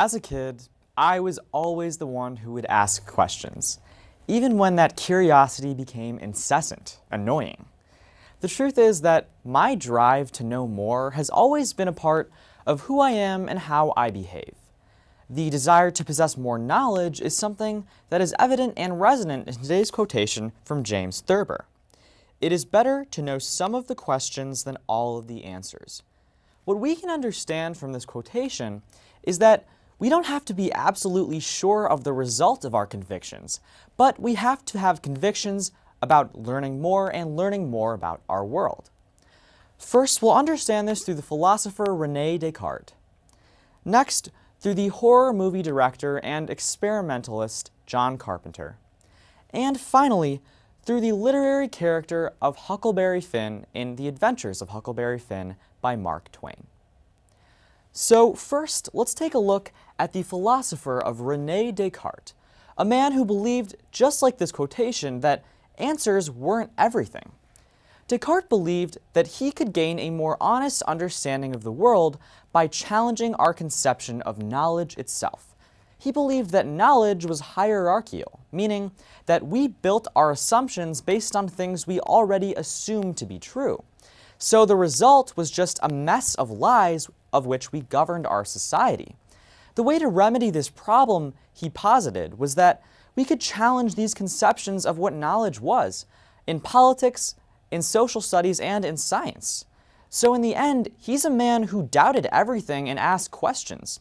As a kid, I was always the one who would ask questions, even when that curiosity became incessant, annoying. The truth is that my drive to know more has always been a part of who I am and how I behave. The desire to possess more knowledge is something that is evident and resonant in today's quotation from James Thurber. It is better to know some of the questions than all of the answers. What we can understand from this quotation is that we don't have to be absolutely sure of the result of our convictions, but we have to have convictions about learning more and learning more about our world. First, we'll understand this through the philosopher Rene Descartes. Next, through the horror movie director and experimentalist John Carpenter. And finally, through the literary character of Huckleberry Finn in The Adventures of Huckleberry Finn by Mark Twain. So first, let's take a look at the philosopher of René Descartes, a man who believed, just like this quotation, that answers weren't everything. Descartes believed that he could gain a more honest understanding of the world by challenging our conception of knowledge itself. He believed that knowledge was hierarchical, meaning that we built our assumptions based on things we already assumed to be true. So the result was just a mess of lies of which we governed our society. The way to remedy this problem, he posited, was that we could challenge these conceptions of what knowledge was in politics, in social studies, and in science. So in the end, he's a man who doubted everything and asked questions.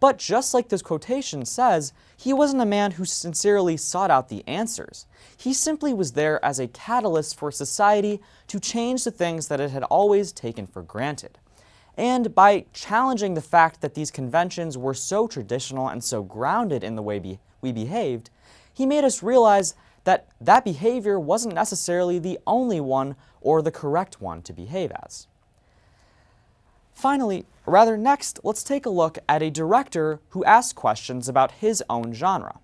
But just like this quotation says, he wasn't a man who sincerely sought out the answers. He simply was there as a catalyst for society to change the things that it had always taken for granted. And by challenging the fact that these conventions were so traditional and so grounded in the way be we behaved, he made us realize that that behavior wasn't necessarily the only one or the correct one to behave as. Finally, rather next, let's take a look at a director who asked questions about his own genre.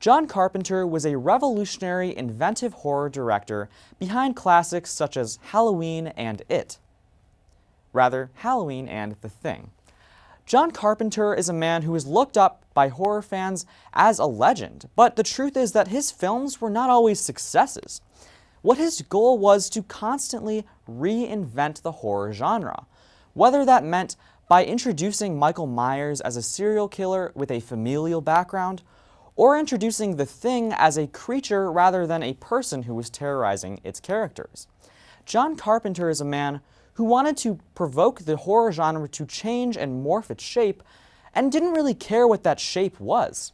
John Carpenter was a revolutionary, inventive horror director behind classics such as Halloween and It rather Halloween and The Thing. John Carpenter is a man who is looked up by horror fans as a legend, but the truth is that his films were not always successes. What his goal was to constantly reinvent the horror genre, whether that meant by introducing Michael Myers as a serial killer with a familial background, or introducing the Thing as a creature rather than a person who was terrorizing its characters. John Carpenter is a man who wanted to provoke the horror genre to change and morph its shape, and didn't really care what that shape was.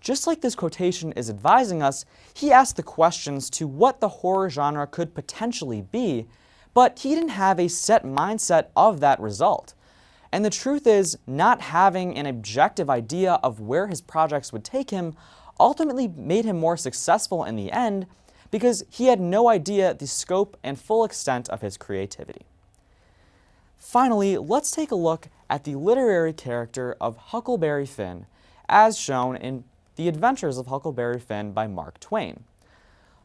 Just like this quotation is advising us, he asked the questions to what the horror genre could potentially be, but he didn't have a set mindset of that result. And the truth is, not having an objective idea of where his projects would take him ultimately made him more successful in the end because he had no idea the scope and full extent of his creativity. Finally, let's take a look at the literary character of Huckleberry Finn, as shown in The Adventures of Huckleberry Finn by Mark Twain.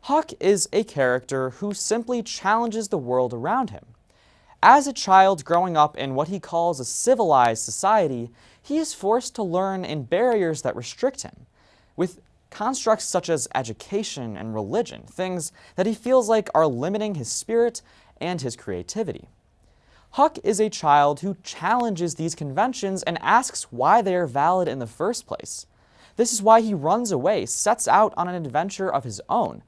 Huck is a character who simply challenges the world around him. As a child growing up in what he calls a civilized society, he is forced to learn in barriers that restrict him, with constructs such as education and religion, things that he feels like are limiting his spirit and his creativity. Huck is a child who challenges these conventions and asks why they are valid in the first place. This is why he runs away, sets out on an adventure of his own,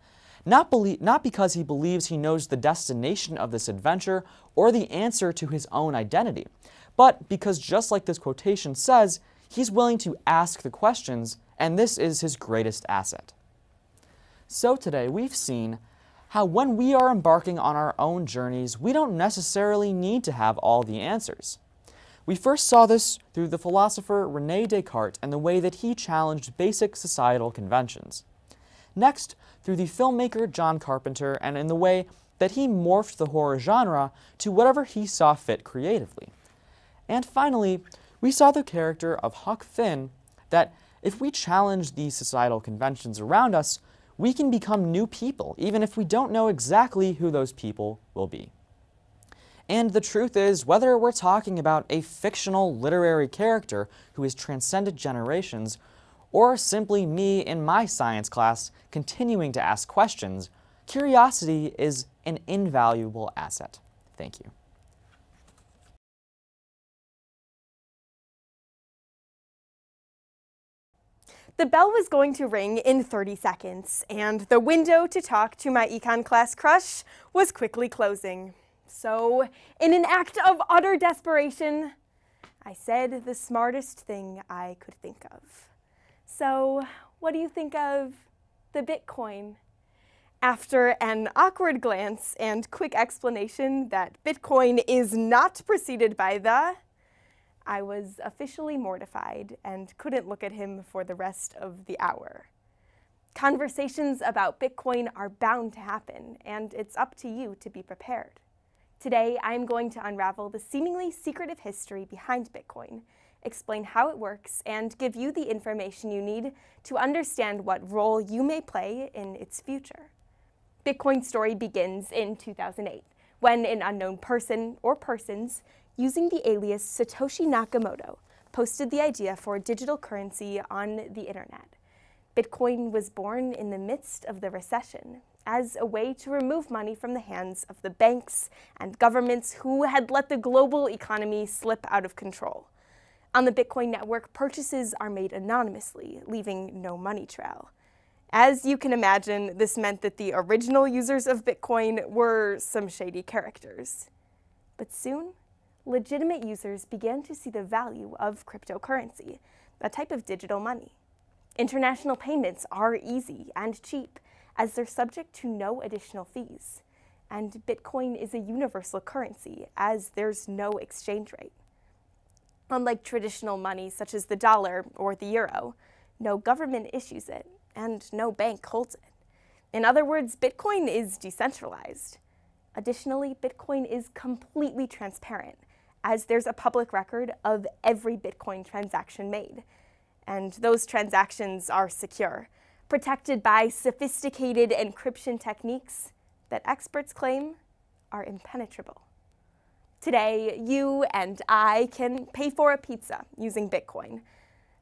not, not because he believes he knows the destination of this adventure or the answer to his own identity, but because just like this quotation says, he's willing to ask the questions, and this is his greatest asset. So today we've seen how when we are embarking on our own journeys, we don't necessarily need to have all the answers. We first saw this through the philosopher Rene Descartes and the way that he challenged basic societal conventions. Next, through the filmmaker John Carpenter and in the way that he morphed the horror genre to whatever he saw fit creatively. And finally, we saw the character of Huck Finn that if we challenge these societal conventions around us, we can become new people, even if we don't know exactly who those people will be. And the truth is, whether we're talking about a fictional literary character who has transcended generations, or simply me in my science class continuing to ask questions, curiosity is an invaluable asset. Thank you. The bell was going to ring in 30 seconds, and the window to talk to my econ class crush was quickly closing. So, in an act of utter desperation, I said the smartest thing I could think of. So, what do you think of the Bitcoin? After an awkward glance and quick explanation that Bitcoin is not preceded by the, I was officially mortified and couldn't look at him for the rest of the hour. Conversations about Bitcoin are bound to happen, and it's up to you to be prepared. Today, I'm going to unravel the seemingly secretive history behind Bitcoin, explain how it works, and give you the information you need to understand what role you may play in its future. Bitcoin's story begins in 2008, when an unknown person or persons using the alias Satoshi Nakamoto, posted the idea for a digital currency on the internet. Bitcoin was born in the midst of the recession as a way to remove money from the hands of the banks and governments who had let the global economy slip out of control. On the Bitcoin network, purchases are made anonymously, leaving no money trail. As you can imagine, this meant that the original users of Bitcoin were some shady characters. But soon, legitimate users began to see the value of cryptocurrency, a type of digital money. International payments are easy and cheap, as they're subject to no additional fees. And Bitcoin is a universal currency, as there's no exchange rate. Unlike traditional money such as the dollar or the euro, no government issues it, and no bank holds it. In other words, Bitcoin is decentralized. Additionally, Bitcoin is completely transparent, as there's a public record of every Bitcoin transaction made. And those transactions are secure, protected by sophisticated encryption techniques that experts claim are impenetrable. Today, you and I can pay for a pizza using Bitcoin,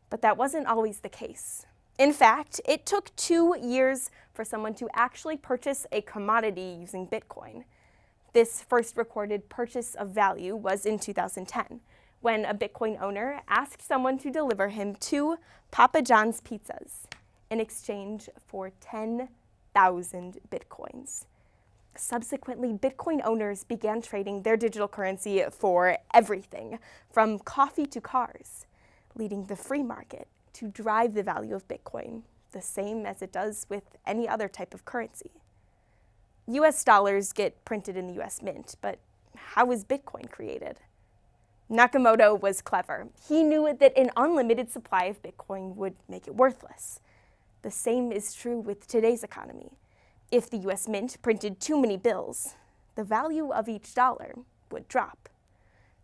but that wasn't always the case. In fact, it took two years for someone to actually purchase a commodity using Bitcoin. This first recorded purchase of value was in 2010, when a Bitcoin owner asked someone to deliver him two Papa John's pizzas in exchange for 10,000 Bitcoins. Subsequently, Bitcoin owners began trading their digital currency for everything, from coffee to cars, leading the free market to drive the value of Bitcoin, the same as it does with any other type of currency. US dollars get printed in the US Mint, but how was Bitcoin created? Nakamoto was clever. He knew that an unlimited supply of Bitcoin would make it worthless. The same is true with today's economy. If the US Mint printed too many bills, the value of each dollar would drop.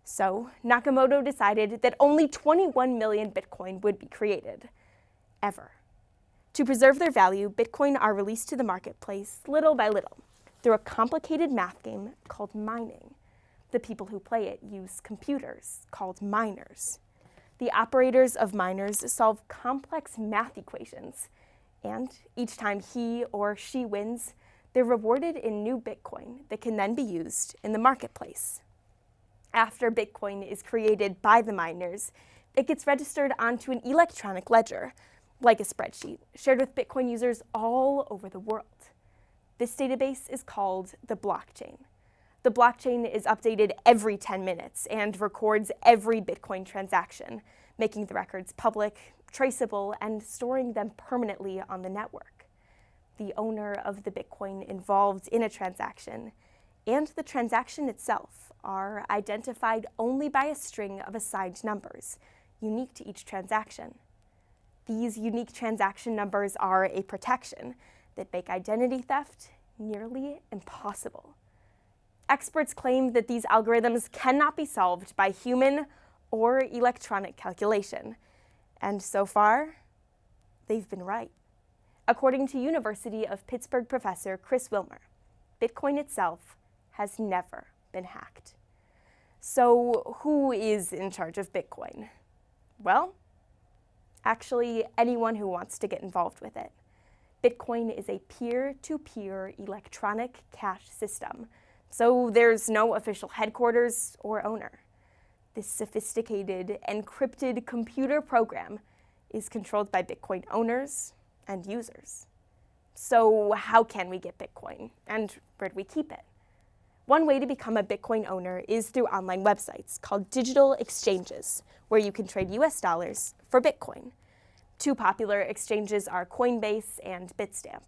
So Nakamoto decided that only 21 million Bitcoin would be created, ever. To preserve their value, Bitcoin are released to the marketplace little by little through a complicated math game called mining. The people who play it use computers called miners. The operators of miners solve complex math equations, and each time he or she wins, they're rewarded in new Bitcoin that can then be used in the marketplace. After Bitcoin is created by the miners, it gets registered onto an electronic ledger, like a spreadsheet, shared with Bitcoin users all over the world. This database is called the blockchain. The blockchain is updated every 10 minutes and records every Bitcoin transaction, making the records public, traceable, and storing them permanently on the network. The owner of the Bitcoin involved in a transaction and the transaction itself are identified only by a string of assigned numbers, unique to each transaction. These unique transaction numbers are a protection that make identity theft nearly impossible. Experts claim that these algorithms cannot be solved by human or electronic calculation. And so far, they've been right. According to University of Pittsburgh professor Chris Wilmer, Bitcoin itself has never been hacked. So, who is in charge of Bitcoin? Well, actually, anyone who wants to get involved with it. Bitcoin is a peer to peer electronic cash system, so there's no official headquarters or owner. This sophisticated, encrypted computer program is controlled by Bitcoin owners and users. So, how can we get Bitcoin and where do we keep it? One way to become a Bitcoin owner is through online websites called digital exchanges, where you can trade US dollars for Bitcoin. Two popular exchanges are Coinbase and Bitstamp.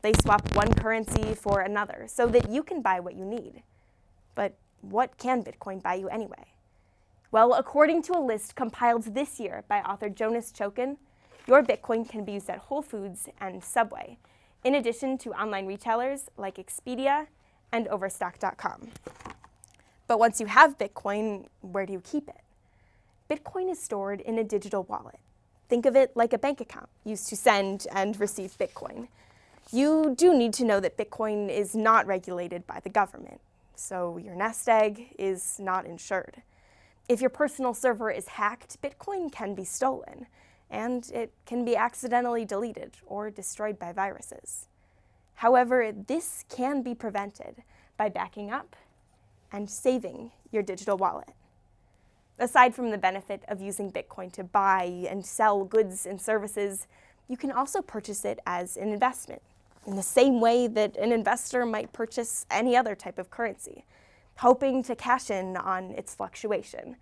They swap one currency for another so that you can buy what you need. But what can Bitcoin buy you anyway? Well, according to a list compiled this year by author Jonas Chokun, your Bitcoin can be used at Whole Foods and Subway, in addition to online retailers like Expedia and Overstock.com. But once you have Bitcoin, where do you keep it? Bitcoin is stored in a digital wallet. Think of it like a bank account used to send and receive Bitcoin. You do need to know that Bitcoin is not regulated by the government, so your nest egg is not insured. If your personal server is hacked, Bitcoin can be stolen, and it can be accidentally deleted or destroyed by viruses. However, this can be prevented by backing up and saving your digital wallet. Aside from the benefit of using Bitcoin to buy and sell goods and services, you can also purchase it as an investment in the same way that an investor might purchase any other type of currency, hoping to cash in on its fluctuation.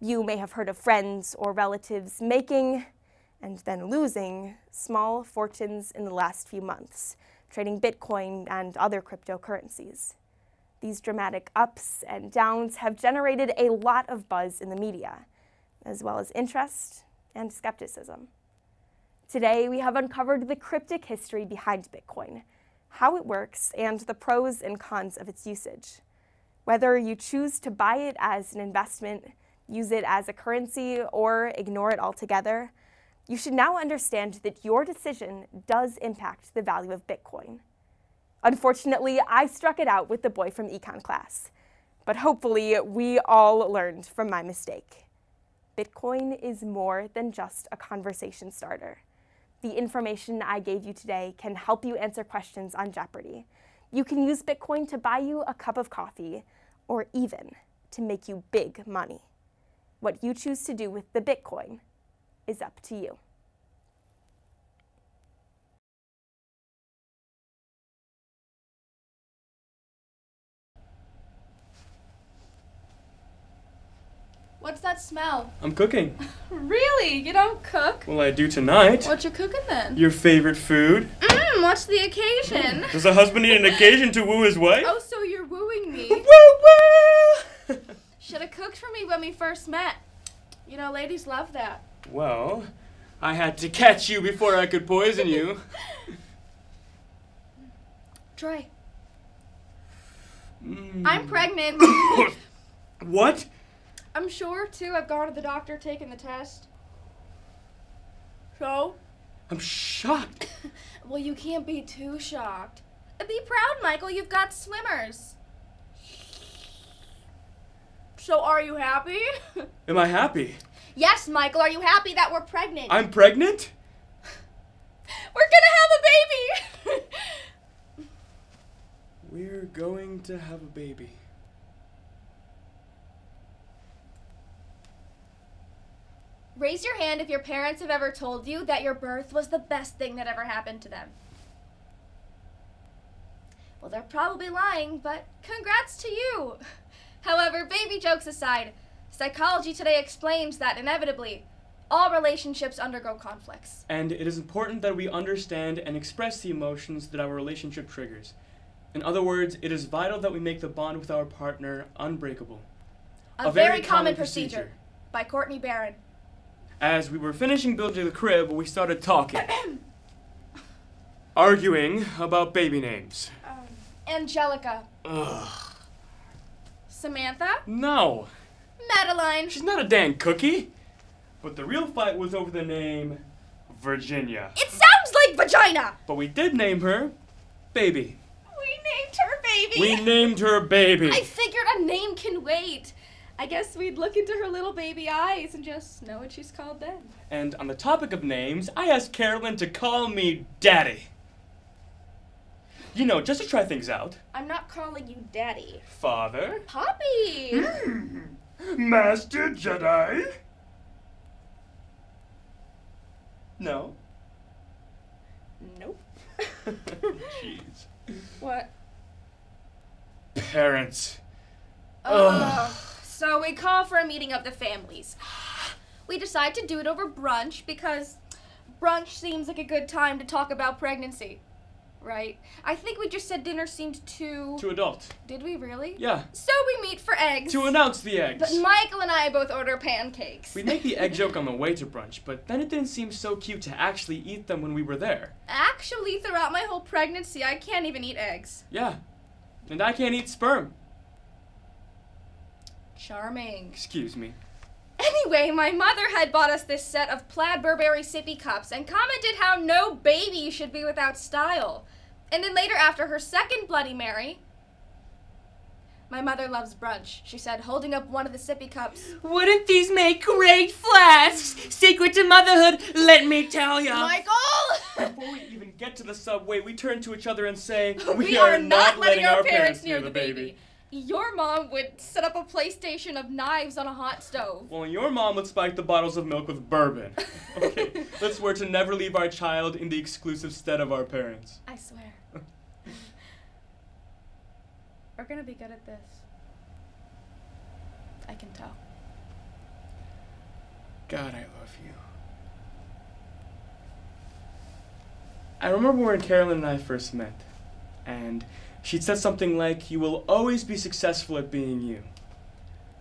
You may have heard of friends or relatives making and then losing small fortunes in the last few months, trading Bitcoin and other cryptocurrencies. These dramatic ups and downs have generated a lot of buzz in the media, as well as interest and skepticism. Today, we have uncovered the cryptic history behind Bitcoin, how it works, and the pros and cons of its usage. Whether you choose to buy it as an investment, use it as a currency, or ignore it altogether, you should now understand that your decision does impact the value of Bitcoin. Unfortunately, I struck it out with the boy from econ class, but hopefully we all learned from my mistake. Bitcoin is more than just a conversation starter. The information I gave you today can help you answer questions on Jeopardy. You can use Bitcoin to buy you a cup of coffee, or even to make you big money. What you choose to do with the Bitcoin is up to you. What's that smell? I'm cooking. Really? You don't cook? Well, I do tonight. What you cooking then? Your favorite food? Mmm, what's the occasion? Does a husband need an occasion to woo his wife? oh, so you're wooing me. Woo woo! Should have cooked for me when we first met. You know, ladies love that. well, I had to catch you before I could poison you. Trey, Mm. I'm pregnant. what? I'm sure, too. I've gone to the doctor, taken the test. So? I'm shocked. Well, you can't be too shocked. Be proud, Michael. You've got swimmers. So, are you happy? Am I happy? yes, Michael. Are you happy that we're pregnant? I'm pregnant? We're gonna have a baby! We're going to have a baby. Raise your hand if your parents have ever told you that your birth was the best thing that ever happened to them. Well, they're probably lying, but congrats to you! However, baby jokes aside, psychology today explains that inevitably, all relationships undergo conflicts. And it is important that we understand and express the emotions that our relationship triggers. In other words, it is vital that we make the bond with our partner unbreakable. A, very, common, procedure. By Courtney Barron. As we were finishing building the crib, we started talking. Arguing about baby names. Um, Angelica. Ugh. Samantha. No, Madeline. she's not a Dan cookie. But the real fight was over the name Virginia. It sounds like vagina! But we did name her Baby. We named her baby! We named her Baby. I figured a name can wait. I guess we'd look into her little baby eyes and just know what she's called then. And on the topic of names, I asked Carolyn to call me Daddy. You know, just to try things out. I'm not calling you Daddy. Father? Poppy! Hmm. Master Jedi? No. nope. Jeez. What? Parents. Ugh. So we call for a meeting of the families. We decide to do it over brunch because brunch seems like a good time to talk about pregnancy. Right? I think we just said dinner seemed too. Too adult. Did we really? Yeah. So we meet for eggs. To announce the eggs. But Michael and I both order pancakes. We make the egg joke on the way to brunch, but then it didn't seem so cute to actually eat them when we were there. Actually, throughout my whole pregnancy, I can't even eat eggs. Yeah. And I can't eat sperm. Charming. Excuse me. Anyway, my mother had bought us this set of plaid Burberry sippy cups and commented how no baby should be without style. And then later, after her second Bloody Mary, my mother loves brunch, she said, holding up one of the sippy cups. Wouldn't these make great flasks? Secret to motherhood, let me tell ya. Michael! Before we even get to the subway, we turn to each other and say, we, are, not letting our parents near the baby. Your mom would set up a PlayStation of knives on a hot stove. Well, your mom would spike the bottles of milk with bourbon. Okay, let's swear to never leave our child in the exclusive stead of our parents. I swear. We're gonna be good at this. I can tell. God, I love you. I remember when Carolyn and I first met, and she'd said something like, You will always be successful at being you.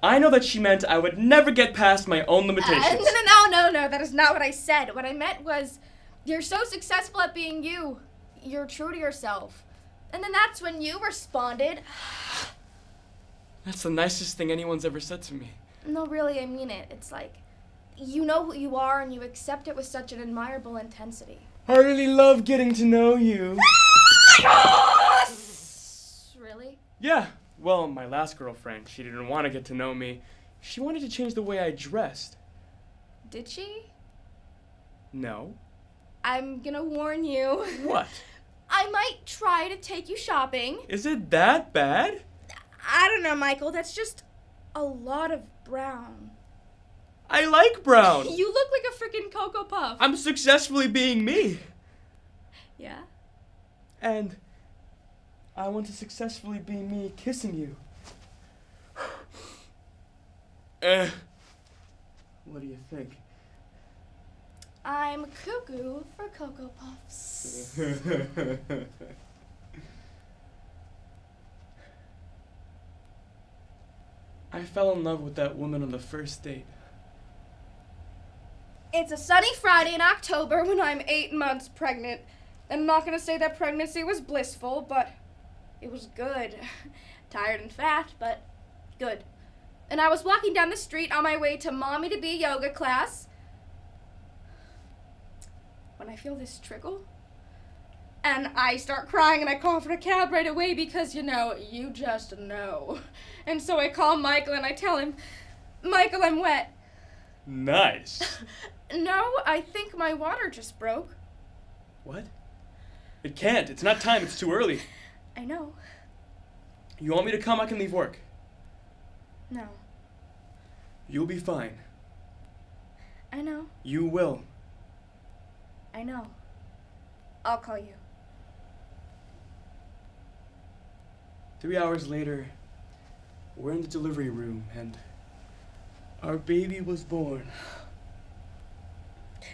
I know that she meant I would never get past my own Uh, limitations. no, no, no, no, no. That is not what I said. What I meant was, you're so successful at being you. You're true to yourself. And then that's when you responded, That's the nicest thing anyone's ever said to me. No, really, I mean it. It's like, you know who you are and you accept it with such an admirable intensity. I really love getting to know you. Yeah, well, my last girlfriend, she didn't want to get to know me. She wanted to change the way I dressed. Did she? No. I'm gonna warn you. What? I might try to take you shopping. Is it that bad? I don't know, Michael. That's just a lot of brown. I like brown. You look like a freaking Cocoa Puff. I'm successfully being me. yeah? And I want to successfully be me kissing you. Eh. What do you think? I'm cuckoo for Cocoa Puffs. I fell in love with that woman on the first date. It's a sunny Friday in October when I'm eight months pregnant. I'm not gonna say that pregnancy was blissful, but it was good. Tired and fat, but good. And I was walking down the street on my way to mommy to be yoga class when I feel this trickle. And I start crying and I call for a cab right away because, you know, you just know. And so I call Michael and I tell him, Michael, I'm wet. Nice. No, I think my water just broke. what? It can't. It's not time. It's too early. I know. You want me to come? I can leave work. No. You'll be fine. I know. You will. I know. I'll call you. Three hours later, we're in the delivery room and our baby was born.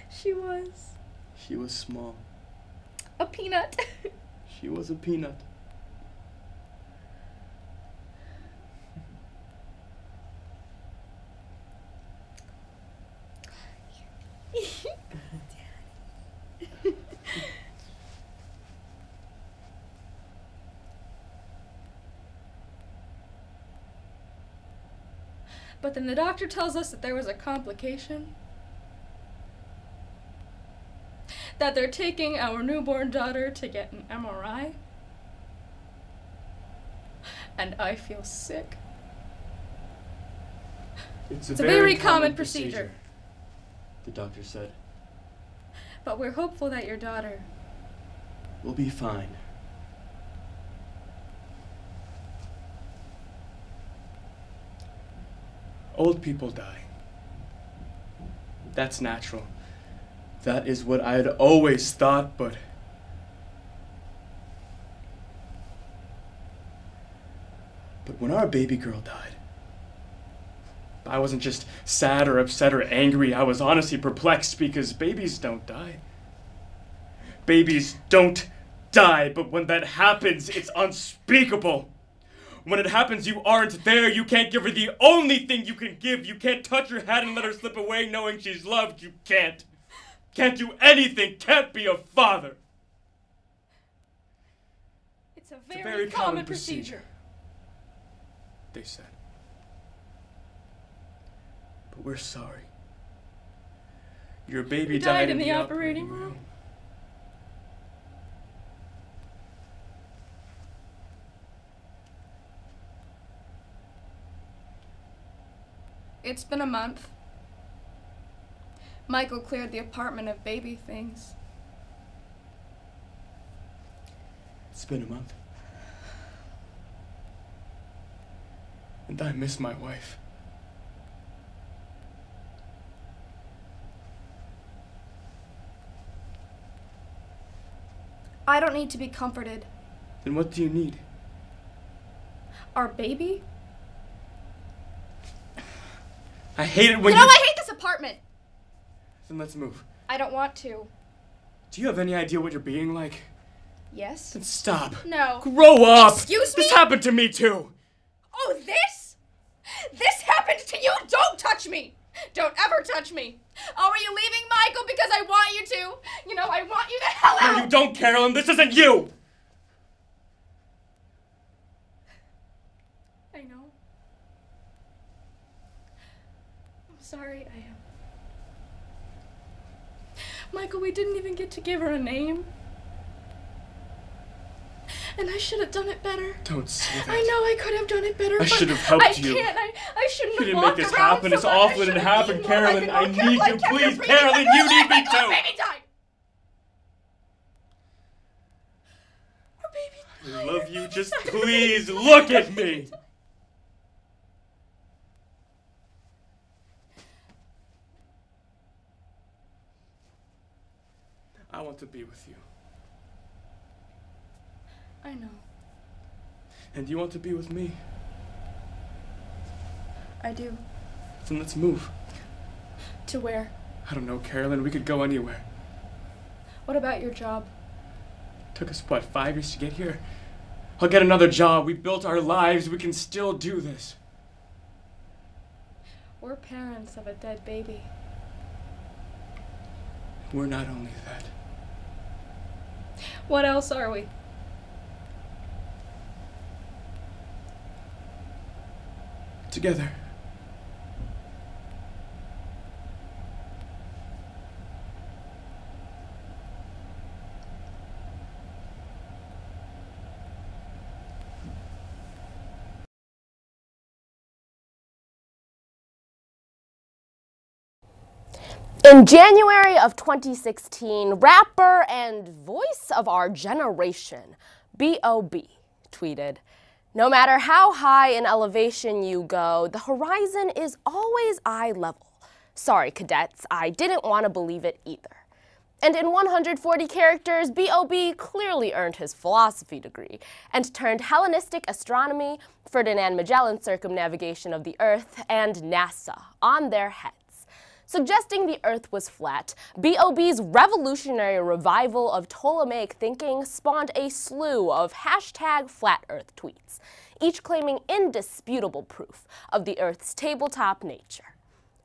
She was She was small. a peanut. She was a peanut. But then the doctor tells us that there was a complication. That they're taking our newborn daughter to get an MRI. And I feel sick. It's a very common procedure. The doctor said. But we're hopeful that your daughter. We'll be fine. Old people die. That's natural. That is what I had always thought, but. But when our baby girl died, I wasn't just sad or upset or angry. I was honestly perplexed because babies don't die. Babies don't die, but when that happens, it's unspeakable. When it happens, you aren't there. You can't give her the only thing you can give. You can't touch her hand and let her slip away knowing she's loved. You can't. Can't do anything. Can't be a father. It's a very, it's a very common, common procedure. procedure. They said. But we're sorry. Your baby died, died, in, the, the operating, operating room. room. It's been a month. Michael cleared the apartment of baby things. It's been a month. And I miss my wife. I don't need to be comforted. Then what do you need? Our baby? I hate it when you. know, I hate this apartment! Then let's move. I don't want to. Do you have any idea what you're being like? Yes. Then stop. No. Grow up! Excuse me? This happened to me too! Oh, this? This happened to you? Don't touch me! Don't ever touch me! Oh, are you leaving, Michael, because I want you to? You know, I want you to hell out! No, you don't, Carolyn! This isn't you! I know. I'm sorry, I am. Michael, we didn't even get to give her a name. And I should have done it better. Don't say that. I know I could have done it better. I should have helped I you. I can't. I, I shouldn't you have didn't make this happen. So it's awful that it happened, Carolyn. I need you, please, Carolyn. You need me too. Baby died. Baby I love you. Just please look at me. I want to be with you. I know. And you want to be with me? I do. Then let's move. To where? I don't know, Carolyn. We could go anywhere. What about your job? Took us, what, five years to get here? I'll get another job. We built our lives. We can still do this. We're parents of a dead baby. We're not only that. What else are we? Together. In January of 2016, rapper and voice of our generation, B.O.B., tweeted, No matter how high in elevation you go, the horizon is always eye level. Sorry, cadets, I didn't want to believe it either. And in 140 characters, B.O.B. clearly earned his philosophy degree and turned Hellenistic astronomy, Ferdinand Magellan's circumnavigation of the Earth, and NASA on their heads suggesting the Earth was flat. BOB's revolutionary revival of Ptolemaic thinking spawned a slew of hashtag flat Earth tweets, each claiming indisputable proof of the Earth's tabletop nature.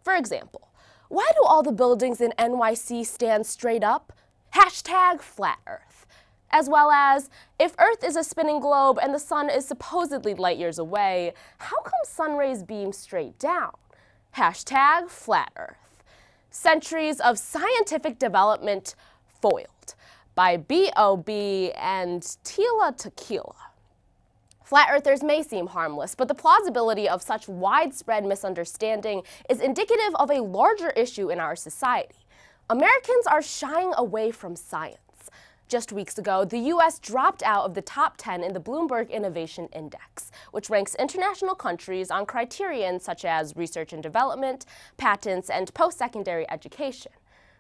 For example, why do all the buildings in NYC stand straight up? Hashtag flat Earth. As well as, if Earth is a spinning globe and the sun is supposedly light years away, how come sun rays beam straight down? Hashtag flat Earth. Centuries of Scientific Development Foiled by B.O.B. and Tila Tequila. Flat earthers may seem harmless, but the plausibility of such widespread misunderstanding is indicative of a larger issue in our society. Americans are shying away from science. Just weeks ago, the U.S. dropped out of the top 10 in the Bloomberg Innovation Index, which ranks international countries on criterion such as research and development, patents, and post secondary education.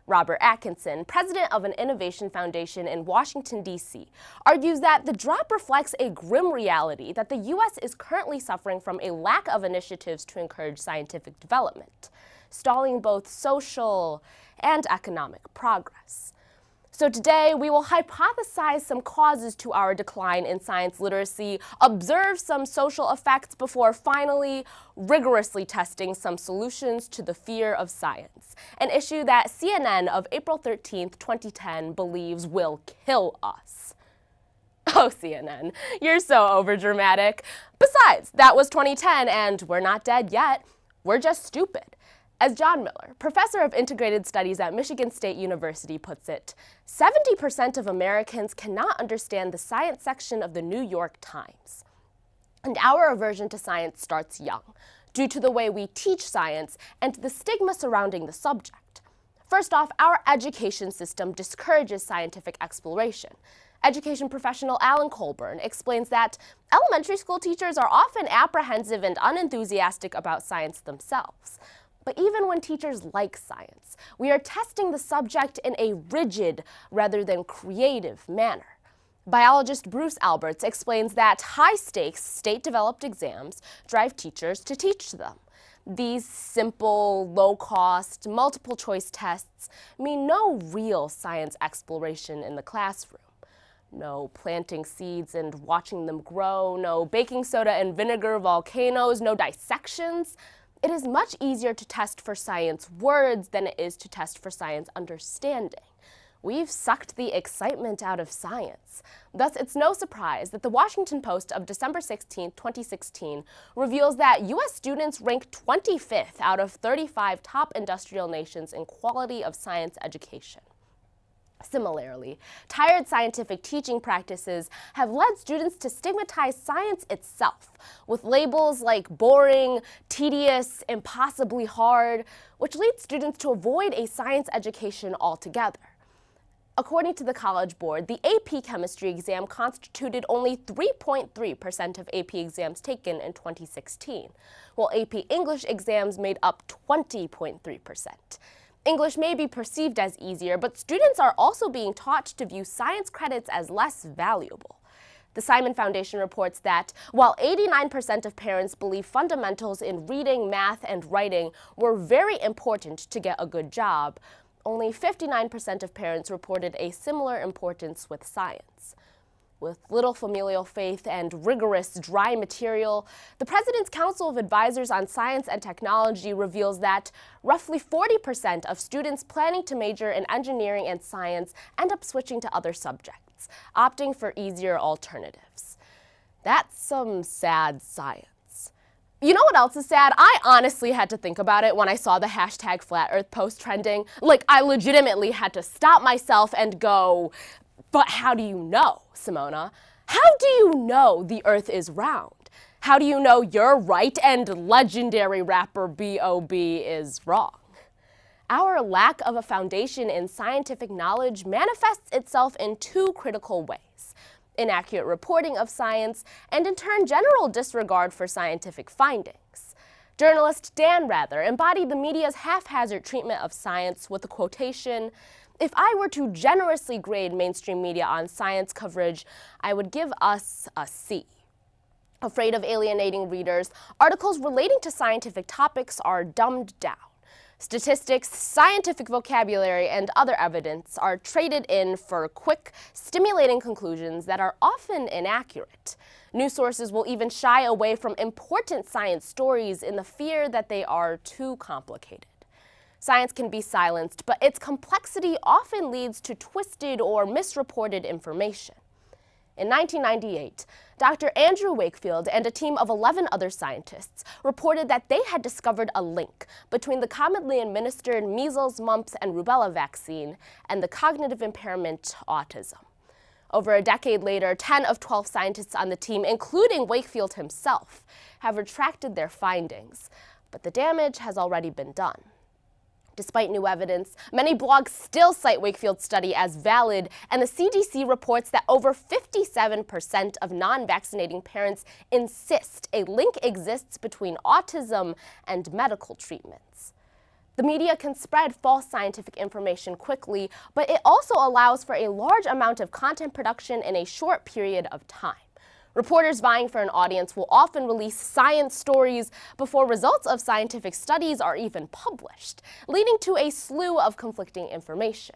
Robert Atkinson, president of an innovation foundation in Washington, D.C., argues that the drop reflects a grim reality that the U.S. is currently suffering from a lack of initiatives to encourage scientific development, stalling both social and economic progress. So today, we will hypothesize some causes to our decline in science literacy, observe some social effects before finally rigorously testing some solutions to the fear of science, an issue that CNN of April 13, 2010 believes will kill us. Oh, CNN, you're so overdramatic. Besides, that was 2010 and we're not dead yet. We're just stupid. As John Miller, professor of integrated studies at Michigan State University, puts it, 70% of Americans cannot understand the science section of the New York Times. And our aversion to science starts young, due to the way we teach science and the stigma surrounding the subject. First off, our education system discourages scientific exploration. Education professional Alan Colburn explains that elementary school teachers are often apprehensive and unenthusiastic about science themselves. But even when teachers like science, we are testing the subject in a rigid rather than creative manner. Biologist Bruce Alberts explains that high stakes, state developed exams drive teachers to teach them. These simple, low cost, multiple choice tests mean no real science exploration in the classroom. No planting seeds and watching them grow, no baking soda and vinegar volcanoes, no dissections. It is much easier to test for science words than it is to test for science understanding. We've sucked the excitement out of science. Thus, it's no surprise that the Washington Post of December 16, 2016, reveals that U.S. students rank 25th out of 35 top industrial nations in quality of science education. Similarly, tired scientific teaching practices have led students to stigmatize science itself with labels like boring, tedious, impossibly hard, which leads students to avoid a science education altogether. According to the College Board, the AP Chemistry exam constituted only 3.3% of AP exams taken in 2016, while AP English exams made up 20.3%. English may be perceived as easier, but students are also being taught to view science credits as less valuable. The Simon Foundation reports that while 89% of parents believe fundamentals in reading, math, and writing were very important to get a good job, only 59% of parents reported a similar importance with science. With little familial faith and rigorous dry material, the President's Council of Advisors on Science and Technology reveals that roughly 40% of students planning to major in engineering and science end up switching to other subjects, opting for easier alternatives. That's some sad science. You know what else is sad? I honestly had to think about it when I saw the hashtag flat earth post trending. Like, I legitimately had to stop myself and go, but how do you know, Simona? How do you know the earth is round? How do you know you're right and legendary rapper B.O.B. is wrong? Our lack of a foundation in scientific knowledge manifests itself in two critical ways inaccurate reporting of science, and in turn, general disregard for scientific findings. Journalist Dan Rather embodied the media's haphazard treatment of science with the quotation if I were to generously grade mainstream media on science coverage, I would give us a C. Afraid of alienating readers, articles relating to scientific topics are dumbed down. Statistics, scientific vocabulary, and other evidence are traded in for quick, stimulating conclusions that are often inaccurate. News sources will even shy away from important science stories in the fear that they are too complicated. Science can be silenced, but its complexity often leads to twisted or misreported information. In 1998, Dr. Andrew Wakefield and a team of 11 other scientists reported that they had discovered a link between the commonly administered measles, mumps, and rubella vaccine and the cognitive impairment autism. Over a decade later, 10 of 12 scientists on the team, including Wakefield himself, have retracted their findings. But the damage has already been done. Despite new evidence, many blogs still cite Wakefield's study as valid, and the CDC reports that over 57% of non vaccinating parents insist a link exists between autism and medical treatments. The media can spread false scientific information quickly, but it also allows for a large amount of content production in a short period of time. Reporters vying for an audience will often release science stories before results of scientific studies are even published, leading to a slew of conflicting information.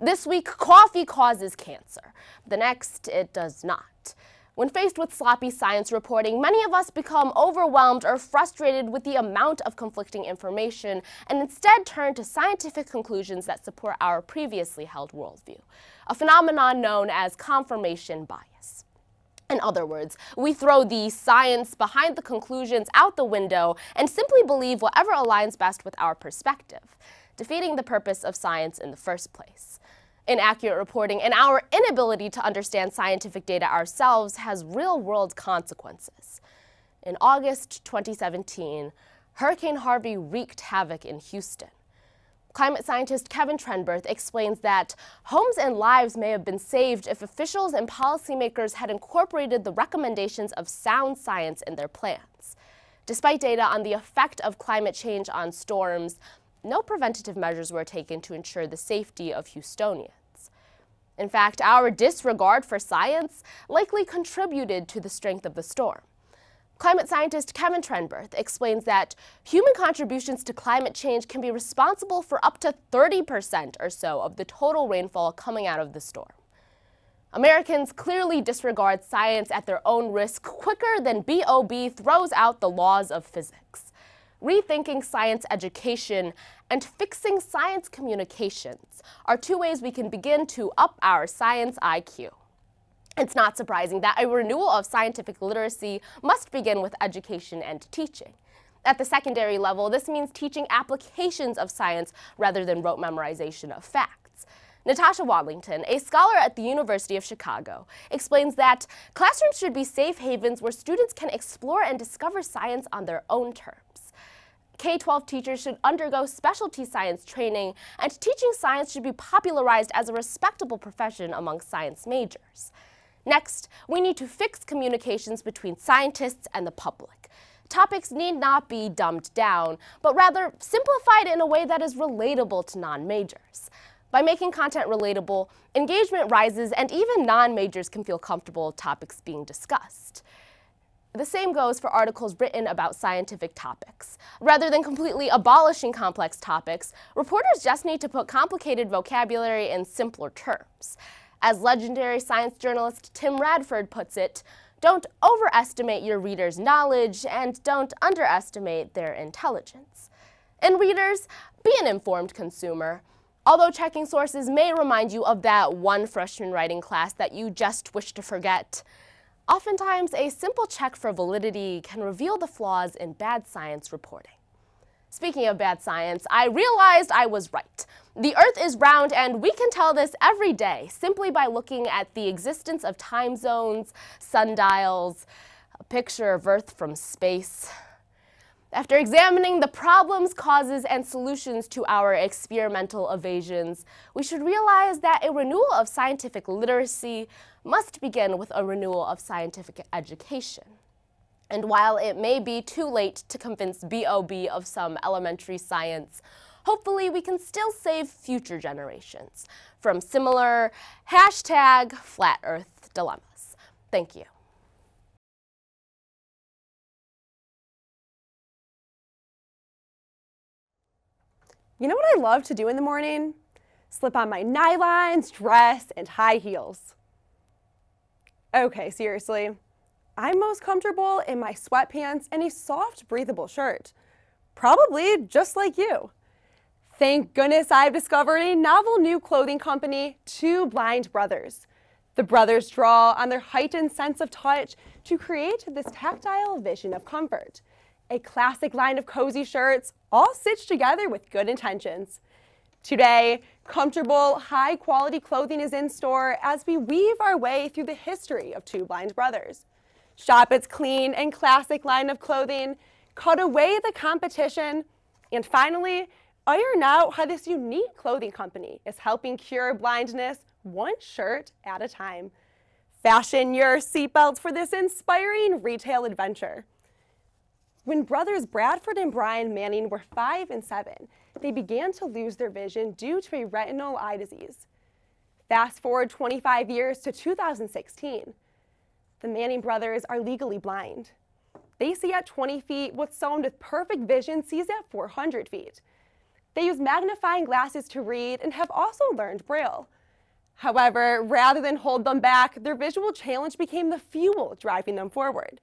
This week, coffee causes cancer. The next, it does not. When faced with sloppy science reporting, many of us become overwhelmed or frustrated with the amount of conflicting information and instead turn to scientific conclusions that support our previously held worldview, a phenomenon known as confirmation bias. In other words, we throw the science behind the conclusions out the window and simply believe whatever aligns best with our perspective, defeating the purpose of science in the first place. Inaccurate reporting and our inability to understand scientific data ourselves has real world consequences. In August 2017, Hurricane Harvey wreaked havoc in Houston. Climate scientist Kevin Trenberth explains that homes and lives may have been saved if officials and policymakers had incorporated the recommendations of sound science in their plans. Despite data on the effect of climate change on storms, no preventative measures were taken to ensure the safety of Houstonians. In fact, our disregard for science likely contributed to the strength of the storm. Climate scientist Kevin Trenberth explains that human contributions to climate change can be responsible for up to 30% or so of the total rainfall coming out of the storm. Americans clearly disregard science at their own risk quicker than B.o.B throws out the laws of physics. Rethinking science education and fixing science communications are two ways we can begin to up our science IQ. It's not surprising that a renewal of scientific literacy must begin with education and teaching. At the secondary level, this means teaching applications of science rather than rote memorization of facts. Natasha Wadlington, a scholar at the University of Chicago, explains that classrooms should be safe havens where students can explore and discover science on their own terms. K 12 teachers should undergo specialty science training, and teaching science should be popularized as a respectable profession among science majors. Next, we need to fix communications between scientists and the public. Topics need not be dumbed down, but rather simplified in a way that is relatable to non-majors. By making content relatable, engagement rises and even non-majors can feel comfortable with topics being discussed. The same goes for articles written about scientific topics. Rather than completely abolishing complex topics, reporters just need to put complicated vocabulary in simpler terms. As legendary science journalist Tim Radford puts it, don't overestimate your readers' knowledge and don't underestimate their intelligence. And readers, be an informed consumer. Although checking sources may remind you of that one freshman writing class that you just wish to forget, oftentimes a simple check for validity can reveal the flaws in bad science reporting. Speaking of bad science, I realized I was right. The Earth is round, and we can tell this every day simply by looking at the existence of time zones, sundials, a picture of Earth from space. After examining the problems, causes, and solutions to our experimental evasions, we should realize that a renewal of scientific literacy must begin with a renewal of scientific education. And while it may be too late to convince B.o.B of some elementary science, hopefully we can still save future generations from similar hashtag flat earth dilemmas. Thank you. You know what I love to do in the morning? Slip on my nylons, dress, and high heels. Okay, seriously. I'm most comfortable in my sweatpants and a soft, breathable shirt. Probably just like you. Thank goodness I've discovered a novel new clothing company, Two Blind Brothers. The brothers draw on their heightened sense of touch to create this tactile vision of comfort. A classic line of cozy shirts, all stitched together with good intentions. Today, Comfortable, high quality clothing is in store as we weave our way through the history of Two Blind Brothers. Shop its clean and classic line of clothing, cut away the competition, and finally, iron out how this unique clothing company is helping cure blindness one shirt at a time. Fashion your seatbelts for this inspiring retail adventure. When brothers Bradford and Bryan Manning were five and seven, they began to lose their vision due to a retinal eye disease. Fast forward 25 years to 2016. The Manning brothers are legally blind. They see at 20 feet what someone with perfect vision sees at 400 feet. They use magnifying glasses to read and have also learned Braille. However, rather than hold them back, their visual challenge became the fuel driving them forward.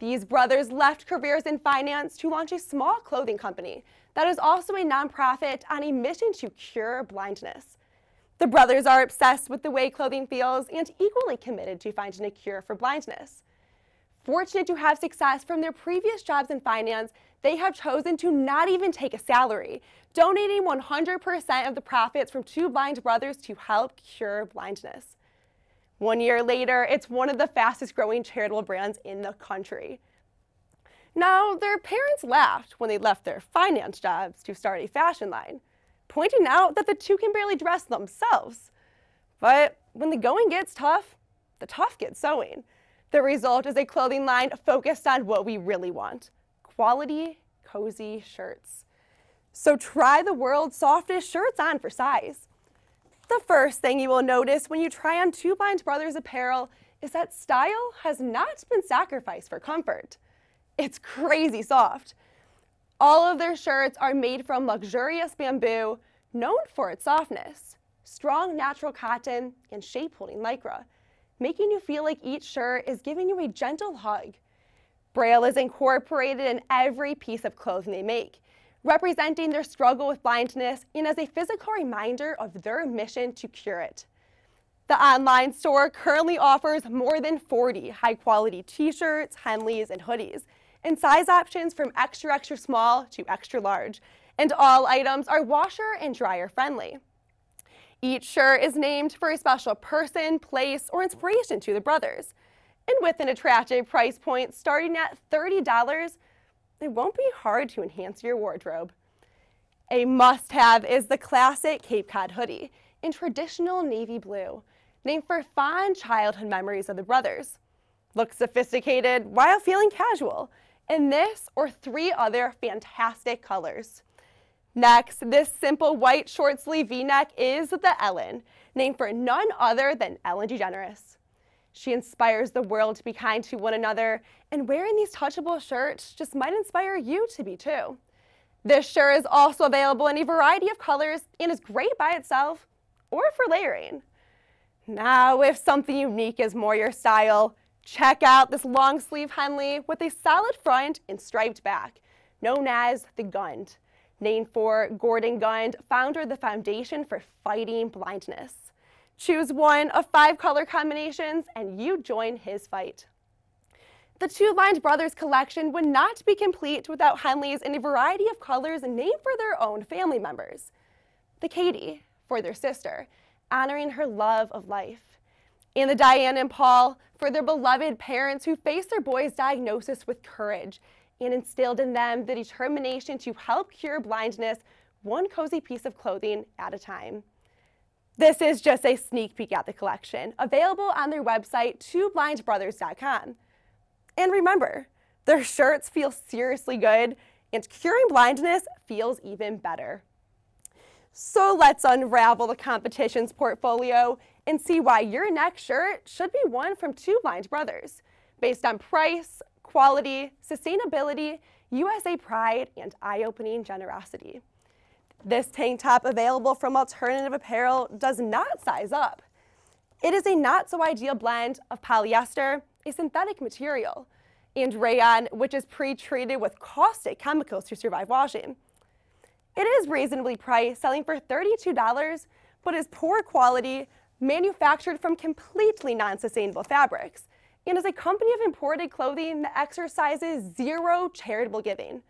These brothers left careers in finance to launch a small clothing company that is also a nonprofit on a mission to cure blindness. The brothers are obsessed with the way clothing feels and equally committed to finding a cure for blindness. Fortunate to have success from their previous jobs in finance, they have chosen to not even take a salary, donating 100% of the profits from Two Blind Brothers to help cure blindness. One year later, it's one of the fastest growing charitable brands in the country. Now, their parents laughed when they left their finance jobs to start a fashion line, pointing out that the two can barely dress themselves. But when the going gets tough, the tough get sewing. The result is a clothing line focused on what we really want quality, cozy shirts. So try the world's softest shirts on for size. The first thing you will notice when you try on Two Blind Brothers apparel is that style has not been sacrificed for comfort. It's crazy soft. All of their shirts are made from luxurious bamboo, known for its softness, strong natural cotton, and shape-holding lycra, making you feel like each shirt is giving you a gentle hug. Braille is incorporated in every piece of clothing they make, representing their struggle with blindness and as a physical reminder of their mission to cure it. The online store currently offers more than 40 high-quality t-shirts, Henleys, and hoodies, and size options from extra extra small to extra large, and all items are washer and dryer friendly. Each shirt is named for a special person, place, or inspiration to the brothers. And with an attractive price point starting at $30, it won't be hard to enhance your wardrobe. A must-have is the classic Cape Cod hoodie in traditional navy blue, named for fond childhood memories of the brothers. Looks sophisticated while feeling casual, in this or three other fantastic colors. Next, this simple white short sleeve v-neck is the Ellen, named for none other than Ellen DeGeneres. She inspires the world to be kind to one another, and wearing these touchable shirts just might inspire you to be too. This shirt is also available in a variety of colors and is great by itself or for layering. Now, if something unique is more your style, check out this long sleeve Henley with a solid front and striped back, known as the Gund, named for Gordon Gund, founder of the Foundation for Fighting Blindness. Choose one of five color combinations and you join his fight. The Two Blind Brothers collection would not be complete without Henleys in a variety of colors named for their own family members. The Katie, for their sister, honoring her love of life. And the Diane and Paul, for their beloved parents who faced their boy's diagnosis with courage and instilled in them the determination to help cure blindness one cozy piece of clothing at a time. This is just a sneak peek at the collection, available on their website, twoblindbrothers.com. And remember, their shirts feel seriously good, and curing blindness feels even better. So let's unravel the competition's portfolio and see why your next shirt should be one from Two Blind Brothers, based on price, quality, sustainability, USA pride, and eye-opening generosity. This tank top available from Alternative Apparel does not size up. It is a not so ideal blend of polyester, a synthetic material, and rayon, which is pre-treated with caustic chemicals to survive washing. It is reasonably priced, selling for $32, but is poor quality, manufactured from completely non-sustainable fabrics, and is a company of imported clothing that exercises zero charitable giving.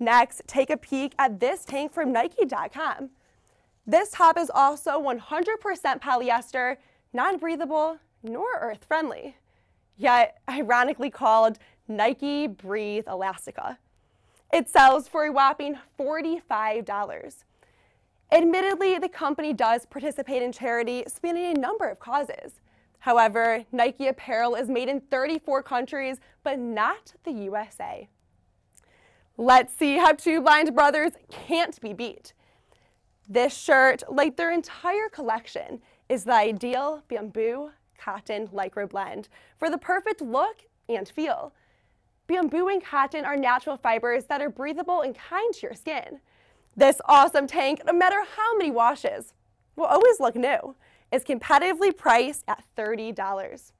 Next, take a peek at this tank from Nike.com. This top is also 100% polyester, non-breathable, nor earth-friendly, yet ironically called Nike Breathe Elastika. It sells for a whopping $45. Admittedly, the company does participate in charity spanning a number of causes. However, Nike apparel is made in 34 countries, but not the USA. Let's see how Two Blind Brothers can't be beat. This shirt, like their entire collection, is the ideal bamboo cotton lycra blend for the perfect look and feel. Bamboo and cotton are natural fibers that are breathable and kind to your skin. This awesome tank, no matter how many washes, will always look new, is competitively priced at $30.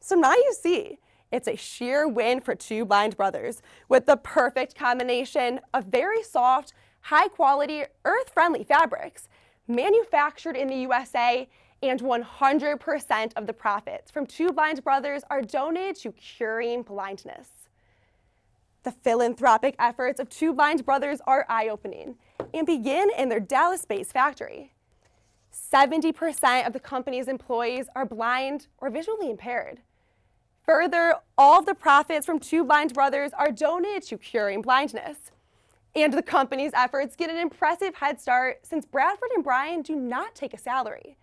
So now you see, it's a sheer win for Two Blind Brothers with the perfect combination of very soft, high quality, earth friendly fabrics manufactured in the USA and 100% of the profits from Two Blind Brothers are donated to curing blindness. The philanthropic efforts of Two Blind Brothers are eye-opening and begin in their Dallas-based factory. 70% of the company's employees are blind or visually impaired. Further, all of the profits from Two Blind Brothers are donated to curing blindness. And the company's efforts get an impressive head start since Bradford and Bryan do not take a salary.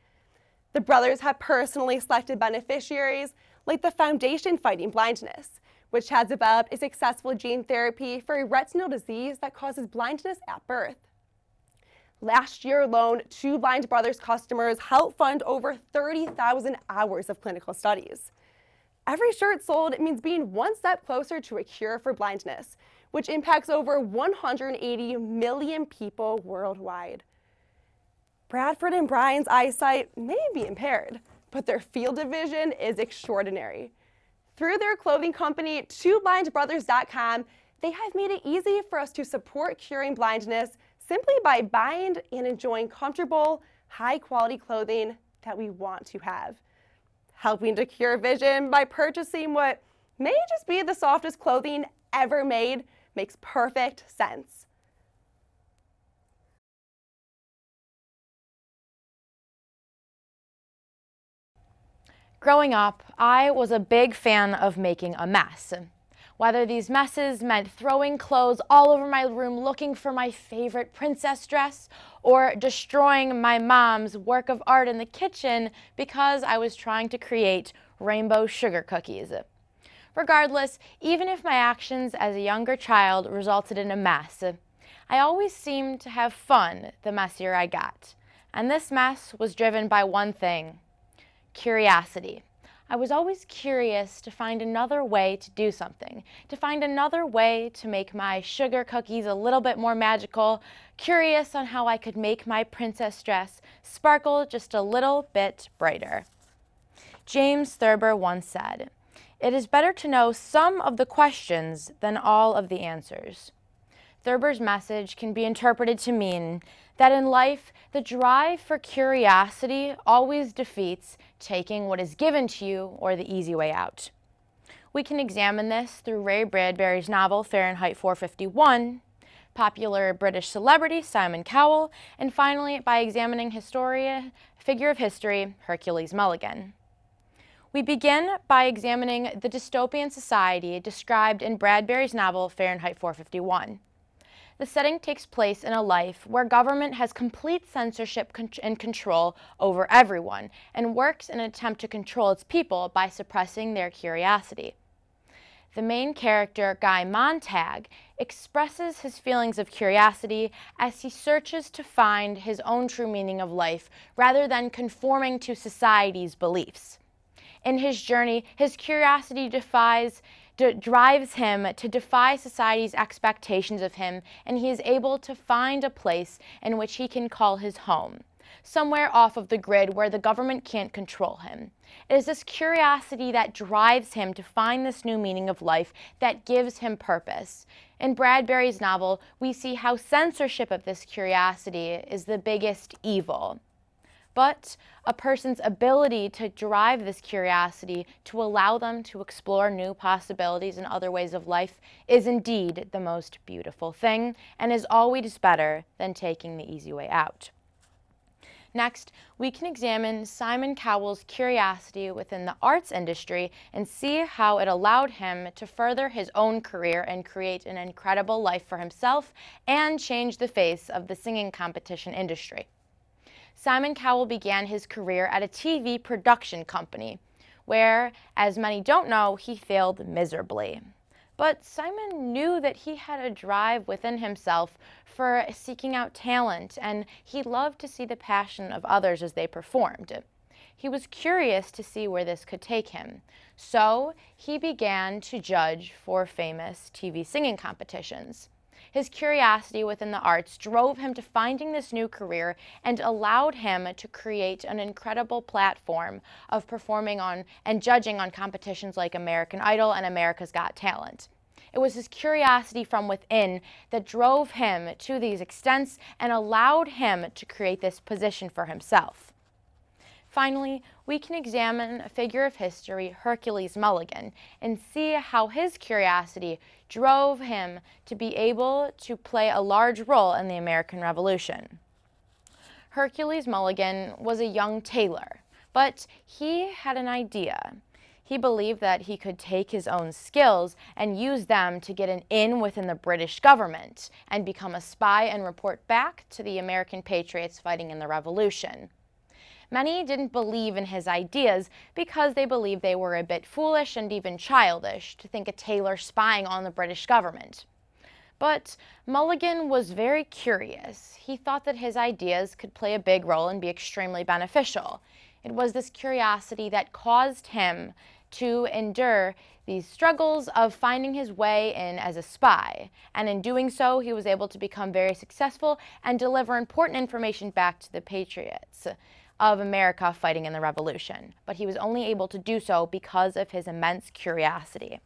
The brothers have personally selected beneficiaries like the Foundation Fighting Blindness, which has developed a successful gene therapy for a retinal disease that causes blindness at birth. Last year alone, two Blind Brothers customers helped fund over 30,000 hours of clinical studies. Every shirt sold means being one step closer to a cure for blindness, which impacts over 180 million people worldwide. Bradford and Bryan's eyesight may be impaired, but their field of vision is extraordinary. Through their clothing company, TwoBlindBrothers.com, they have made it easy for us to support curing blindness simply by buying and enjoying comfortable, high quality clothing that we want to have. Helping to cure vision by purchasing what may just be the softest clothing ever made makes perfect sense. Growing up, I was a big fan of making a mess. Whether these messes meant throwing clothes all over my room looking for my favorite princess dress, or destroying my mom's work of art in the kitchen because I was trying to create rainbow sugar cookies. Regardless, even if my actions as a younger child resulted in a mess, I always seemed to have fun the messier I got. And this mess was driven by one thing curiosity. I was always curious to find another way to do something, to find another way to make my sugar cookies a little bit more magical, curious on how I could make my princess dress sparkle just a little bit brighter. James Thurber once said, It is better to know some of the questions than all of the answers. Thurber's message can be interpreted to mean that in life, the drive for curiosity always defeats taking what is given to you or the easy way out. We can examine this through Ray Bradbury's novel Fahrenheit 451, popular British celebrity Simon Cowell, and finally by examining historia, figure of history Hercules Mulligan. We begin by examining the dystopian society described in Bradbury's novel Fahrenheit 451. The setting takes place in a life where government has complete censorship and control over everyone and works in an attempt to control its people by suppressing their curiosity. The main character, Guy Montag, expresses his feelings of curiosity as he searches to find his own true meaning of life rather than conforming to society's beliefs. In his journey, his curiosity defies drives him to defy society's expectations of him, and he is able to find a place in which he can call his home, somewhere off of the grid where the government can't control him. It is this curiosity that drives him to find this new meaning of life that gives him purpose. In Bradbury's novel, we see how censorship of this curiosity is the biggest evil but a person's ability to drive this curiosity to allow them to explore new possibilities and other ways of life is indeed the most beautiful thing and is always better than taking the easy way out. Next, we can examine Simon Cowell's curiosity within the arts industry and see how it allowed him to further his own career and create an incredible life for himself and change the face of the singing competition industry. Simon Cowell began his career at a TV production company, where, as many don't know, he failed miserably. But Simon knew that he had a drive within himself for seeking out talent, and he loved to see the passion of others as they performed. He was curious to see where this could take him, so he began to judge for famous TV singing competitions. His curiosity within the arts drove him to finding this new career and allowed him to create an incredible platform of performing on and judging on competitions like American Idol and America's Got Talent. It was his curiosity from within that drove him to these extents and allowed him to create this position for himself. Finally, we can examine a figure of history, Hercules Mulligan, and see how his curiosity drove him to be able to play a large role in the American Revolution. Hercules Mulligan was a young tailor, but he had an idea. He believed that he could take his own skills and use them to get an in within the British government and become a spy and report back to the American patriots fighting in the Revolution. Many didn't believe in his ideas because they believed they were a bit foolish and even childish to think a tailor spying on the British government. But Mulligan was very curious. He thought that his ideas could play a big role and be extremely beneficial. It was this curiosity that caused him to endure these struggles of finding his way in as a spy. And in doing so, he was able to become very successful and deliver important information back to the Patriots of America fighting in the Revolution, but he was only able to do so because of his immense curiosity.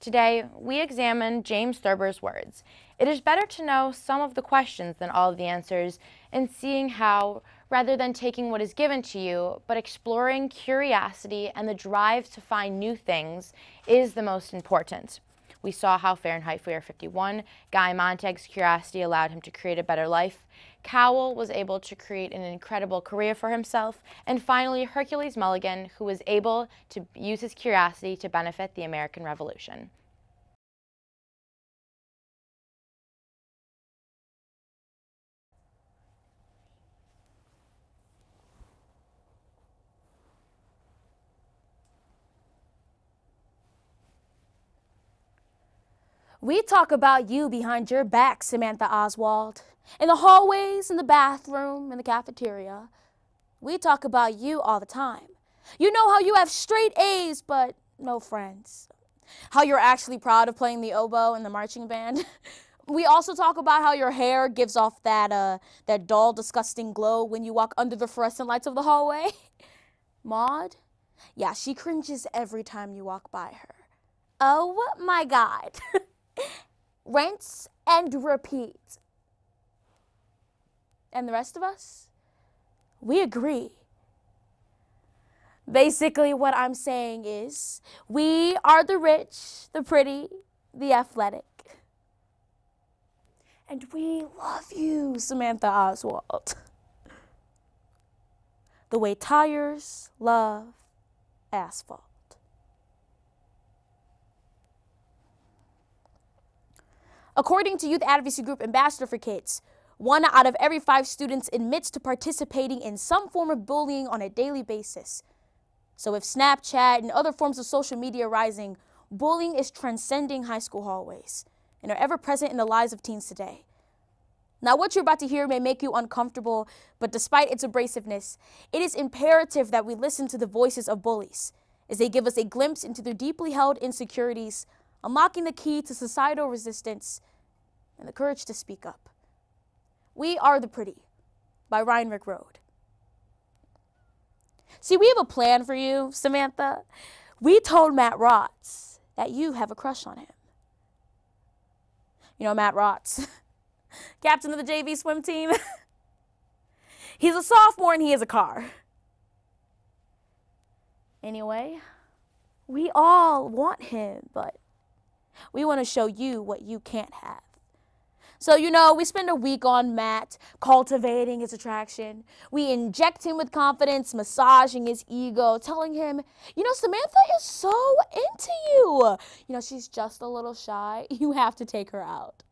Today, we examine James Thurber's words. It is better to know some of the questions than all of the answers, and seeing how, rather than taking what is given to you, but exploring curiosity and the drive to find new things is the most important. We saw how Fahrenheit 451, Guy Montag's curiosity allowed him to create a better life. Cowell was able to create an incredible career for himself. And finally, Hercules Mulligan, who was able to use his curiosity to benefit the American Revolution. We talk about you behind your back, Samantha Oswald. In the hallways, in the bathroom, in the cafeteria. We talk about you all the time. You know how you have straight A's, but no friends. How you're actually proud of playing the oboe in the marching band. we also talk about how your hair gives off that, uh, that dull, disgusting glow when you walk under the fluorescent lights of the hallway. Maud? Yeah, she cringes every time you walk by her. Oh my God. rinse and repeat. And the rest of us, we agree. Basically, what I'm saying is we are the rich, the pretty, the athletic. And we love you, Samantha Oswald. The way tires love asphalt. According to Youth Advocacy Group Ambassador for Kids, one out of every five students admits to participating in some form of bullying on a daily basis. So with Snapchat and other forms of social media rising, bullying is transcending high school hallways and are ever present in the lives of teens today. Now, what you're about to hear may make you uncomfortable, but despite its abrasiveness, it is imperative that we listen to the voices of bullies as they give us a glimpse into their deeply held insecurities, unlocking the key to societal resistance and the courage to speak up. We Are the Pretty by Ryan Rick Road. See, we have a plan for you, Samantha. We told Matt Rotz that you have a crush on him. You know, Matt Rotz, captain of the JV swim team. He's a sophomore and he has a car. Anyway, we all want him, but we want to show you what you can't have. So, you know, we spend a week on Matt cultivating his attraction. We inject him with confidence, massaging his ego, telling him, you know, Samantha is so into you. You know, she's just a little shy. You have to take her out.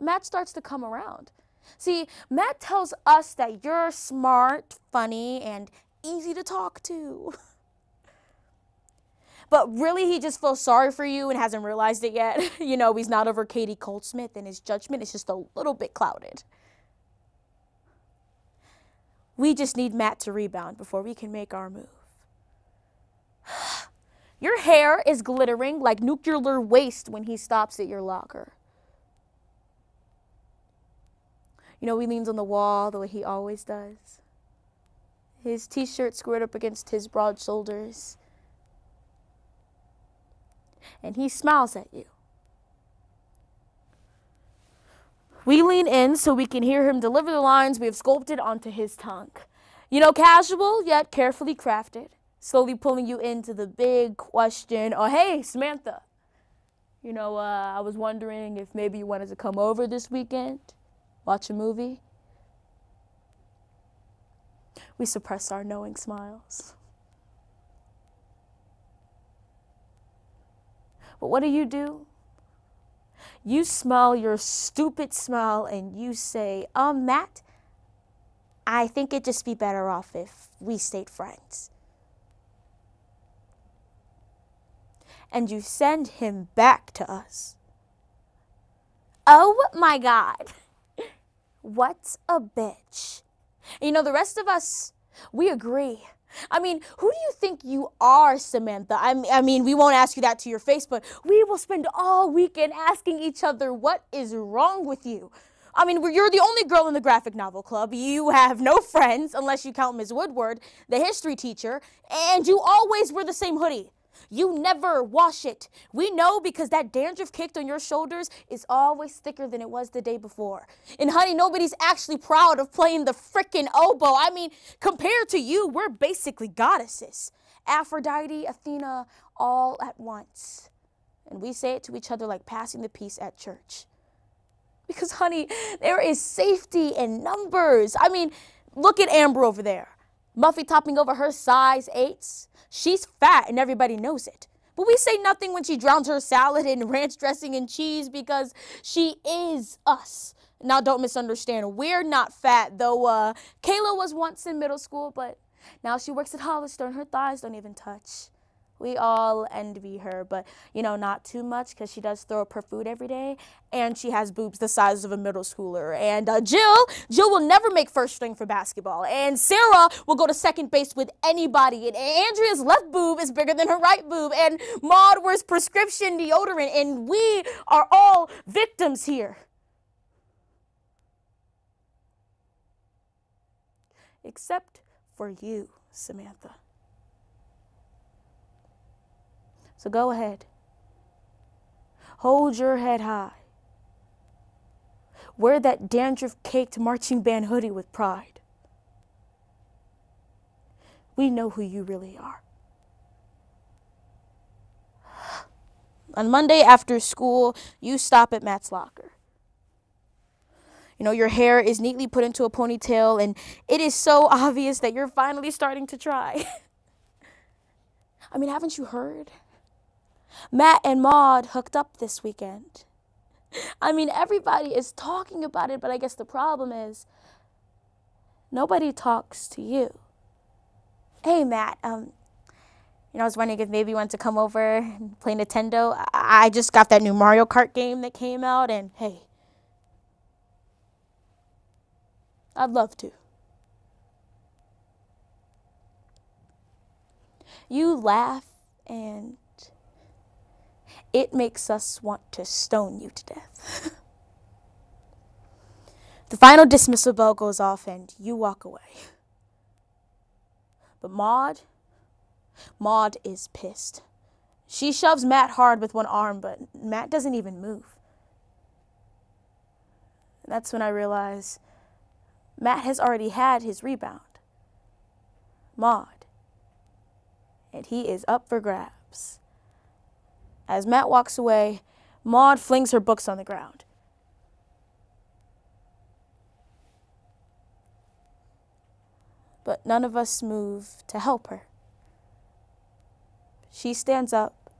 Matt starts to come around. See, Matt tells us that you're smart, funny, and easy to talk to. But really, he just feels sorry for you and hasn't realized it yet. you know, he's not over Katie Goldsmith, and his judgment is just a little bit clouded. We just need Matt to rebound before we can make our move. your hair is glittering like nuclear waste when he stops at your locker. You know, he leans on the wall the way he always does. His t shirt squared up against his broad shoulders and he smiles at you. We lean in so we can hear him deliver the lines we have sculpted onto his tongue. You know, casual yet carefully crafted, slowly pulling you into the big question oh, hey, Samantha. You know, uh, I was wondering if maybe you wanted to come over this weekend, watch a movie. We suppress our knowing smiles. But what do you do? You smile your stupid smile and you say, um, Matt, I think it'd just be better off if we stayed friends. And you send him back to us. Oh my God. What a bitch. You know, the rest of us, we agree. I mean, who do you think you are, Samantha? I mean, I mean, we won't ask you that to your face, but we will spend all weekend asking each other what is wrong with you. I mean, you're the only girl in the graphic novel club. You have no friends, unless you count Ms. Woodward, the history teacher, and you always wear the same hoodie. You never wash it. We know because that dandruff kicked on your shoulders is always thicker than it was the day before. And honey, nobody's actually proud of playing the frickin' oboe. I mean, compared to you, we're basically goddesses. Aphrodite, Athena, all at once. And we say it to each other like passing the peace at church. Because, honey, there is safety in numbers. I mean, look at Amber over there. Muffy topping over her size eights. She's fat and everybody knows it. But we say nothing when she drowns her salad in ranch dressing and cheese because she is us. Now, don't misunderstand. We're not fat, though uh, Kayla was once in middle school, but now she works at Hollister and her thighs don't even touch. We all envy her, but you know, not too much because she does throw up her food every day, and she has boobs the size of a middle schooler. And uh, Jill, Jill will never make first string for basketball, and Sarah will go to second base with anybody. And Andrea's left boob is bigger than her right boob, and Maud wears prescription deodorant, and we are all victims here. Except for you, Samantha. So go ahead. Hold your head high. Wear that dandruff caked marching band hoodie with pride. We know who you really are. On Monday after school, you stop at Matt's locker. You know, your hair is neatly put into a ponytail, and it is so obvious that you're finally starting to try. I mean, haven't you heard? Matt and Maud hooked up this weekend. I mean, everybody is talking about it, but I guess the problem is nobody talks to you. Hey, Matt, um, you know, I was wondering if maybe you want to come over and play Nintendo. I, I just got that new Mario Kart game that came out, and hey, I'd love to. You laugh and it makes us want to stone you to death. the final dismissal bell goes off and you walk away. But Maud, Maud is pissed. She shoves Matt hard with one arm, but Matt doesn't even move. And that's when I realize Matt has already had his rebound. Maud. And he is up for grabs. As Matt walks away, Maud flings her books on the ground. But none of us move to help her. She stands up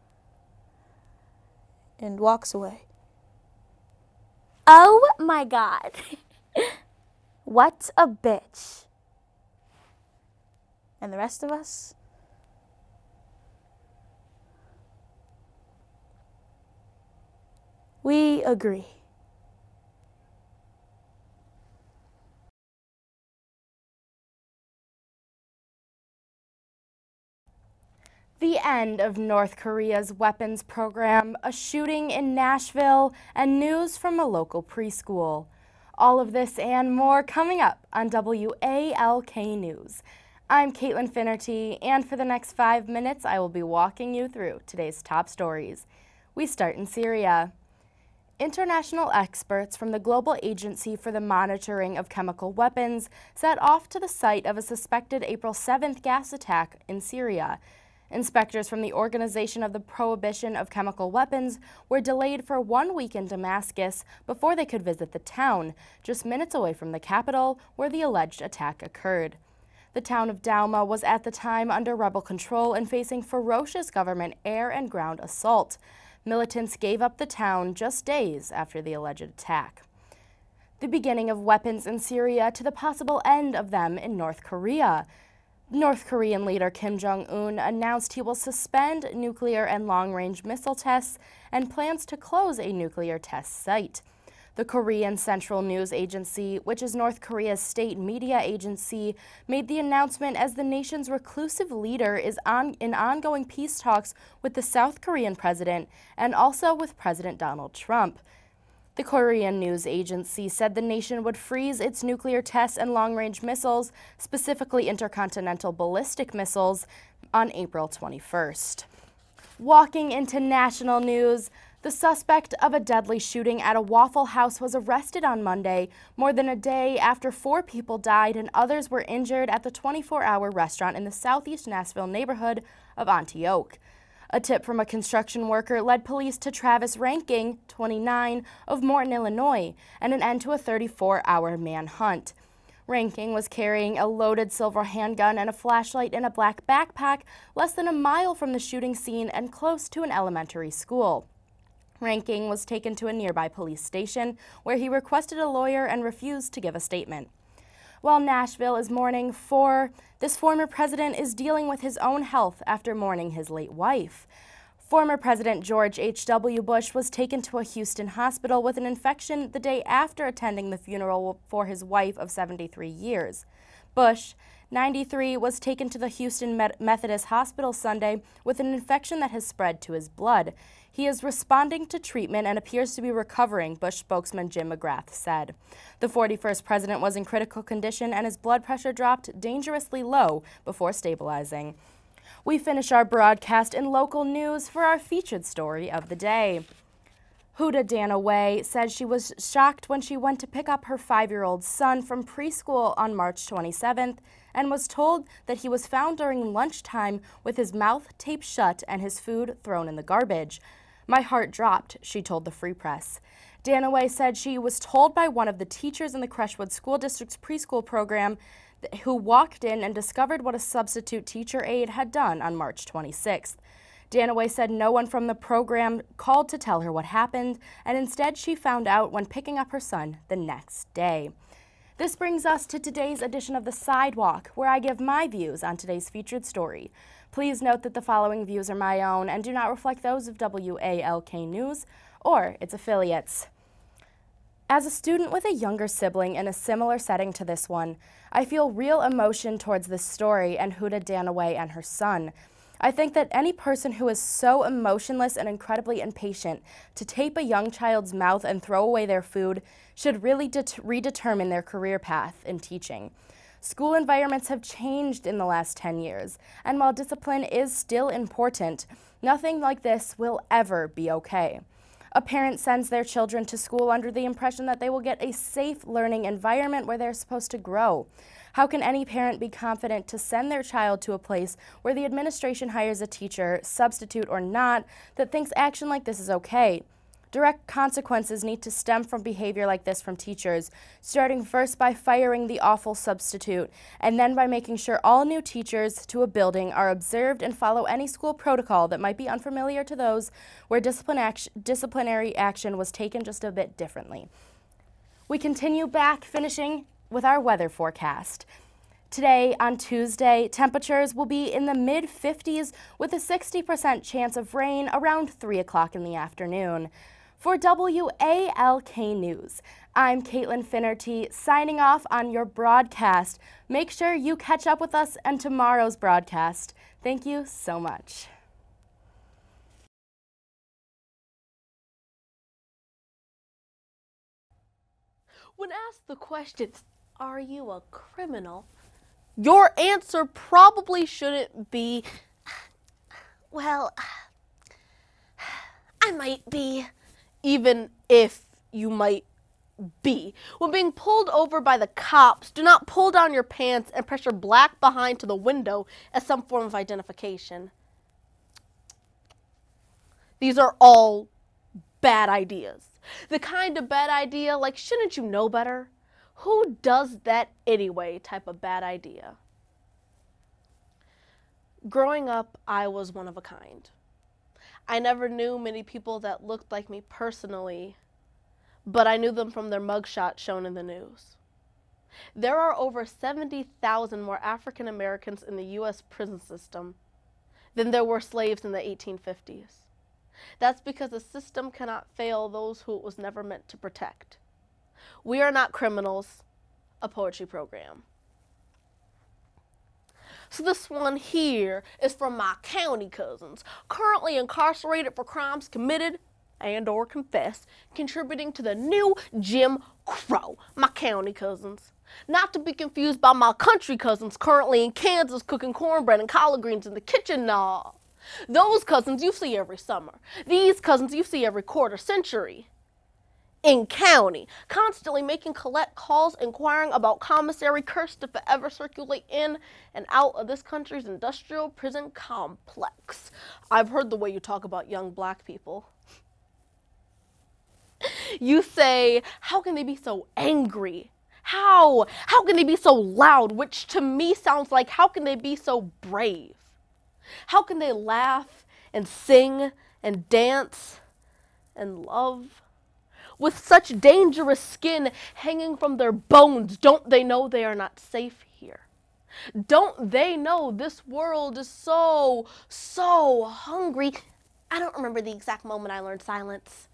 and walks away. Oh my god. what a bitch. And the rest of us? We agree. The end of North Korea's weapons program, a shooting in Nashville, and news from a local preschool. All of this and more coming up on WALK News. I'm Caitlin Finnerty, and for the next five minutes, I will be walking you through today's top stories. We start in Syria. International experts from the Global Agency for the Monitoring of Chemical Weapons set off to the site of a suspected April 7th gas attack in Syria. Inspectors from the Organization of the Prohibition of Chemical Weapons were delayed for one week in Damascus before they could visit the town, just minutes away from the capital where the alleged attack occurred. The town of Douma was at the time under rebel control and facing ferocious government air and ground assault. Militants gave up the town just days after the alleged attack. The beginning of weapons in Syria to the possible end of them in North Korea. North Korean leader Kim Jong un announced he will suspend nuclear and long range missile tests and plans to close a nuclear test site. The Korean Central News Agency, which is North Korea's state media agency, made the announcement as the nation's reclusive leader is on, in ongoing peace talks with the South Korean president and also with President Donald Trump. The Korean news agency said the nation would freeze its nuclear tests and long range missiles, specifically intercontinental ballistic missiles, on April 21st. Walking into national news, the suspect of a deadly shooting at a Waffle House was arrested on Monday, more than a day after four people died and others were injured at the 24 hour restaurant in the southeast Nashville neighborhood of Antioch. A tip from a construction worker led police to Travis Reinking, 29, of Morton, Illinois, and an end to a 34 hour manhunt. Reinking was carrying a loaded silver handgun and a flashlight in a black backpack less than a mile from the shooting scene and close to an elementary school. Reinking was taken to a nearby police station where he requested a lawyer and refused to give a statement. While Nashville is mourning for, this former president is dealing with his own health after mourning his late wife. Former President George H.W. Bush was taken to a Houston hospital with an infection the day after attending the funeral for his wife of 73 years. Bush, 93, was taken to the Houston Methodist Hospital Sunday with an infection that has spread to his blood. He is responding to treatment and appears to be recovering, Bush spokesman Jim McGrath said. The 41st president was in critical condition and his blood pressure dropped dangerously low before stabilizing. We finish our broadcast in local news for our featured story of the day. Huda Danaway said she was shocked when she went to pick up her five-year-old son from preschool on March 27th and was told that he was found during lunchtime with his mouth taped shut and his food thrown in the garbage. My heart dropped, she told the Free Press. Danaway said she was told by one of the teachers in the Crestwood School District's preschool program who walked in and discovered what a substitute teacher aide had done on March 26th. Danaway said no one from the program called to tell her what happened, and instead she found out when picking up her son the next day. This brings us to today's edition of The Sidewalk, where I give my views on today's featured story. Please note that the following views are my own and do not reflect those of WALK News or its affiliates. As a student with a younger sibling in a similar setting to this one, I feel real emotion towards this story and Huda Danaway and her son. I think that any person who is so emotionless and incredibly impatient to tape a young child's mouth and throw away their food should really redetermine their career path in teaching. School environments have changed in the last 10 years, and while discipline is still important, nothing like this will ever be okay. A parent sends their children to school under the impression that they will get a safe learning environment where they're supposed to grow. How can any parent be confident to send their child to a place where the administration hires a teacher, substitute or not, that thinks action like this is okay? Direct consequences need to stem from behavior like this from teachers, starting first by firing the awful substitute, and then by making sure all new teachers to a building are observed and follow any school protocol that might be unfamiliar to those where discipline disciplinary action was taken just a bit differently. We continue back, finishing with our weather forecast. Today, on Tuesday, temperatures will be in the mid 50s with a 60% chance of rain around 3 o'clock in the afternoon. For WALK News, I'm Caitlin Finnerty signing off on your broadcast. Make sure you catch up with us on tomorrow's broadcast. Thank you so much. When asked the question, Are you a criminal? your answer probably shouldn't be, Well, I might be, even if you might be. When being pulled over by the cops, do not pull down your pants and press your black behind to the window as some form of identification. These are all bad ideas. The kind of bad idea like, shouldn't you know better? Who does that anyway type of bad idea? Growing up, I was one of a kind. I never knew many people that looked like me personally, but I knew them from their mugshot shown in the news. There are over 70,000 more African Americans in the U.S. prison system than there were slaves in the 1850s. That's because the system cannot fail those who it was never meant to protect. We are not criminals, a poetry program. So this one here is from my county cousins, currently incarcerated for crimes committed and or confessed, contributing to the new Jim Crow, my county cousins. Not to be confused by my country cousins currently in Kansas cooking cornbread and collard greens in the kitchen now. Those cousins you see every summer. These cousins you see every quarter century in county, constantly making collect calls inquiring about commissary cursed to forever circulate in and out of this country's industrial prison complex. I've heard the way you talk about young black people. you say, how can they be so angry? How? How can they be so loud? Which to me sounds like, how can they be so brave? How can they laugh and sing and dance and love? With such dangerous skin hanging from their bones, don't they know they are not safe here? Don't they know this world is so, so hungry? I don't remember the exact moment I learned silence.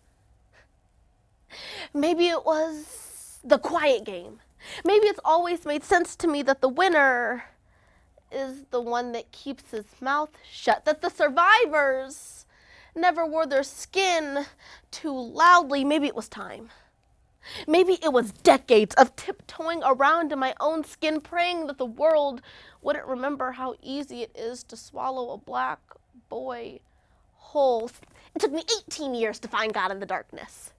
Maybe it was the quiet game. Maybe it's always made sense to me that the winner is the one that keeps his mouth shut, that the survivors never wore their skin too loudly. Maybe it was time. Maybe it was decades of tiptoeing around in my own skin, praying that the world wouldn't remember how easy it is to swallow a black boy whole. It took me 18 years to find God in the darkness.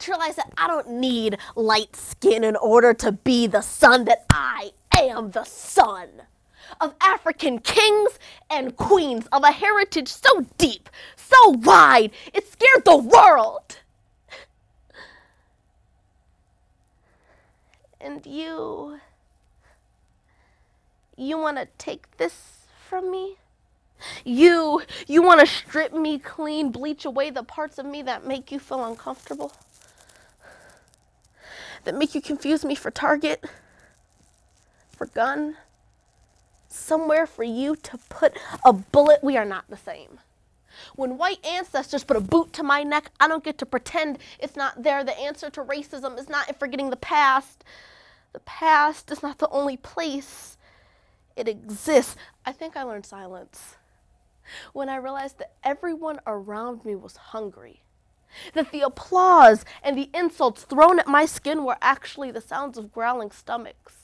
To realize that I don't need light skin in order to be the sun, that I am the sun of African kings and queens of a heritage so deep, so wide, it scared the world. And you, you want to take this from me? You, you want to strip me clean, bleach away the parts of me that make you feel uncomfortable? That make you confuse me for target? For gun? Somewhere for you to put a bullet. We are not the same. When white ancestors put a boot to my neck, I don't get to pretend it's not there. The answer to racism is not in forgetting the past. The past is not the only place it exists. I think I learned silence when I realized that everyone around me was hungry. That the applause and the insults thrown at my skin were actually the sounds of growling stomachs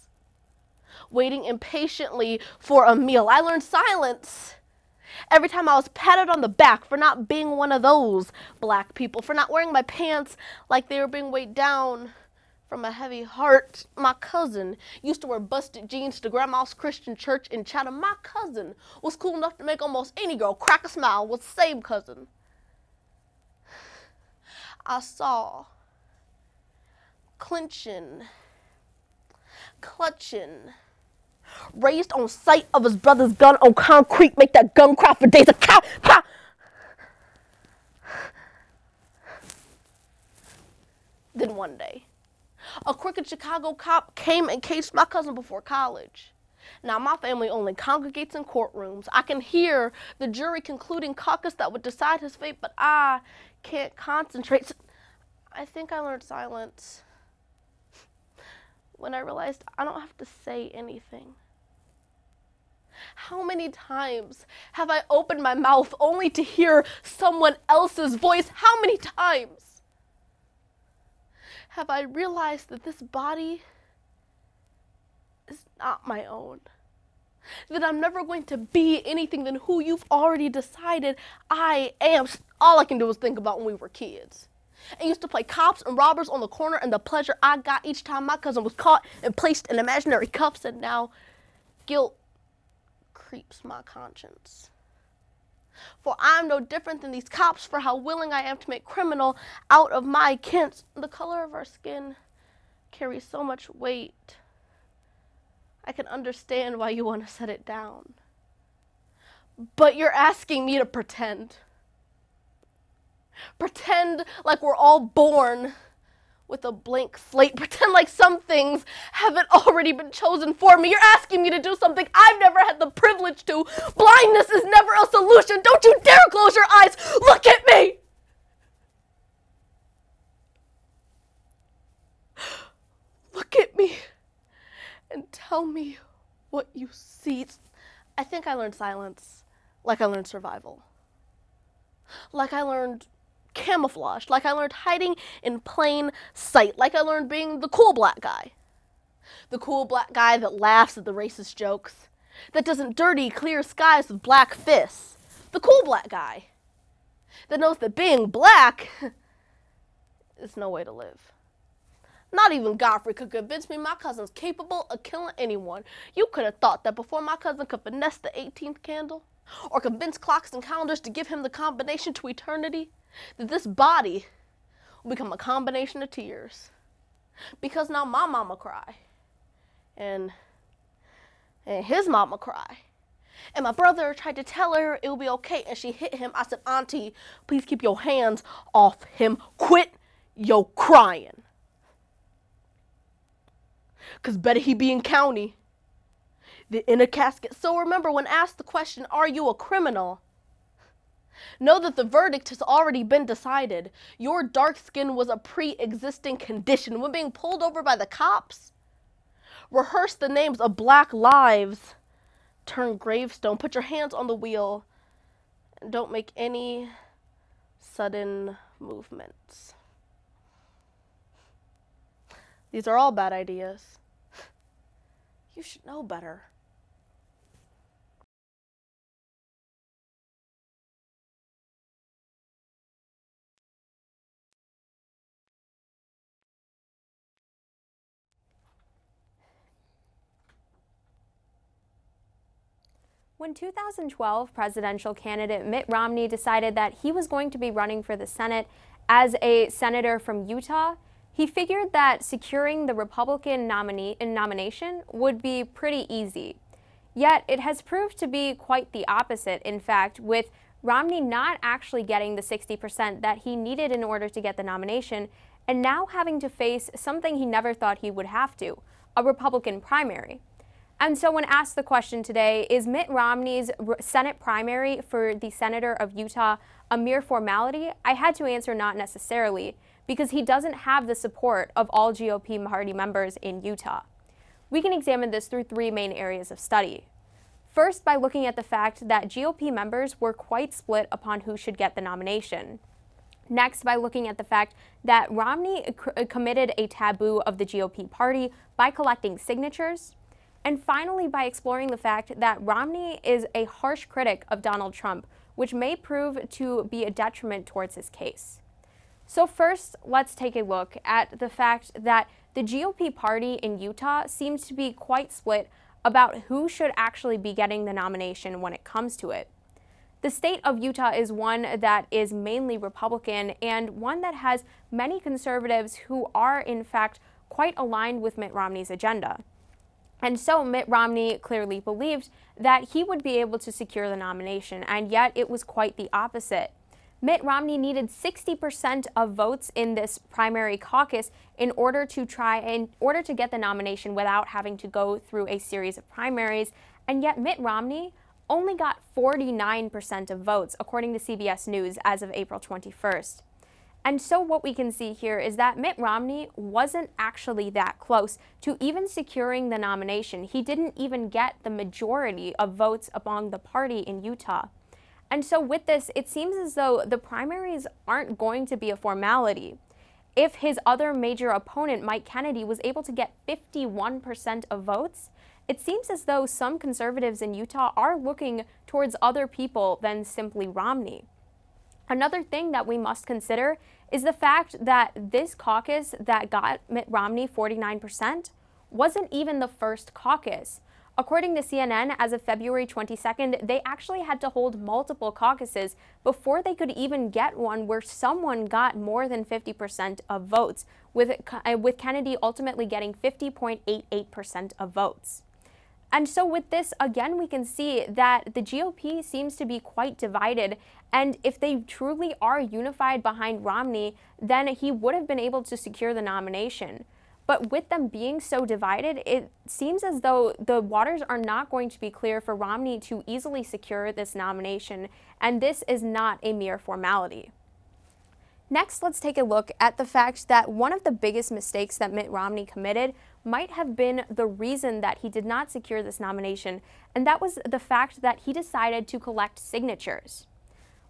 waiting impatiently for a meal. I learned silence. Every time I was patted on the back for not being one of those black people, for not wearing my pants like they were being weighed down from a heavy heart. My cousin used to wear busted jeans to Grandma's Christian church in Chatham. My cousin was cool enough to make almost any girl crack a smile with the same cousin. I saw clenching, clutching, raised on sight of his brother's gun on concrete, make that gun cry for days. A cow, cow. Then one day, a crooked Chicago cop came and cased my cousin before college. Now, my family only congregates in courtrooms. I can hear the jury concluding caucus that would decide his fate, but I can't concentrate. I think I learned silence when I realized I don't have to say anything. How many times have I opened my mouth only to hear someone else's voice? How many times have I realized that this body is not my own? That I'm never going to be anything than who you've already decided I am. All I can do is think about when we were kids. I used to play cops and robbers on the corner and the pleasure I got each time my cousin was caught and placed in imaginary cuffs, and now guilt creeps my conscience. For I'm no different than these cops for how willing I am to make criminal out of my kin. The color of our skin carries so much weight. I can understand why you want to set it down. But you're asking me to pretend. Pretend like we're all born with a blank slate. Pretend like some things haven't already been chosen for me. You're asking me to do something I've never had the privilege to. Blindness is never a solution. Don't you dare close your eyes. Look at me. Look at me and tell me what you see. I think I learned silence like I learned survival. Like I learned camouflage, like I learned hiding in plain sight, like I learned being the cool black guy. The cool black guy that laughs at the racist jokes, that doesn't dirty clear skies with black fists. The cool black guy that knows that being black is no way to live. Not even Godfrey could convince me my cousin's capable of killing anyone. You could have thought that before my cousin could finesse the 18th candle, or convince clocks and calendars to give him the combination to eternity, that this body will become a combination of tears. Because now my mama cry, and, and his mama cry. And my brother tried to tell her it will be okay, and she hit him. I said, Auntie, please keep your hands off him. Quit your crying. Because better he be in county in a casket. So remember, when asked the question, Are you a criminal? Know that the verdict has already been decided. Your dark skin was a pre existing condition. When being pulled over by the cops, rehearse the names of black lives. Turn gravestone. Put your hands on the wheel. And don't make any sudden movements. These are all bad ideas. You should know better. When 2012 presidential candidate Mitt Romney decided that he was going to be running for the Senate as a senator from Utah, he figured that securing the Republican nominee in nomination would be pretty easy. Yet it has proved to be quite the opposite, in fact, with Romney not actually getting the 60% that he needed in order to get the nomination, and now having to face something he never thought he would have to a Republican primary. And so, when asked the question today, is Mitt Romney's Senate primary for the senator of Utah a mere formality? I had to answer not necessarily, because he doesn't have the support of all GOP party members in Utah. We can examine this through three main areas of study. First, by looking at the fact that GOP members were quite split upon who should get the nomination. Next, by looking at the fact that Romney uh, committed a taboo of the GOP party by collecting signatures. And finally, by exploring the fact that Romney is a harsh critic of Donald Trump, which may prove to be a detriment towards his case. So, first, let's take a look at the fact that the GOP party in Utah seems to be quite split about who should actually be getting the nomination when it comes to it. The state of Utah is one that is mainly Republican and one that has many conservatives who are, in fact, quite aligned with Mitt Romney's agenda. And so Mitt Romney clearly believed that he would be able to secure the nomination, and yet it was quite the opposite. Mitt Romney needed 60% of votes in this primary caucus in order to try in order to get the nomination without having to go through a series of primaries, and yet Mitt Romney only got 49% of votes according to CBS News as of April 21st. And so what we can see here is that Mitt Romney wasn't actually that close to even securing the nomination. He didn't even get the majority of votes among the party in Utah. And so with this, it seems as though the primaries aren't going to be a formality. If his other major opponent, Mike Kennedy, was able to get 51% of votes, it seems as though some conservatives in Utah are looking towards other people than simply Romney. Another thing that we must consider is the fact that this caucus that got Mitt Romney 49% wasn't even the first caucus. According to CNN, as of February 22nd, they actually had to hold multiple caucuses before they could even get one where someone got more than 50% of votes, with, uh, with Kennedy ultimately getting 50.88% of votes. And so with this, again, we can see that the GOP seems to be quite divided. And if they truly are unified behind Romney, then he would have been able to secure the nomination. But with them being so divided, it seems as though the waters are not going to be clear for Romney to easily secure this nomination. And this is not a mere formality. Next, let's take a look at the fact that one of the biggest mistakes that Mitt Romney committed might have been the reason that he did not secure this nomination, and that was the fact that he decided to collect signatures.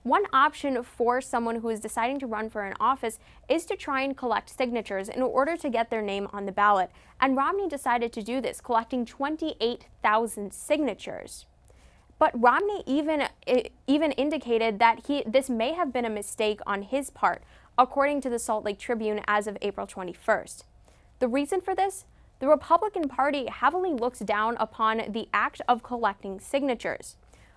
One option for someone who is deciding to run for an office is to try and collect signatures in order to get their name on the ballot. And Romney decided to do this, collecting 28,000 signatures. But Romney even even indicated that he this may have been a mistake on his part, according to the Salt Lake Tribune as of April 21st. The reason for this? The Republican Party heavily looks down upon the act of collecting signatures.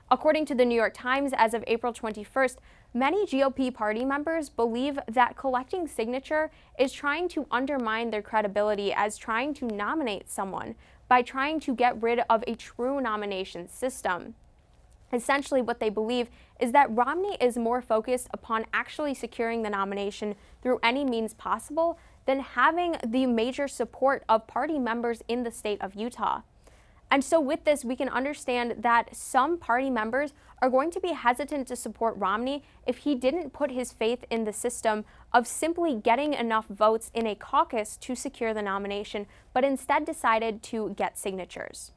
According to the New York Times, as of April 21st, many GOP party members believe that collecting signature is trying to undermine their credibility as trying to nominate someone by trying to get rid of a true nomination system. Essentially, what they believe is that Romney is more focused upon actually securing the nomination through any means possible than having the major support of party members in the state of Utah. And so, with this, we can understand that some party members are going to be hesitant to support Romney if he didn't put his faith in the system of simply getting enough votes in a caucus to secure the nomination, but instead decided to get signatures.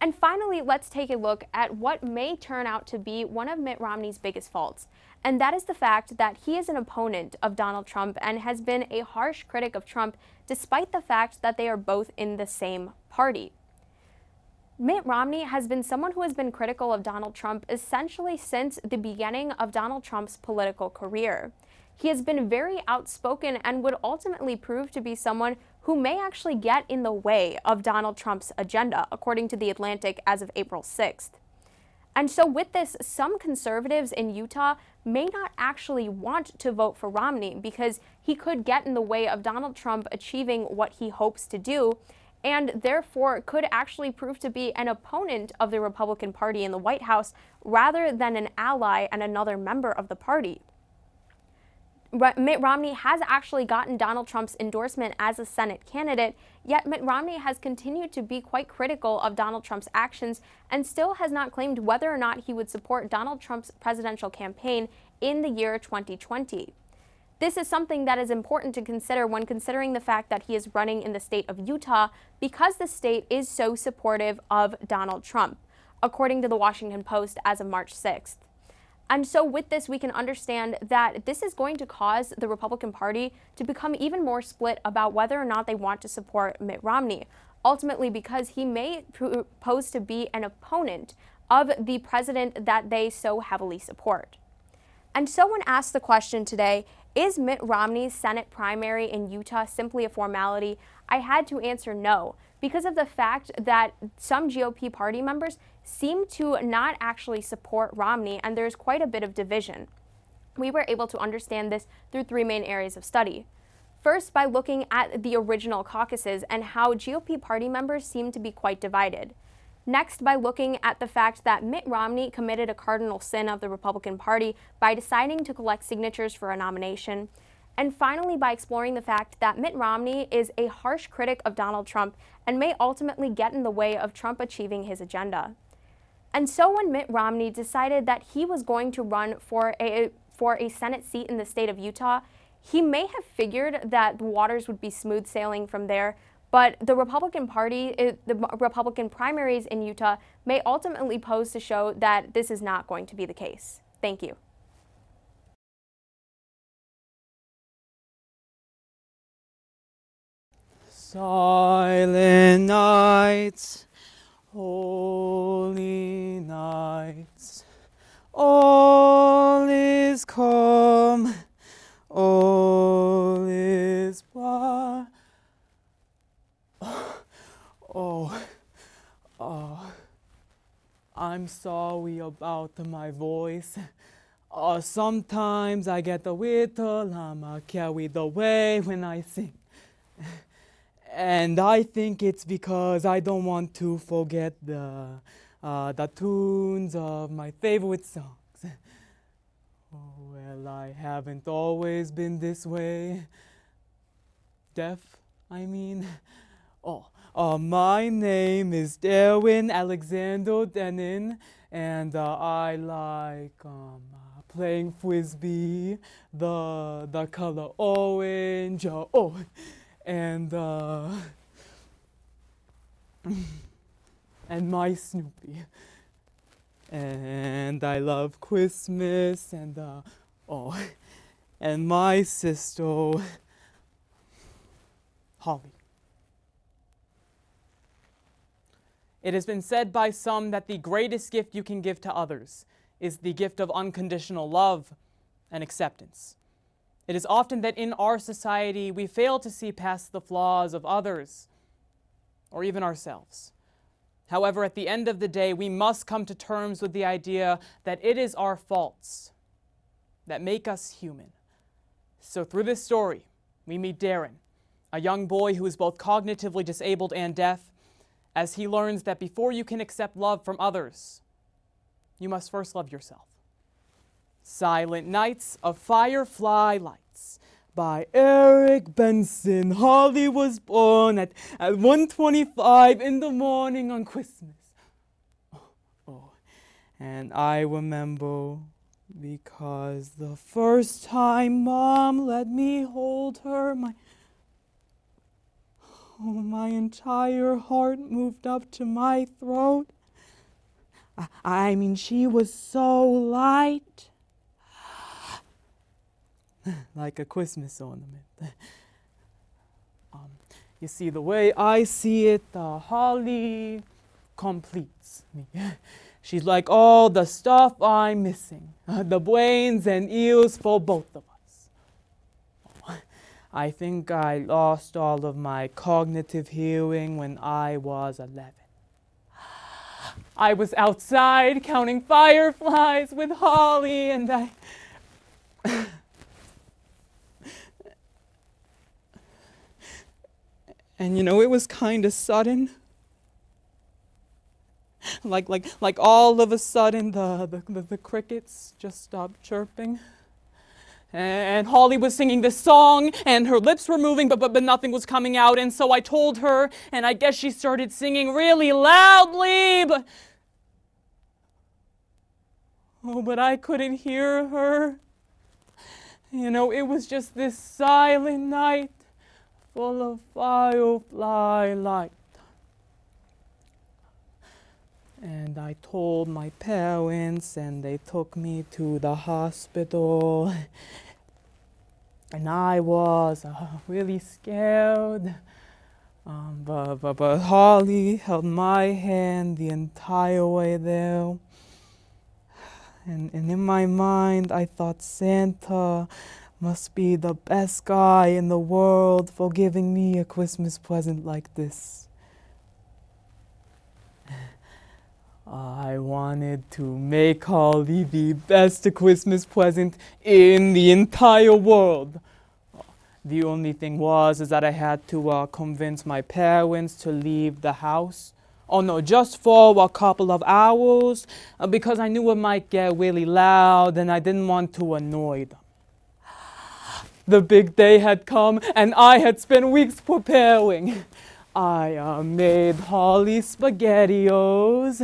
And finally, let's take a look at what may turn out to be one of Mitt Romney's biggest faults, and that is the fact that he is an opponent of Donald Trump and has been a harsh critic of Trump despite the fact that they are both in the same party. Mitt Romney has been someone who has been critical of Donald Trump essentially since the beginning of Donald Trump's political career. He has been very outspoken and would ultimately prove to be someone who may actually get in the way of Donald Trump's agenda, according to The Atlantic as of April 6th. And so, with this, some conservatives in Utah may not actually want to vote for Romney because he could get in the way of Donald Trump achieving what he hopes to do and therefore could actually prove to be an opponent of the Republican Party in the White House rather than an ally and another member of the party. Mitt Romney has actually gotten Donald Trump's endorsement as a Senate candidate, yet Mitt Romney has continued to be quite critical of Donald Trump's actions and still has not claimed whether or not he would support Donald Trump's presidential campaign in the year 2020. This is something that is important to consider when considering the fact that he is running in the state of Utah because the state is so supportive of Donald Trump, according to the Washington Post as of March 6th. And so, with this, we can understand that this is going to cause the Republican Party to become even more split about whether or not they want to support Mitt Romney, ultimately, because he may pose to be an opponent of the president that they so heavily support. And so, when asked the question today, is Mitt Romney's Senate primary in Utah simply a formality? I had to answer no, because of the fact that some GOP party members seem to not actually support Romney, and there's quite a bit of division. We were able to understand this through three main areas of study. First, by looking at the original caucuses and how GOP party members seem to be quite divided. Next, by looking at the fact that Mitt Romney committed a cardinal sin of the Republican Party by deciding to collect signatures for a nomination. And finally, by exploring the fact that Mitt Romney is a harsh critic of Donald Trump and may ultimately get in the way of Trump achieving his agenda. And so when Mitt Romney decided that he was going to run for a, for a Senate seat in the state of Utah, he may have figured that the waters would be smooth sailing from there, but the Republican Party, the Republican primaries in Utah may ultimately pose to show that this is not going to be the case. Thank you. Silent nights, holy nights, all is calm, all is bright. Oh, oh, I'm sorry about my voice. Uh, sometimes I get a little I'm carried away when I sing. And I think it's because I don't want to forget the, uh, the tunes of my favorite songs. Oh, well, I haven't always been this way. Deaf, I mean. Oh, uh, my name is Darwin Alexander Denon, and uh, I like um, uh, playing frisbee, the the color orange. Uh, oh, and uh, and my Snoopy. And I love Christmas and uh, oh, and my sister Holly. It has been said by some that the greatest gift you can give to others is the gift of unconditional love and acceptance. It is often that in our society we fail to see past the flaws of others or even ourselves. However, at the end of the day, we must come to terms with the idea that it is our faults that make us human. So, through this story, we meet Darren, a young boy who is both cognitively disabled and deaf, as he learns that before you can accept love from others, you must first love yourself. Silent Nights of Firefly Lights by Eric Benson. Holly was born at, at 1.25 in the morning on Christmas. Oh, oh, and I remember because the first time Mom let me hold her, my, oh, my entire heart moved up to my throat. I, I mean, she was so light like a Christmas ornament. um, you see, the way I see it, holly completes me. She's like all the stuff I'm missing, the brains and ears for both of us. I think I lost all of my cognitive hearing when I was 11. I was outside counting fireflies with Holly, and I. And you know, it was kind of sudden. Like, like, like all of a sudden, the, the, the, crickets just stopped chirping. And Holly was singing this song, and her lips were moving, but, but, but nothing was coming out. And so I told her, and I guess she started singing really loudly, but. Oh, but I couldn't hear her. You know, it was just this silent night full of firefly light. And I told my parents, and they took me to the hospital. And I was uh, really scared. Um, but, but, but Holly held my hand the entire way there. And, and in my mind, I thought Santa must be the best guy in the world for giving me a Christmas present like this. I wanted to make Holly the best Christmas present in the entire world. The only thing was is that I had to uh, convince my parents to leave the house. Oh no, just for a couple of hours uh, because I knew it might get really loud and I didn't want to annoy them. The big day had come and I had spent weeks preparing. I uh, made Holly spaghettios.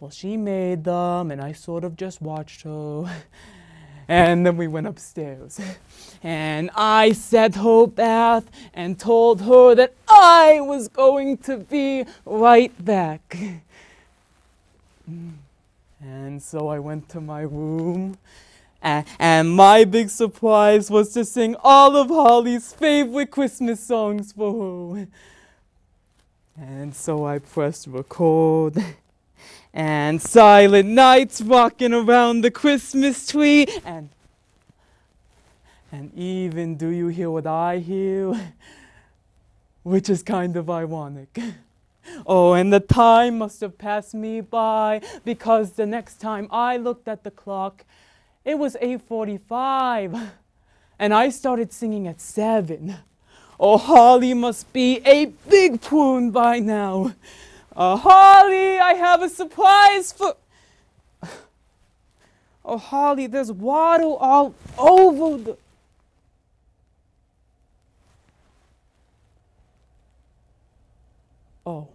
Well, she made them, and I sort of just watched her. And then we went upstairs. And I set her bath and told her that I was going to be right back. And so I went to my room. And, and my big surprise was to sing all of Holly's favorite Christmas songs for her. And so I pressed record and silent nights walking around the Christmas tree and and even do you hear what I hear? Which is kind of ironic. Oh, and the time must have passed me by because the next time I looked at the clock, it was 8:45 and I started singing at 7. Oh, Holly must be a big prune by now. Oh, Holly, I have a surprise for. Oh, Holly, there's water all over the. Oh.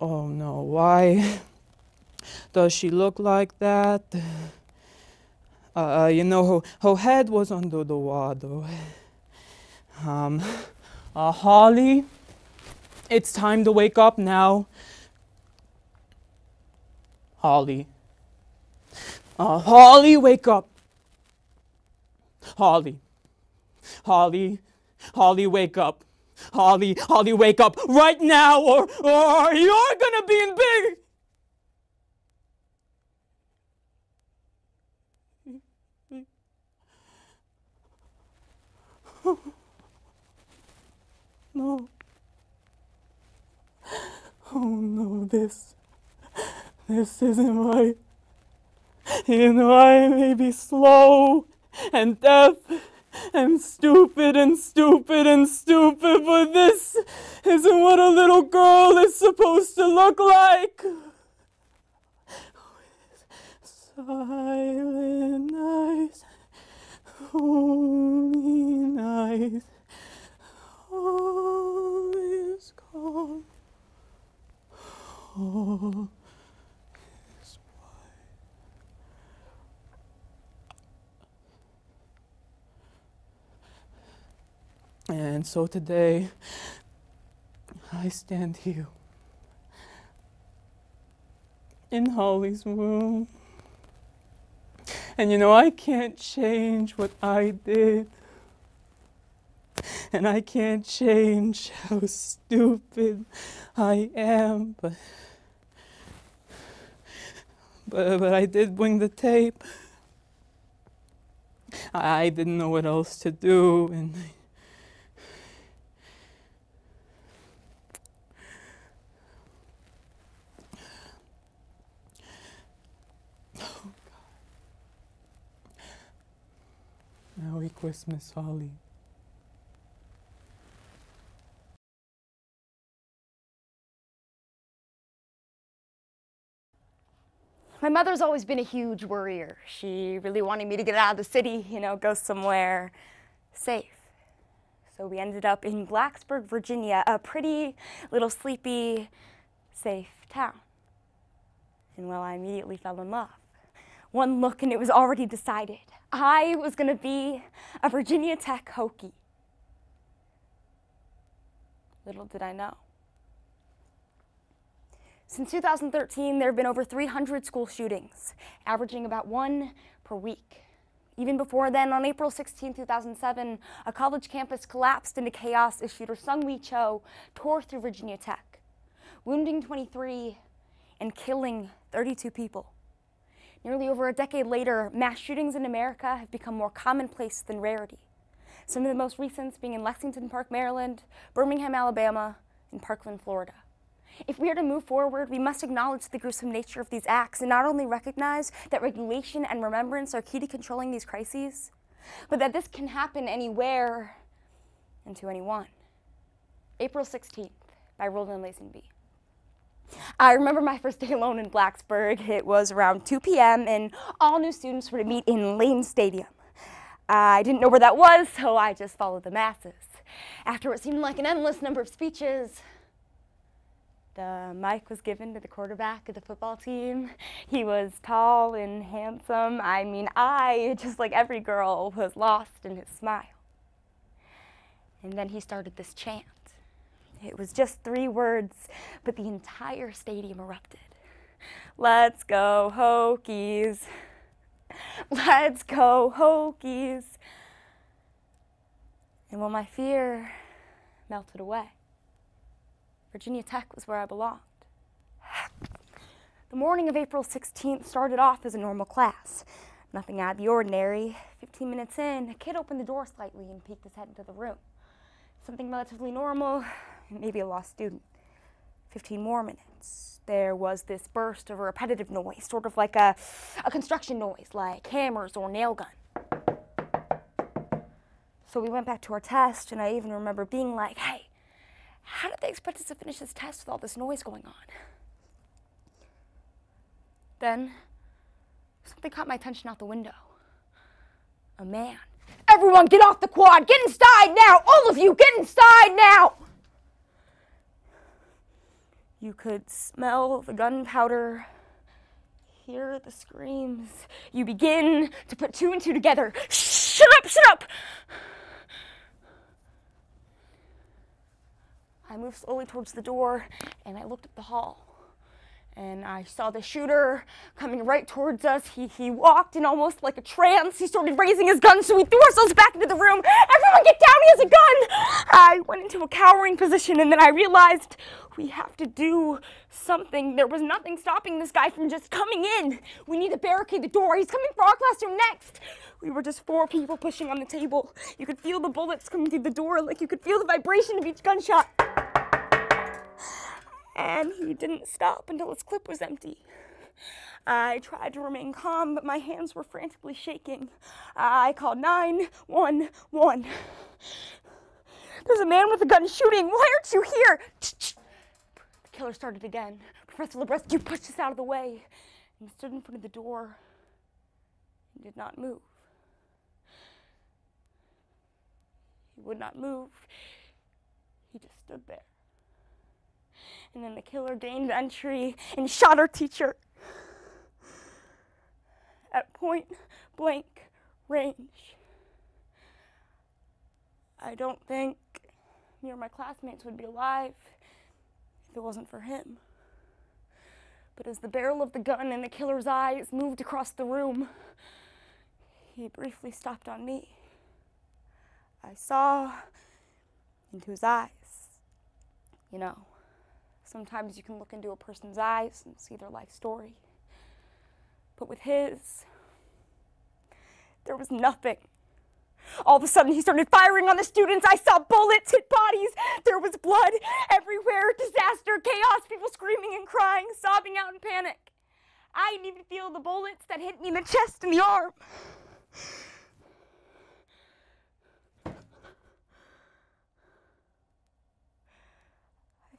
Oh no, why does she look like that? Uh, you know, her, her head was under the water. Um, uh, Holly, it's time to wake up now. Holly. Uh, Holly, wake up. Holly. Holly. Holly, wake up. Holly, Holly, wake up right now or, or you're gonna be in big. No. Oh no, this. This isn't right. You know, I may be slow and deaf and stupid and stupid and stupid, but this isn't what a little girl is supposed to look like. Silent nights, holy nights, all is calm. All is. And so today, I stand here in Holly's room. And you know, I can't change what I did. And I can't change how stupid I am, but, but, but I did bring the tape. I, I didn't know what else to do, and oh, Merry Christmas, Holly. My mother's always been a huge worrier. She really wanted me to get out of the city, you know, go somewhere safe. So we ended up in Blacksburg, Virginia, a pretty little sleepy, safe town. And well, I immediately fell in love. One look and it was already decided. I was going to be a Virginia Tech Hokie. Little did I know. Since 2013, there have been over 300 school shootings, averaging about one per week. Even before then, on April 16, 2007, a college campus collapsed into chaos as shooter Seung-Hui Cho tore through Virginia Tech, wounding 23 and killing 32 people. Nearly over a decade later, mass shootings in America have become more commonplace than rarity. Some of the most recent being in Lexington Park, Maryland, Birmingham, Alabama, and Parkland, Florida. If we are to move forward, we must acknowledge the gruesome nature of these acts and not only recognize that regulation and remembrance are key to controlling these crises, but that this can happen anywhere and to anyone. April 16th by Roland Lazenby. I remember my first day alone in Blacksburg. It was around 2 p.m. and all new students were to meet in Lane Stadium. I didn't know where that was, so I just followed the masses. After what seemed like an endless number of speeches, the mic was given to the quarterback of the football team. He was tall and handsome. I mean, I, just like every girl, was lost in his smile. And then he started this chant. It was just three words, but the entire stadium erupted. Let's go, Hokies. Let's go, Hokies. And when my fear melted away, Virginia Tech was where I belonged. The morning of April 16th started off as a normal class. Nothing out of the ordinary. 15 minutes in, a kid opened the door slightly and peeked his head into the room. Something relatively normal, maybe a lost student. 15 more minutes. There was this burst of a repetitive noise, sort of like a, a construction noise, like hammers or nail gun. So we went back to our test, and I even remember being like, hey, how did they expect us to finish this test with all this noise going on? Then, something caught my attention out the window. A man. Everyone get off the quad! Get inside now! All of you, get inside now! You could smell the gunpowder, hear the screams. You begin to put two and two together. Shut up, shut up! I moved slowly towards the door and I looked up the hall. And I saw the shooter coming right towards us. He, he walked in almost like a trance. He started raising his gun, so we threw ourselves back into the room. Everyone get down, he has a gun! I went into a cowering position and then I realized we have to do something. There was nothing stopping this guy from just coming in. We need to barricade the door. He's coming for our classroom next. We were just four people pushing on the table. You could feel the bullets coming through the door, like you could feel the vibration of each gunshot. And he didn't stop until his clip was empty. I tried to remain calm, but my hands were frantically shaking. I called 911. There's a man with a gun shooting. Why aren't you here? The killer started again. Professor Librescu pushed us out of the way and stood in front of the door and did not move. He would not move. He just stood there and then the killer gained entry and shot our teacher at point blank range. I don't think me or my classmates would be alive if it wasn't for him. But as the barrel of the gun in the killer's eyes moved across the room, he briefly stopped on me. I saw into his eyes, you know. Sometimes you can look into a person's eyes and see their life story. But with his, there was nothing. All of a sudden, he started firing on the students. I saw bullets hit bodies. There was blood everywhere, disaster, chaos, people screaming and crying, sobbing out in panic. I didn't even feel the bullets that hit me in the chest and the arm.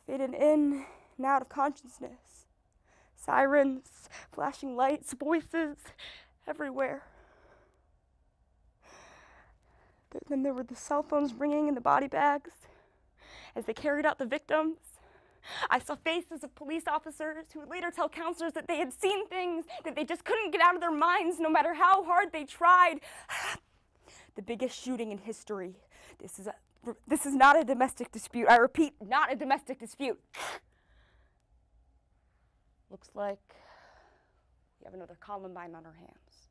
Faded in and out of consciousness. Sirens, flashing lights, voices everywhere. Then there were the cell phones ringing in the body bags as they carried out the victims. I saw faces of police officers who would later tell counselors that they had seen things that they just couldn't get out of their minds no matter how hard they tried. the biggest shooting in history. This is a this is not a domestic dispute. I repeat, not a domestic dispute. Looks like we have another Columbine on our hands.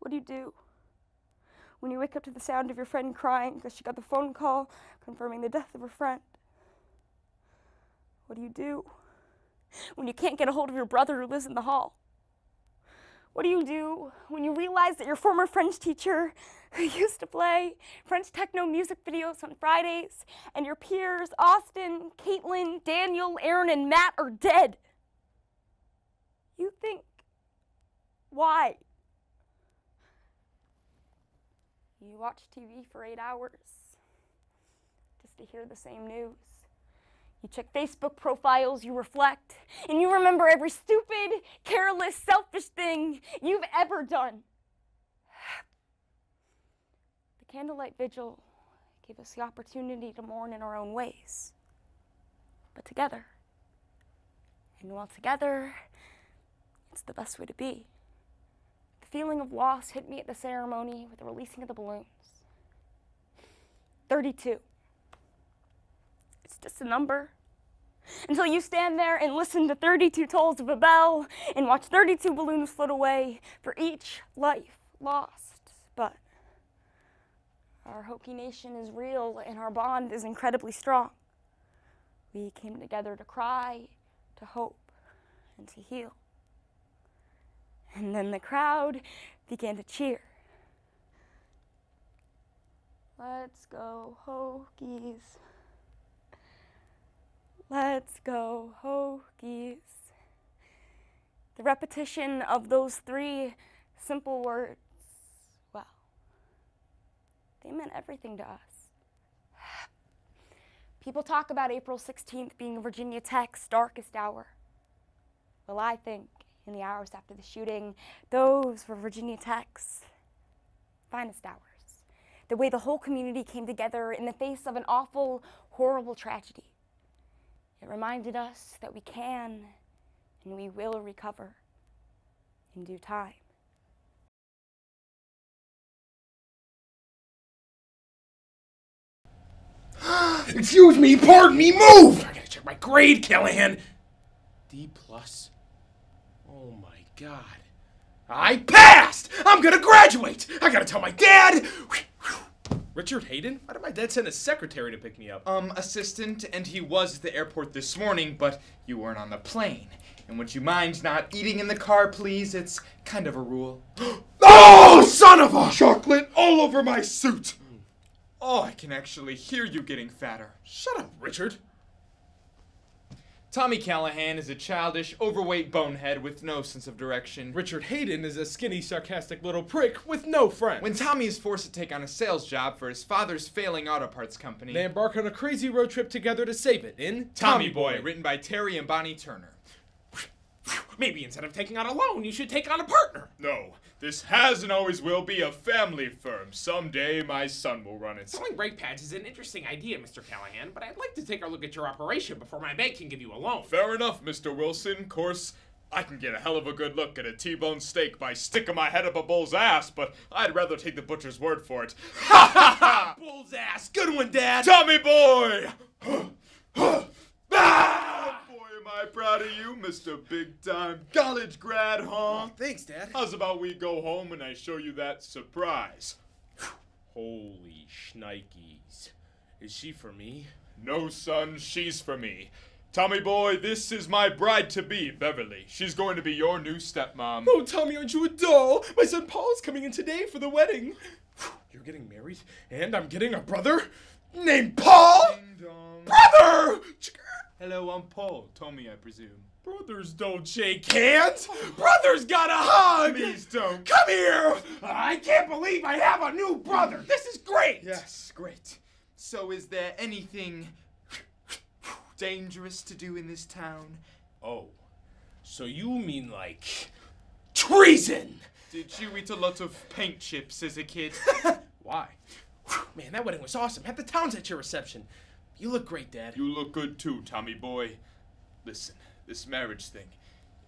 What do you do when you wake up to the sound of your friend crying because she got the phone call confirming the death of her friend? What do you do when you can't get a hold of your brother who lives in the hall? What do you do when you realize that your former French teacher, who used to play French techno music videos on Fridays, and your peers, Austin, Caitlin, Daniel, Aaron, and Matt, are dead? You think, why? You watch TV for eight hours just to hear the same news. You check Facebook profiles, you reflect, and you remember every stupid, careless, selfish thing you've ever done. The candlelight vigil gave us the opportunity to mourn in our own ways, but together. And while together, it's the best way to be. The feeling of loss hit me at the ceremony with the releasing of the balloons. 32. It's just a number. Until you stand there and listen to 32 tolls of a bell and watch 32 balloons float away for each life lost. But our Hokie Nation is real and our bond is incredibly strong. We came together to cry, to hope, and to heal. And then the crowd began to cheer. Let's go, Hokies. Let's go, Hokies. The repetition of those three simple words, well, they meant everything to us. People talk about April 16th being Virginia Tech's darkest hour. Well, I think in the hours after the shooting, those were Virginia Tech's finest hours. The way the whole community came together in the face of an awful, horrible tragedy. It reminded us that we can and we will recover in due time. Excuse me, pardon me, move! I gotta check my grade, Callahan. D plus. Oh my god. I passed! I'm gonna graduate! I gotta tell my dad! Richard Hayden? Why did my dad send a secretary to pick me up? Um, assistant, and he was at the airport this morning, but you weren't on the plane. And would you mind not eating in the car, please? It's kind of a rule. Oh, son of a chocolate all over my suit! Oh, I can actually hear you getting fatter. Shut up, Richard. Tommy Callahan is a childish, overweight bonehead with no sense of direction. Richard Hayden is a skinny, sarcastic little prick with no friends. When Tommy is forced to take on a sales job for his father's failing auto parts company, they embark on a crazy road trip together to save it in Tommy Boy, written by Terry and Bonnie Turner. Maybe instead of taking on a loan, you should take on a partner. No, this has and always will be a family firm. Someday my son will run it. Selling brake pads is an interesting idea, Mr. Callahan, but I'd like to take a look at your operation before my bank can give you a loan. Fair enough, Mr. Wilson. Course, I can get a hell of a good look at a T-bone steak by sticking my head up a bull's ass, but I'd rather take the butcher's word for it. Ha ha ha! Bull's ass. Good one, Dad. Tommy boy! ah! Boy, am I proud of you, Mr. Big Time College grad, huh? Oh, thanks, Dad. How's about we go home and I show you that surprise? Holy shnikes. Is she for me? No, son, she's for me. Tommy boy, this is my bride to be, Beverly. She's going to be your new stepmom. Oh, Tommy, aren't you a doll? My son Paul's coming in today for the wedding. You're getting married, and I'm getting a brother named Paul. Brother! Hello, I'm Paul. Tommy, I presume. Brothers don't shake hands. Brothers got a hug. Please don't. Come here. I can't believe I have a new brother. This is great. Yes, great. So, is there anything dangerous to do in this town? Oh, so you mean like treason? Did you eat a lot of paint chips as a kid? Why? Man, that wedding was awesome. Half the town's at your reception. You look great, Dad. You look good too, Tommy boy. Listen, this marriage thing.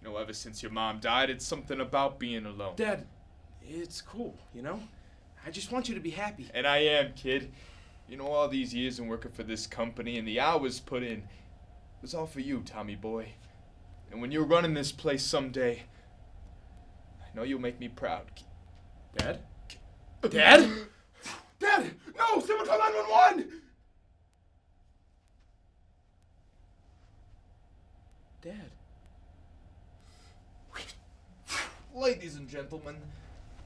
You know, ever since your mom died, it's something about being alone. Dad, it's cool, you know? I just want you to be happy. And I am, kid. You know, all these years in working for this company and the hours put in, it was all for you, Tommy boy. And when you're running this place someday, I know you'll make me proud. Dad? Dad? Dad! No! Someone call 911! dead. Ladies and gentlemen,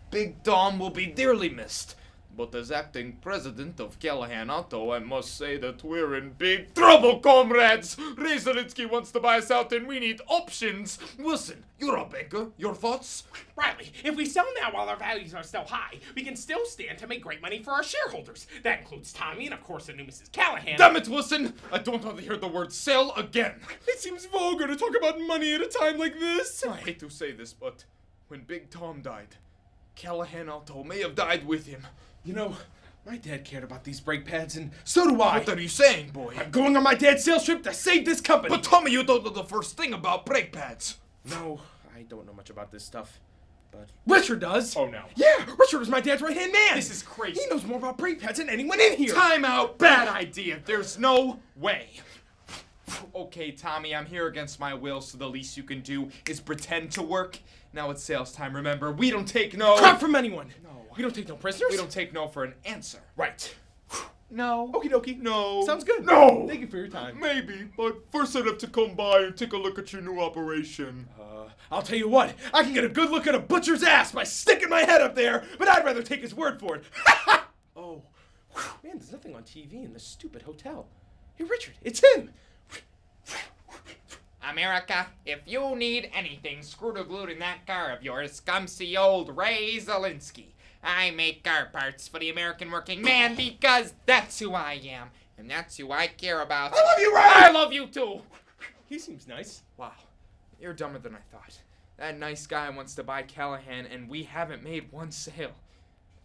Big Dom will be dearly missed. But as acting president of Callahan Auto, I must say that we're in big trouble, comrades! Ray Zalinsky wants to buy us out and we need options. Wilson, you're a banker. Your thoughts? Riley, if we sell now while our values are still high, we can still stand to make great money for our shareholders. That includes Tommy and, of course, the new Mrs. Callahan. Damn it, Wilson! I don't want to hear the word sell again. It seems vulgar to talk about money at a time like this. I hate to say this, but when Big Tom died, Callahan Auto may have died with him. You know, my dad cared about these brake pads, and so do I. What are you saying, boy? I'm going on my dad's sales trip to save this company. But Tommy, you don't know the first thing about brake pads. No, I don't know much about this stuff. But Richard does. Oh no. Yeah, Richard is my dad's right hand man. This is crazy. He knows more about brake pads than anyone in here. Time out. Bad idea. There's no way. Okay, Tommy, I'm here against my will, so the least you can do is pretend to work. Now it's sales time, remember? We don't take no. Crap from anyone. No. We don't take no prisoners. We don't take no for an answer. Right. No. Okie dokie. No. Sounds good. No. Thank you for your time. Maybe, but first I'd have to come by and take a look at your new operation. Uh, I'll tell you what, I can get a good look at a butcher's ass by sticking my head up there, but I'd rather take his word for it. oh, man, there's nothing on TV in this stupid hotel. Hey, Richard, it's him. America, if you need anything screwed or glued in that car of yours, come see old Ray Zalinsky. I make car parts for the American working man because that's who I am. And that's who I care about. I love you, Ray! I love you too! He seems nice. Wow, you're dumber than I thought. That nice guy wants to buy Callahan, and we haven't made one sale.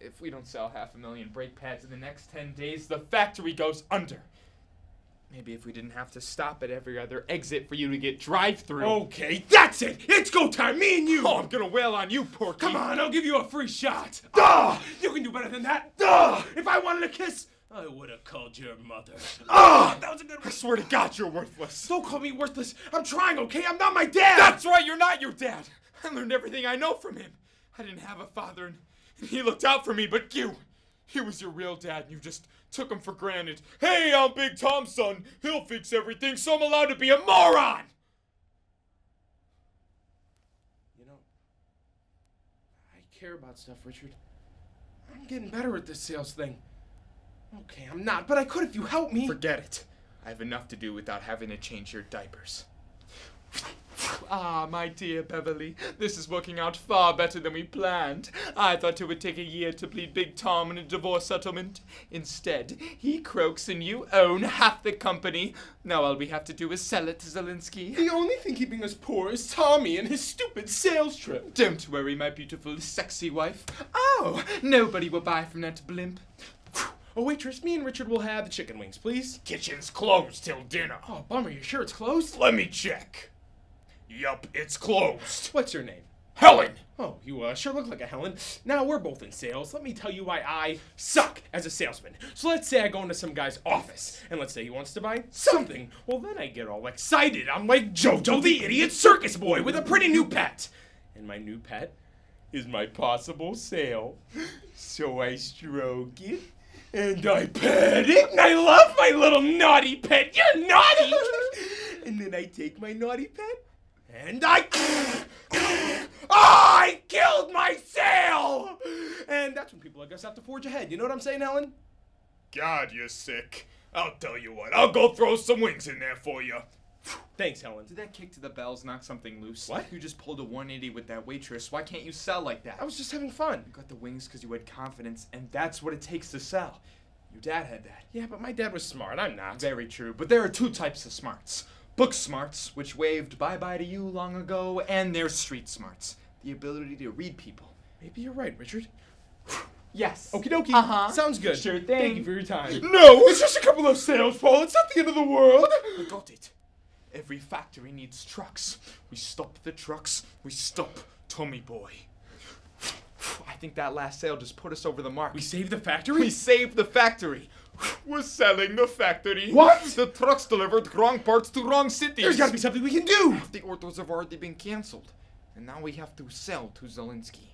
If we don't sell half a million brake pads in the next 10 days, the factory goes under. Maybe if we didn't have to stop at every other exit for you to get drive through. Okay, that's it. It's go time. Me and you. Oh, I'm gonna wail on you, Porky. Come on, I'll give you a free shot. Duh! You can do better than that. Duh! If I wanted a kiss, I would have called your mother. Ah! That was a good one. I swear to God, you're worthless. Don't call me worthless. I'm trying, okay? I'm not my dad. That's right, you're not your dad. I learned everything I know from him. I didn't have a father, and, and he looked out for me, but you. He was your real dad, and you just took him for granted. Hey, I'm Big Tom's son. He'll fix everything, so I'm allowed to be a moron. You know, I care about stuff, Richard. I'm getting better at this sales thing. Okay, I'm not, but I could if you help me. Forget it. I have enough to do without having to change your diapers. Ah, my dear Beverly, this is working out far better than we planned. I thought it would take a year to plead Big Tom in a divorce settlement. Instead, he croaks and you own half the company. Now all we have to do is sell it to Zalinsky. The only thing keeping us poor is Tommy and his stupid sales trip. Don't worry, my beautiful, sexy wife. Oh, nobody will buy from that blimp. Oh, waitress, me and Richard will have the chicken wings, please. Kitchen's closed till dinner. Oh, bummer, you sure it's closed? Let me check. Yup, it's closed. What's your name? Helen! Oh, you uh, sure look like a Helen. Now, we're both in sales. Let me tell you why I suck as a salesman. So let's say I go into some guy's office, and let's say he wants to buy something. Well, then I get all excited. I'm like Jojo the Idiot Circus Boy with a pretty new pet. And my new pet is my possible sale. So I stroke it, and I pet it, and I love my little naughty pet. You're naughty! and then I take my naughty pet, and I. I killed my sale! And that's when people I guess, have to forge ahead. You know what I'm saying, Helen? God, you're sick. I'll tell you what, I'll go throw some wings in there for you. Thanks, Helen. Did that kick to the bells knock something loose? What? You just pulled a 180 with that waitress. Why can't you sell like that? I was just having fun. You got the wings because you had confidence, and that's what it takes to sell. Your dad had that. Yeah, but my dad was smart. I'm not. Very true. But there are two types of smarts book smarts, which waved bye bye to you long ago, and their street smarts the ability to read people. Maybe you're right, Richard. Yes. Okie dokie. Uh-huh. Sounds good. Sure thing. Thank you for your time. No, it's just a couple of sales, Paul. It's not the end of the world. I got it. Every factory needs trucks. We stop the trucks. We stop Tommy Boy. I think that last sale just put us over the mark. We saved the factory? We saved the factory. We're selling the factory. What? The trucks delivered wrong parts to wrong cities. There's gotta be something we can do. Half the orders have already been canceled. And now we have to sell to Zalinsky.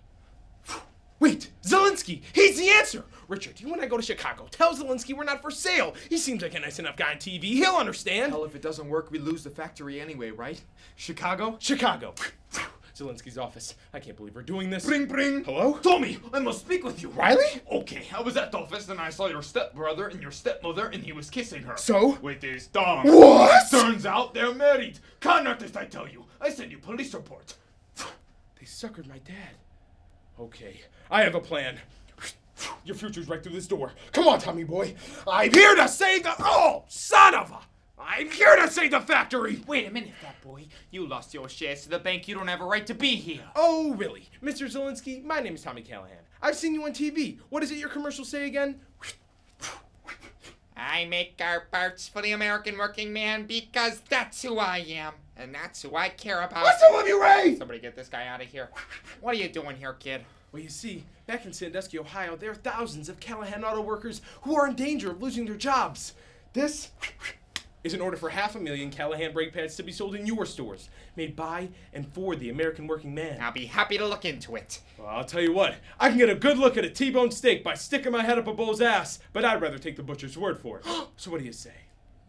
Wait, Zalinsky! He's the answer! Richard, you and I go to Chicago. Tell Zalinsky we're not for sale. He seems like a nice enough guy on TV. He'll understand. Hell, if it doesn't work, we lose the factory anyway, right? Chicago? Chicago. Zalinsky's office. I can't believe we're doing this. Bring, bring. Hello? Tommy, I must speak with you. Riley? Okay, I was at the office and I saw your stepbrother and your stepmother and he was kissing her. So? With his dong. What? Turns out they're married. Con artist, I tell you. I sent you police report. They suckered my dad. Okay, I have a plan. Your future's right through this door. Come on, Tommy boy. I'm here to save the. Oh, son of a! I'm here to save the factory! Wait a minute, fat boy. You lost your shares to the bank. You don't have a right to be here. Oh, really? Mr. Zalinsky, my name is Tommy Callahan. I've seen you on TV. What does it your commercials say again? I make car parts for the American working man because that's who I am. And that's who I care about. What's up with you, Ray? Somebody get this guy out of here. What are you doing here, kid? Well, you see, back in Sandusky, Ohio, there are thousands of Callahan auto workers who are in danger of losing their jobs. This is an order for half a million Callahan brake pads to be sold in your stores, made by and for the American working man. I'll be happy to look into it. Well, I'll tell you what, I can get a good look at a T-bone steak by sticking my head up a bull's ass, but I'd rather take the butcher's word for it. so what do you say?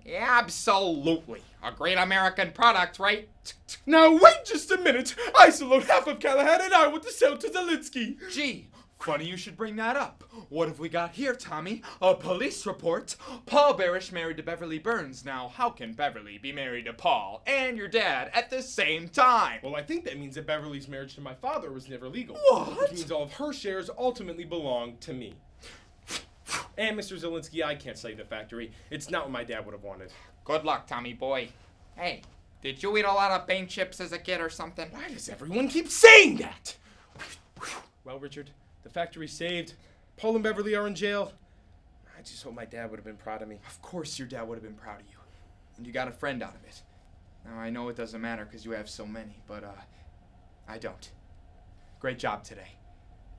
Absolutely. A great American product, right? Now wait just a minute. I own half of Callahan and I want to sell to Zalinsky. Gee, funny you should bring that up. What have we got here, Tommy? A police report. Paul Barish married to Beverly Burns. Now, how can Beverly be married to Paul and your dad at the same time? Well, I think that means that Beverly's marriage to my father was never legal. What? Which means all of her shares ultimately belong to me. And Mr. Zalinsky, I can't sell you the factory. It's not what my dad would have wanted. Good luck, Tommy boy. Hey, did you eat a lot of Bane chips as a kid or something? Why does everyone keep saying that? Well, Richard, the factory's saved. Paul and Beverly are in jail. I just hope my dad would have been proud of me. Of course your dad would have been proud of you. And you got a friend out of it. Now, I know it doesn't matter because you have so many, but, uh, I don't. Great job today.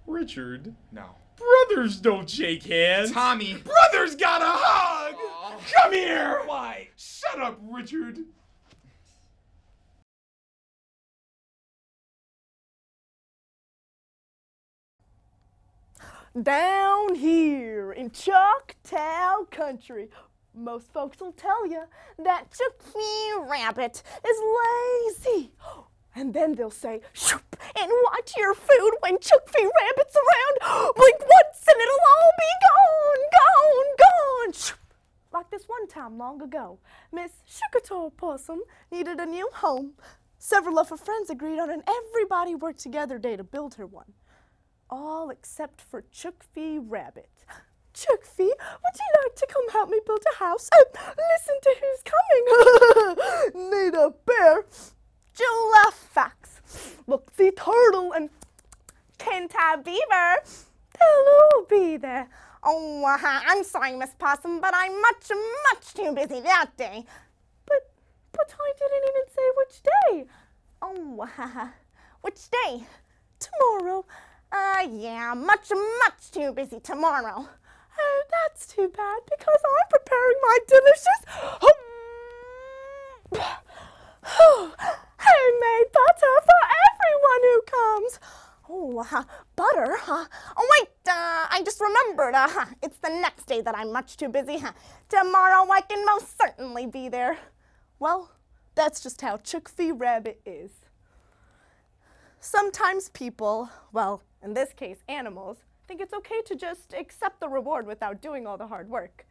Richard, No. brothers don't shake hands. Tommy! Brothers got a hug. Aw. Come here. Why? Shut up, Richard. Down here in Choctaw Country, most folks will tell you that Chukfi Rabbit is lazy. And then they'll say, Shoop, and watch your food when Chukfi Rabbit's around. Blink once and it'll all be gone, gone, gone. Shoop. Like this one time long ago, Miss Shukata Possum needed a new home. Several of her friends agreed on an everybody worked together day to build her one all except for Chukfi Rabbit. Chukfi, would you like to come help me build a house? Uh, listen to who's coming. Need a bear, Chula Fox, Loksi Turtle, and Kinta Beaver. They'll all be there. Oh, uh, I'm sorry, Miss Possum, but I'm much, much too busy that day. But, but I didn't even say which day. Oh, uh, which day? Tomorrow. Uh, yeah, much, much too busy tomorrow. Oh, that's too bad because I'm preparing my delicious homemade butter for everyone who comes. Oh, uh, butter? Uh, oh, wait, uh, I just remembered. Uh, it's the next day that I'm much too busy. Tomorrow I can most certainly be there. Well, that's just how Chukfi Rabbit is. Sometimes people, well, in this case, animals, think it's okay to just accept the reward without doing all the hard work.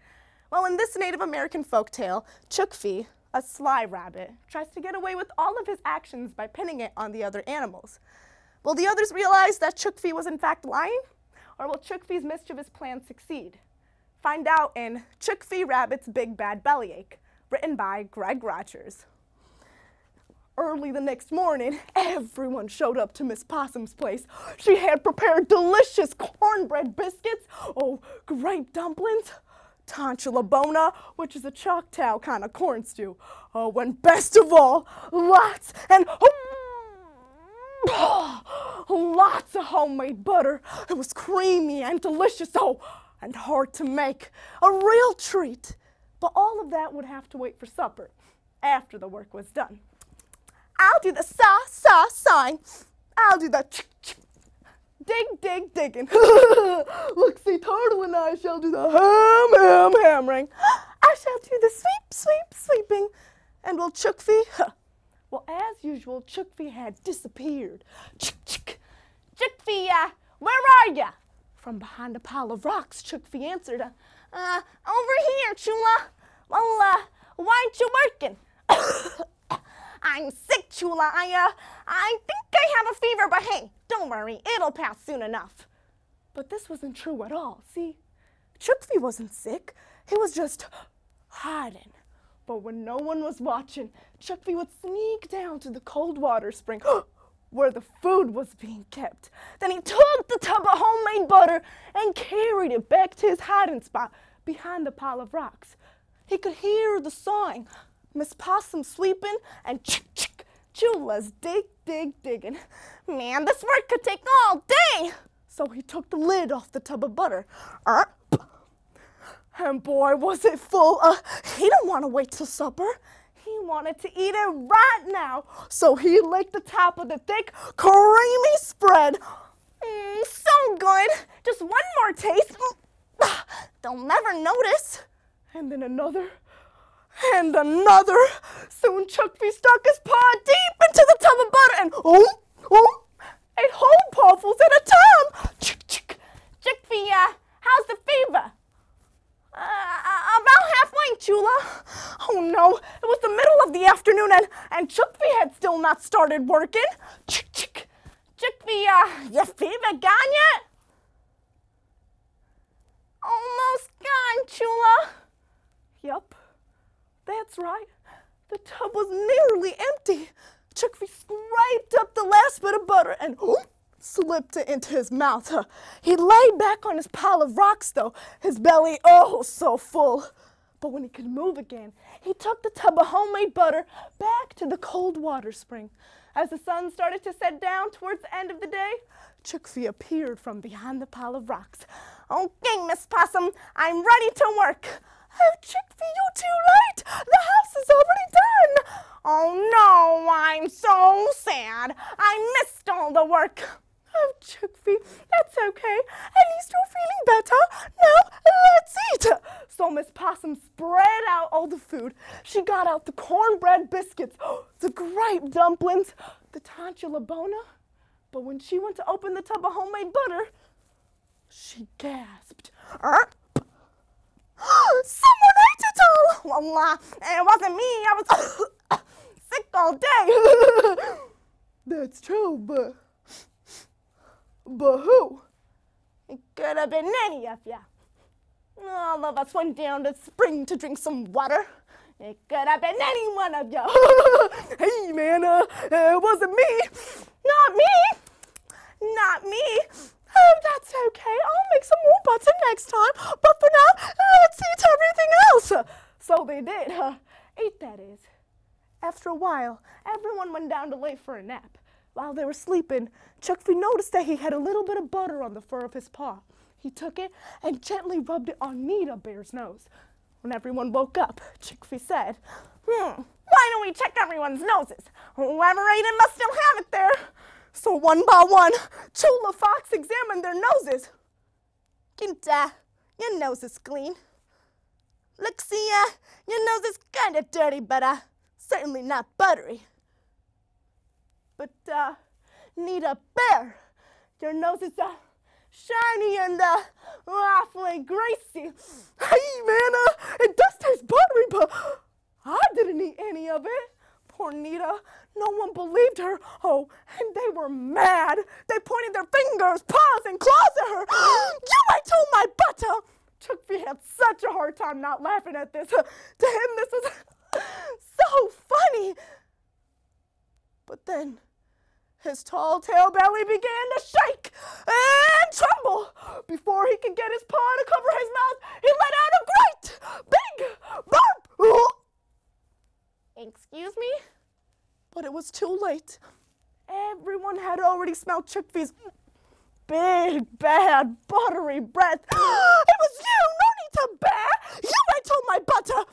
Well, in this Native American folktale, Chukfi, a sly rabbit, tries to get away with all of his actions by pinning it on the other animals. Will the others realize that Chukfi was in fact lying? Or will Chukfi's mischievous plan succeed? Find out in Chukfi Rabbit's Big Bad Bellyache, written by Greg Rodgers. Early the next morning, everyone showed up to Miss Possum's place. She had prepared delicious cornbread biscuits, oh, grape dumplings, tanchi labona, which is a Choctaw kind of corn stew. Oh, and best of all, lots and oh, lots of homemade butter. It was creamy and delicious, oh, and hard to make. A real treat. But all of that would have to wait for supper, after the work was done. I'll do the saw, saw, sawing. I'll do the ch ch dig, dig, digging. Look, see, Turtle and I shall do the ham, ham, hammering. I shall do the sweep, sweep, sweeping. And will Chukfi, Well, as usual, Chukfi had disappeared. Chick, chick. Chukfi, uh, where are ya? From behind a pile of rocks, Chukfi answered, uh, uh, over here, Chula. Well, uh, why aren't you working? I'm sick, Chula. I, think I have a fever, but hey, don't worry, it'll pass soon enough. But this wasn't true at all. See, Chukfi wasn't sick. He was just hiding. But when no one was watching, Chukfi would sneak down to the cold water spring where the food was being kept. Then he took the tub of homemade butter and carried it back to his hiding spot behind the pile of rocks. He could hear the sawing, Miss Possum sweeping, and chick chick, Chula's dig, dig, digging. Man, this work could take all day. So he took the lid off the tub of butter. Er, and boy, was it full. Uh, he didn't want to wait till supper. He wanted to eat it right now. So he licked the top of the thick, creamy spread. Mm, so good. Just one more taste. They'll never notice. And then another, and another. Soon Chukfi stuck his paw deep into the tub of butter and oh, oh, ate whole pawfuls at a time. Chick, chick. Chukfi, uh, how's the fever? Uh, about halfway, Chula. Oh no, it was the middle of the afternoon and, and Chukfi had still not started working. Chick, chick. Chukfi, uh, your fever gone yet? Almost gone, Chula. Yup, that's right. The tub was nearly empty. Chukfi scraped up the last bit of butter and slipped it into his mouth. He lay back on his pile of rocks, though, his belly oh so full. But when he could move again, he took the tub of homemade butter back to the cold water spring. As the sun started to set down towards the end of the day, Chukfi appeared from behind the pile of rocks. Okay, Miss Possum, I'm ready to work. Oh, Chukfi, you're too late. The house is already done. Oh no, I'm so sad. I missed all the work. Oh, Chukfi, that's okay. At least you're feeling better. Now, let's eat. So Miss Possum spread out all the food. She got out the cornbread biscuits, the grape dumplings, the tanchi labona. But when she went to open the tub of homemade butter, she gasped. Er, Someone ate it all! Well, uh, it wasn't me. I was sick all day. That's true, but. But who? It could have been any of you. All of us went down to spring to drink some water. It could have been any one of you. hey, man, uh, it wasn't me. Not me. Not me. Oh, that's okay. I'll make some more butter next time. But for now, let's eat everything else. So they did. Uh, eat, that is. After a while, everyone went down to lay for a nap. While they were sleeping, Chukfi noticed that he had a little bit of butter on the fur of his paw. He took it and gently rubbed it on Nita Bear's nose. When everyone woke up, Chukfi said, Hmm, why don't we check everyone's noses? Whoever ate it must still have it there. So one by one, Chula Fox examined their noses. Kinta, your nose is clean. Look, your nose is kind of dirty, but uh, certainly not buttery. But, uh, Nita Bear, your nose is uh, shiny and uh, awfully greasy. Hey, man, uh, it does taste buttery, but I didn't eat any of it. Poor Nita. No one believed her. Oh, and they were mad. They pointed their fingers, paws, and claws at her. you ate all my butter. Chukfi had such a hard time not laughing at this. to him, this was so funny. But then his tall tail belly began to shake and tremble. Before he could get his paw to cover his mouth, he let out a great big burp. Excuse me? But it was too late. Everyone had already smelled Chukfi's big, bad, buttery breath. it was you, no need to bear. You ate all my butter.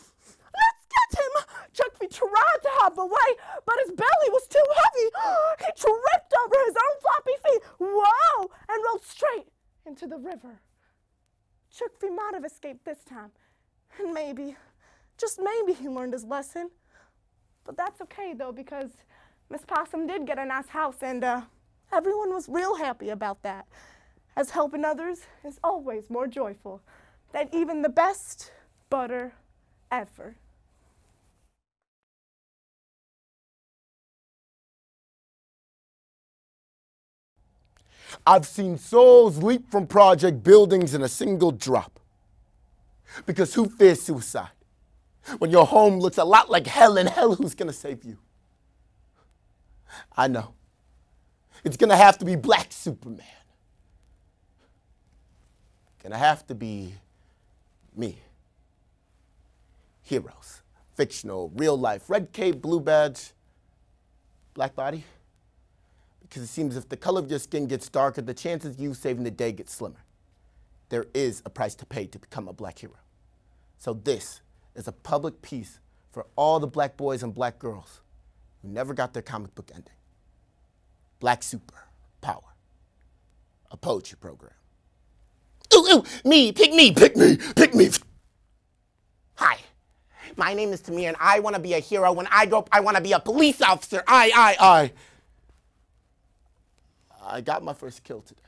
Let's get him. Chukfi tried to hop away, but his belly was too heavy. He tripped over his own floppy feet. Whoa! And rolled straight into the river. Chukfi might have escaped this time. And maybe, just maybe, he learned his lesson. But that's okay though because Miss Possum did get a nice house and uh, everyone was real happy about that. As helping others is always more joyful than even the best butter ever. I've seen souls leap from project buildings in a single drop. Because who fears suicide? When your home looks a lot like hell, and hell, who's gonna save you? I know. It's gonna have to be Black Superman. Gonna have to be me. Heroes. Fictional, real life. Red cape, blue badge, black body. Because it seems if the color of your skin gets darker, the chances you saving the day get slimmer. There is a price to pay to become a black hero. So this is a public piece for all the black boys and black girls who never got their comic book ending. Black Super Power, a poetry program. Ooh, ooh, me, pick me, pick me, pick me. Hi, my name is Tamir, and I want to be a hero. When I grow up, I want to be a police officer. I, I, I. I got my first kill today.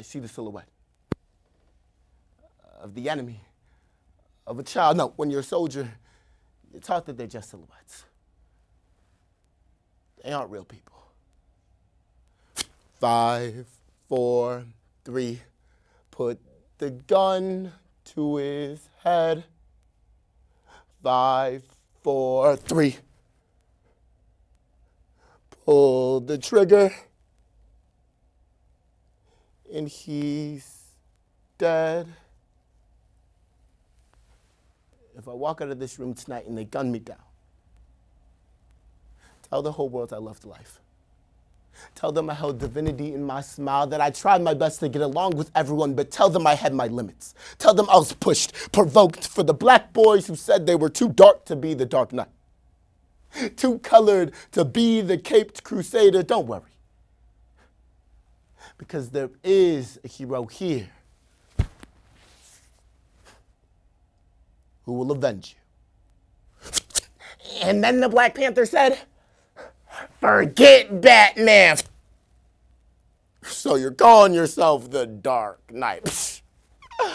I see the silhouette of the enemy, of a child. No, when you're a soldier, you're taught that they're just silhouettes. They aren't real people. Five, four, three, put the gun to his head. Five, four, three. Pull the trigger. And he's dead. If I walk out of this room tonight and they gun me down, tell the whole world I loved life. Tell them I held divinity in my smile, that I tried my best to get along with everyone, but tell them I had my limits. Tell them I was pushed, provoked for the black boys who said they were too dark to be the Dark Knight, too colored to be the caped crusader. Don't worry, because there is a hero here who will avenge you. And then the Black Panther said, Forget Batman. So you're calling yourself the Dark Knight.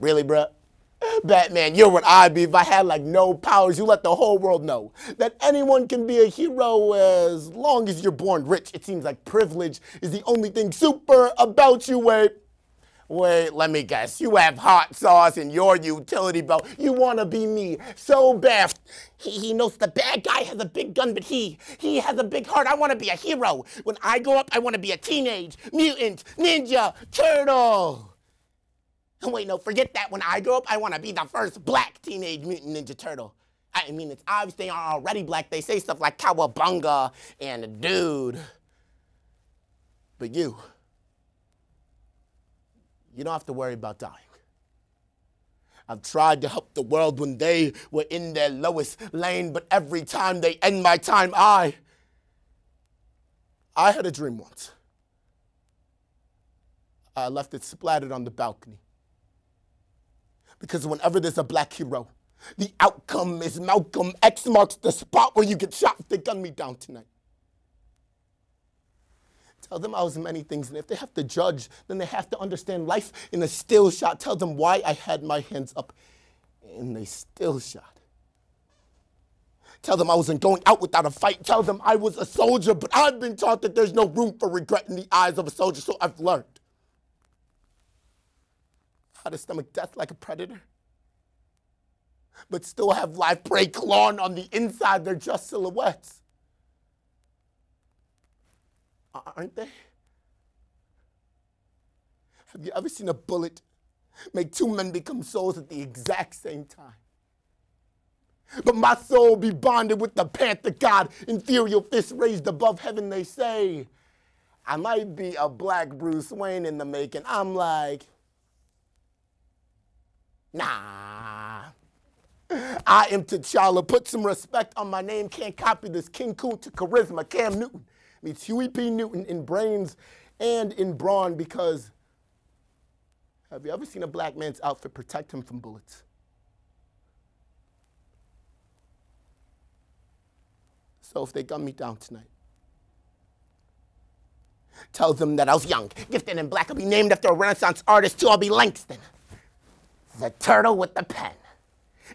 really, bruh? Batman, you're what I'd be if I had like no powers. You let the whole world know that anyone can be a hero as long as you're born rich. It seems like privilege is the only thing super about you. Wait, Wait, let me guess. You have hot sauce in your utility belt. You want to be me so bad. He, he knows the bad guy has a big gun, but he, he has a big heart. I want to be a hero. When I grow up, I want to be a teenage mutant ninja turtle. Wait, no, forget that. When I grow up, I want to be the first black teenage mutant ninja turtle. I mean, it's obvious they are already black. They say stuff like cowabunga and dude. But you, you don't have to worry about dying. I've tried to help the world when they were in their lowest lane, but every time they end my time, I. I had a dream once. I left it splattered on the balcony. Because whenever there's a black hero, the outcome is Malcolm X marks the spot where you get shot if they gun me down tonight. Tell them I was many things, and if they have to judge, then they have to understand life in a still shot. Tell them why I had my hands up in a still shot. Tell them I wasn't going out without a fight. Tell them I was a soldier, but I've been taught that there's no room for regret in the eyes of a soldier, so I've learned how to stomach death like a predator, but still have life prey clawing on the inside. They're just silhouettes aren't they? Have you ever seen a bullet make two men become souls at the exact same time? But my soul be bonded with the panther god, inferior fist raised above heaven, they say. I might be a black Bruce Wayne in the making. I'm like, nah. I am T'Challa. Put some respect on my name. Can't copy this King Coon to charisma. Cam Newton meets Huey P. Newton in brains and in brawn because Have you ever seen a black man's outfit protect him from bullets? So if they gun me down tonight, tell them that I was young, gifted, and black. I'll be named after a Renaissance artist too. I'll be Langston, the turtle with the pen.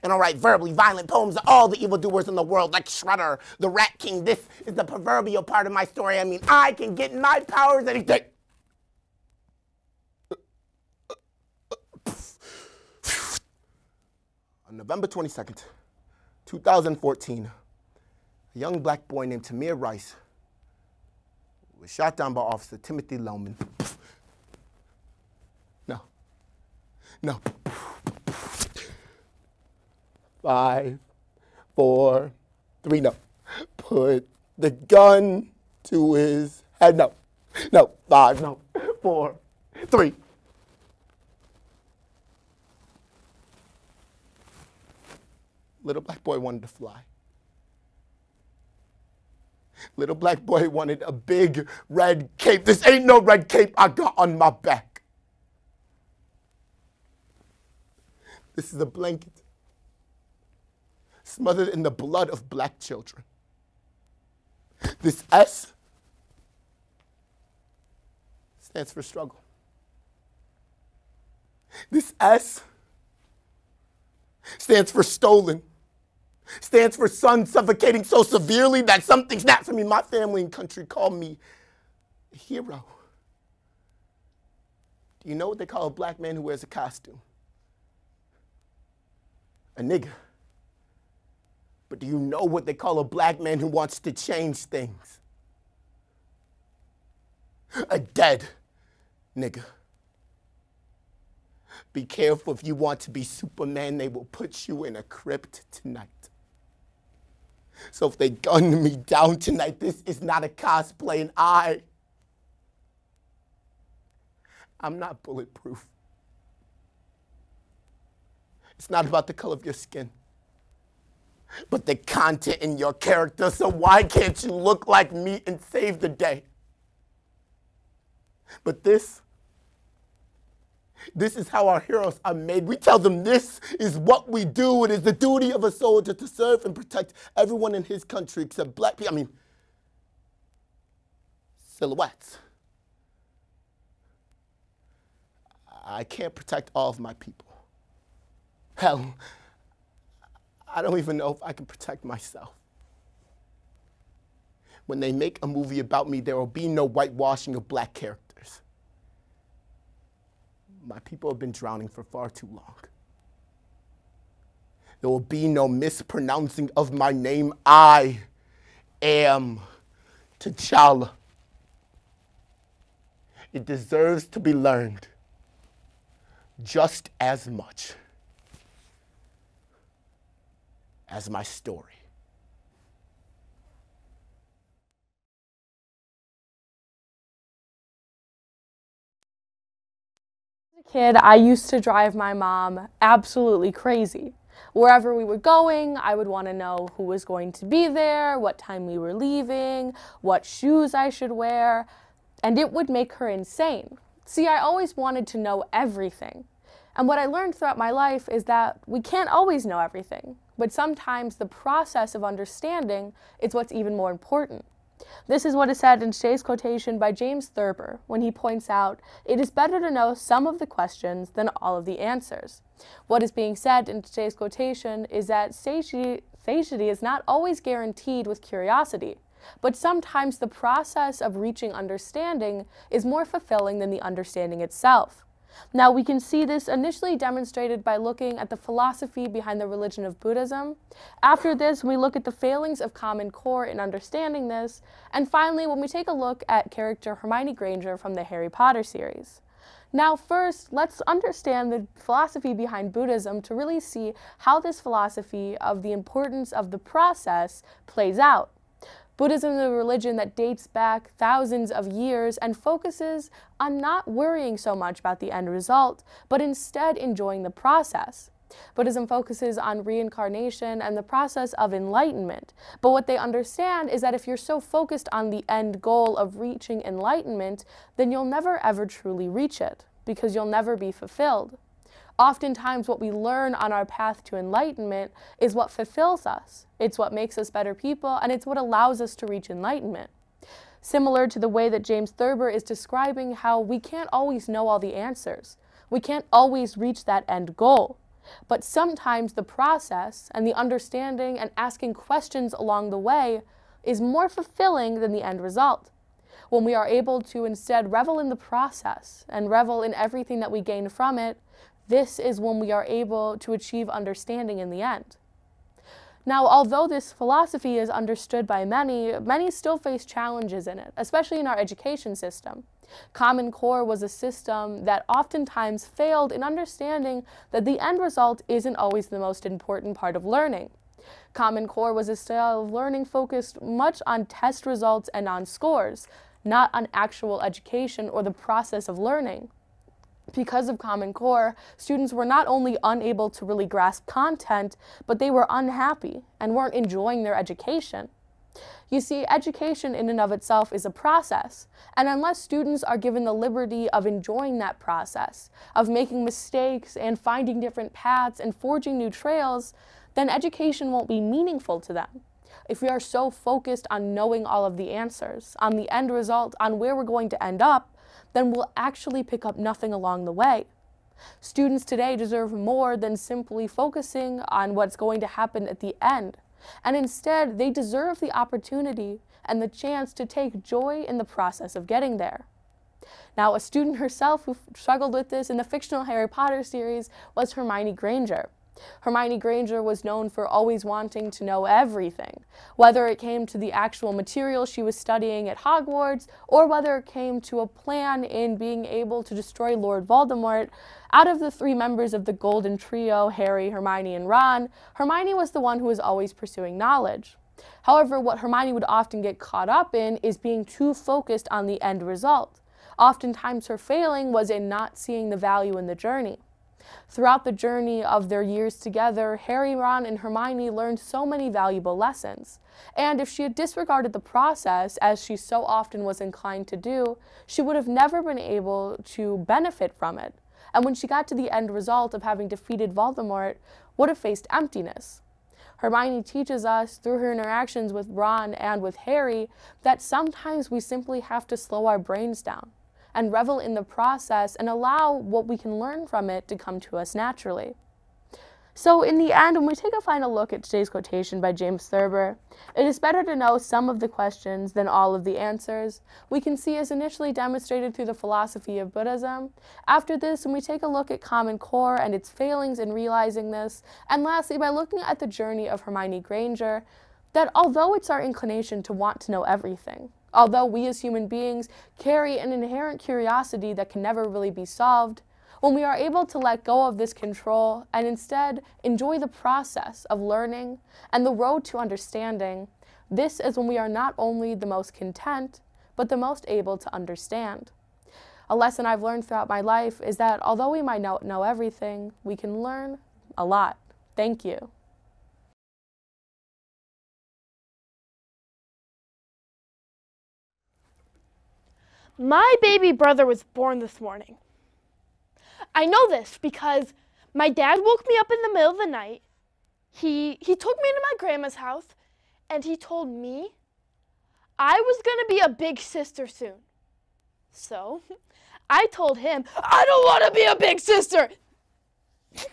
And I'll write verbally violent poems to all the evildoers in the world, like Shredder, the Rat King. This is the proverbial part of my story. I mean, I can get my powers anything. On November 22nd, 2014, a young black boy named Tamir Rice was shot down by Officer Timothy Loehmann. No. No. Five, four, three, no. Put the gun to his head. No. No. Five, no. Four, three. Little black boy wanted to fly. Little black boy wanted a big red cape. This ain't no red cape I got on my back. This is a blanket smothered in the blood of black children. This S stands for struggle. This S stands for stolen stands for son suffocating so severely that something snapped from me. My family and country call me a hero. Do you know what they call a black man who wears a costume? A nigger. But do you know what they call a black man who wants to change things? A dead nigga. Be careful if you want to be Superman, they will put you in a crypt tonight. So if they gun me down tonight, this is not a cosplay, and I, I'm not bulletproof. It's not about the color of your skin, but the content in your character. So why can't you look like me and save the day? But this, this is how our heroes are made. We tell them this is what we do. It is the duty of a soldier to serve and protect everyone in his country except black people. I mean, silhouettes. I can't protect all of my people. Hell, I don't even know if I can protect myself. When they make a movie about me, there will be no whitewashing of black characters. My people have been drowning for far too long. There will be no mispronouncing of my name. I am T'Challa. It deserves to be learned just as much as my story. As a kid, I used to drive my mom absolutely crazy. Wherever we were going, I would want to know who was going to be there, what time we were leaving, what shoes I should wear, and it would make her insane. See, I always wanted to know everything. And what I learned throughout my life is that we can't always know everything, but sometimes the process of understanding is what's even more important. This is what is said in today's quotation by James Thurber when he points out, It is better to know some of the questions than all of the answers. What is being said in today's quotation is that satiety, is not always guaranteed with curiosity, but sometimes the process of reaching understanding is more fulfilling than the understanding itself. Now, we can see this initially demonstrated by looking at the philosophy behind the religion of Buddhism. After this, we look at the failings of Common Core in understanding this. And finally, when we take a look at character Hermione Granger from the Harry Potter series. Now, first, let's understand the philosophy behind Buddhism to really see how this philosophy of the importance of the process plays out. Buddhism is a religion that dates back thousands of years and focuses on not worrying so much about the end result, but instead enjoying the process. Buddhism focuses on reincarnation and the process of enlightenment. But what they understand is that if you're so focused on the end goal of reaching enlightenment, then you'll never ever truly reach it because you'll never be fulfilled. Oftentimes, what we learn on our path to enlightenment is what fulfills us. It's what makes us better people, and it's what allows us to reach enlightenment. Similar to the way that James Thurber is describing how we can't always know all the answers. We can't always reach that end goal. But sometimes the process and the understanding and asking questions along the way is more fulfilling than the end result. When we are able to instead revel in the process and revel in everything that we gain from it, this is when we are able to achieve understanding in the end. Now, although this philosophy is understood by many, many still face challenges in it, especially in our education system. Common Core was a system that oftentimes failed in understanding that the end result isn't always the most important part of learning. Common Core was a style of learning focused much on test results and on scores, not on actual education or the process of learning. Because of Common Core, students were not only unable to really grasp content, but they were unhappy and weren't enjoying their education. You see, education in and of itself is a process, and unless students are given the liberty of enjoying that process, of making mistakes and finding different paths and forging new trails, then education won't be meaningful to them. If we are so focused on knowing all of the answers, on the end result, on where we're going to end up, then we'll actually pick up nothing along the way. Students today deserve more than simply focusing on what's going to happen at the end. And instead, they deserve the opportunity and the chance to take joy in the process of getting there. Now, a student herself who struggled with this in the fictional Harry Potter series was Hermione Granger. Hermione Granger was known for always wanting to know everything, whether it came to the actual material she was studying at Hogwarts or whether it came to a plan in being able to destroy Lord Voldemort. Out of the three members of the Golden Trio, Harry, Hermione, and Ron, Hermione was the one who was always pursuing knowledge. However, what Hermione would often get caught up in is being too focused on the end result. Oftentimes, her failing was in not seeing the value in the journey. Throughout the journey of their years together, Harry, Ron, and Hermione learned so many valuable lessons. And if she had disregarded the process, as she so often was inclined to do, she would have never been able to benefit from it. And when she got to the end result of having defeated Voldemort, would have faced emptiness. Hermione teaches us through her interactions with Ron and with Harry that sometimes we simply have to slow our brains down and revel in the process and allow what we can learn from it to come to us naturally. So, in the end, when we take a final look at today's quotation by James Thurber, it is better to know some of the questions than all of the answers. We can see as initially demonstrated through the philosophy of Buddhism. After this, when we take a look at Common Core and its failings in realizing this, and lastly, by looking at the journey of Hermione Granger, that although it's our inclination to want to know everything, Although we as human beings carry an inherent curiosity that can never really be solved, when we are able to let go of this control and instead enjoy the process of learning and the road to understanding, this is when we are not only the most content, but the most able to understand. A lesson I've learned throughout my life is that although we might not know everything, we can learn a lot. Thank you. My baby brother was born this morning. I know this because my dad woke me up in the middle of the night. He, he took me to my grandma's house and he told me I was going to be a big sister soon. So I told him, I don't want to be a big sister.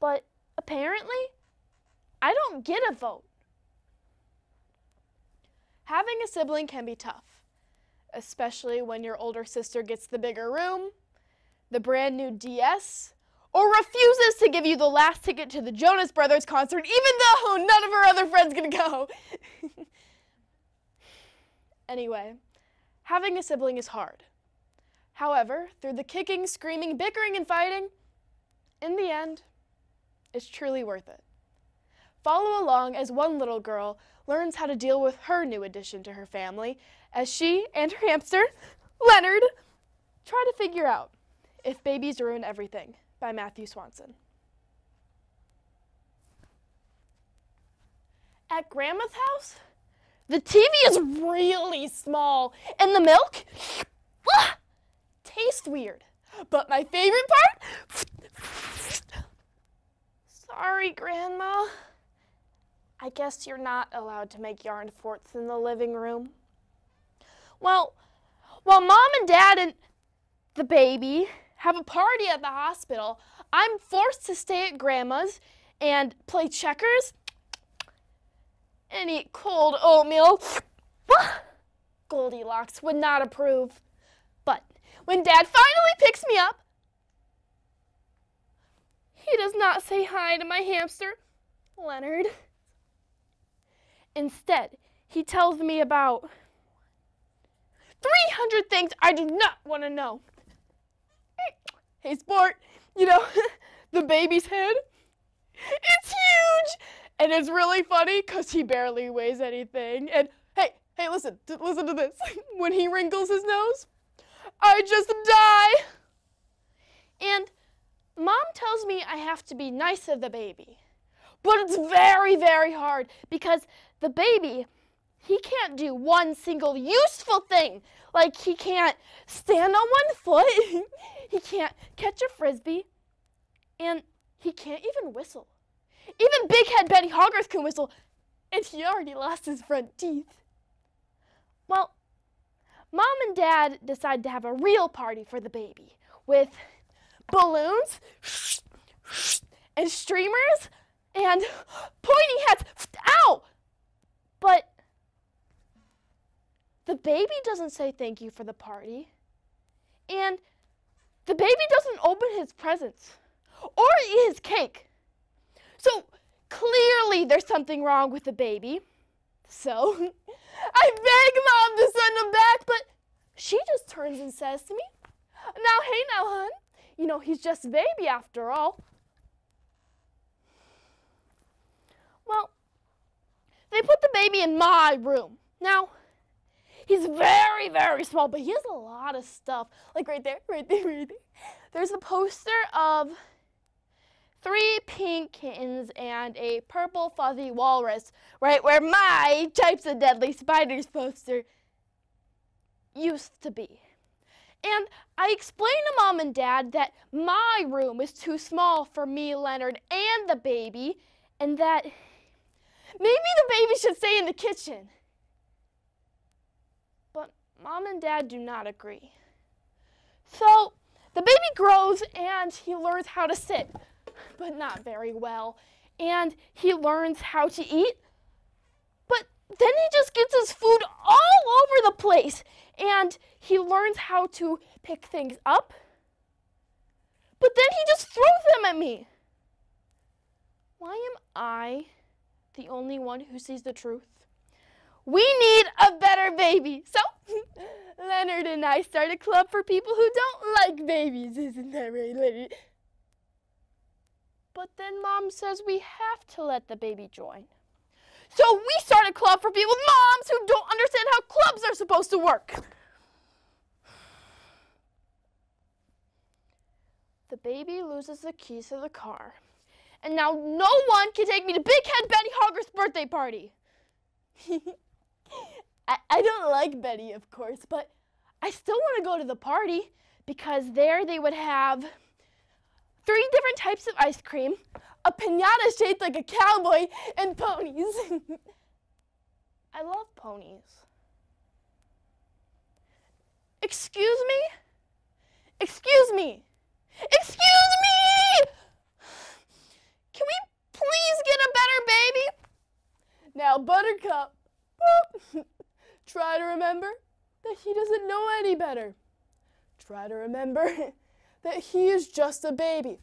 but apparently, I don't get a vote. Having a sibling can be tough especially when your older sister gets the bigger room, the brand new DS, or refuses to give you the last ticket to the Jonas Brothers concert, even though none of her other friends gonna go. anyway, having a sibling is hard. However, through the kicking, screaming, bickering, and fighting, in the end, it's truly worth it. Follow along as one little girl learns how to deal with her new addition to her family as she and her hamster, Leonard, try to figure out if babies ruin everything by Matthew Swanson. At Grandma's house, the TV is really small, and the milk ah, taste weird. But my favorite part? Sorry, Grandma. I guess you're not allowed to make yarn forts in the living room. Well, while Mom and Dad and the baby have a party at the hospital, I'm forced to stay at Grandma's and play checkers and eat cold oatmeal. Goldilocks would not approve. But when Dad finally picks me up, he does not say hi to my hamster, Leonard. Instead, he tells me about 300 things I do not want to know. Mm. Hey, sport, you know, the baby's head, it's huge! And it's really funny because he barely weighs anything. And hey, hey, listen, listen to this. when he wrinkles his nose, I just die. And mom tells me I have to be nice to the baby. But it's very, very hard because the baby, he can't do one single useful thing. Like he can't stand on one foot, he can't catch a frisbee, and he can't even whistle. Even Big Head Betty Hogarth can whistle, and he already lost his front teeth. Well, Mom and Dad decide to have a real party for the baby with balloons and streamers and pointy hats. Ow! But the baby doesn't say thank you for the party. And the baby doesn't open his presents or eat his cake. So clearly there's something wrong with the baby. So I beg mom to send him back, but she just turns and says to me, Now, hey, now, hun, you know, he's just a baby after all. Well, they put the baby in my room. Now, he's very, very small, but he has a lot of stuff. Like right there, right there, right there. There's a poster of three pink kittens and a purple fuzzy walrus, right where my Types of Deadly Spiders poster used to be. And I explained to mom and dad that my room is too small for me, Leonard, and the baby, and that maybe the baby should stay in the kitchen. Mom and dad do not agree. So the baby grows and he learns how to sit, but not very well. And he learns how to eat, but then he just gets his food all over the place. And he learns how to pick things up, but then he just throws them at me. Why am I the only one who sees the truth? We need a better baby. So, Leonard and I start a club for people who don't like babies. Isn't that right, Leonard? But then mom says we have to let the baby join. So we start a club for people moms who don't understand how clubs are supposed to work. The baby loses the keys to the car. And now no one can take me to Big Head Betty Hogarth's birthday party. I, I don't like Betty, of course, but I still want to go to the party because there they would have three different types of ice cream, a pinata shaped like a cowboy, and ponies. I love ponies. Excuse me? Excuse me? Excuse me! Can we please get a better baby? Now, Buttercup, try to remember that he doesn't know any better. Try to remember that he is just a baby.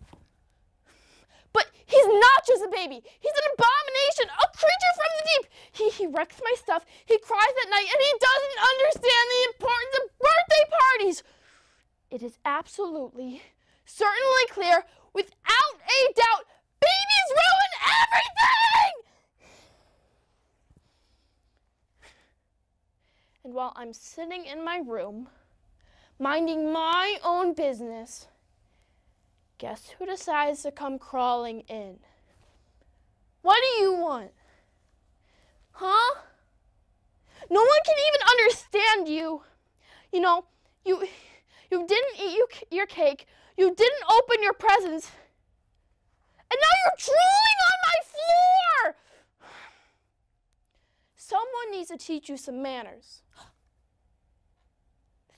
But he's not just a baby. He's an abomination, a creature from the deep. He, he wrecks my stuff, he cries at night, and he doesn't understand the importance of birthday parties. It is absolutely, certainly clear, without a doubt, babies ruin everything! And while I'm sitting in my room, minding my own business, guess who decides to come crawling in? What do you want? Huh? No one can even understand you. You know, you You didn't eat you, your cake. You didn't open your presents. And now you're drooling on my floor! Someone needs to teach you some manners.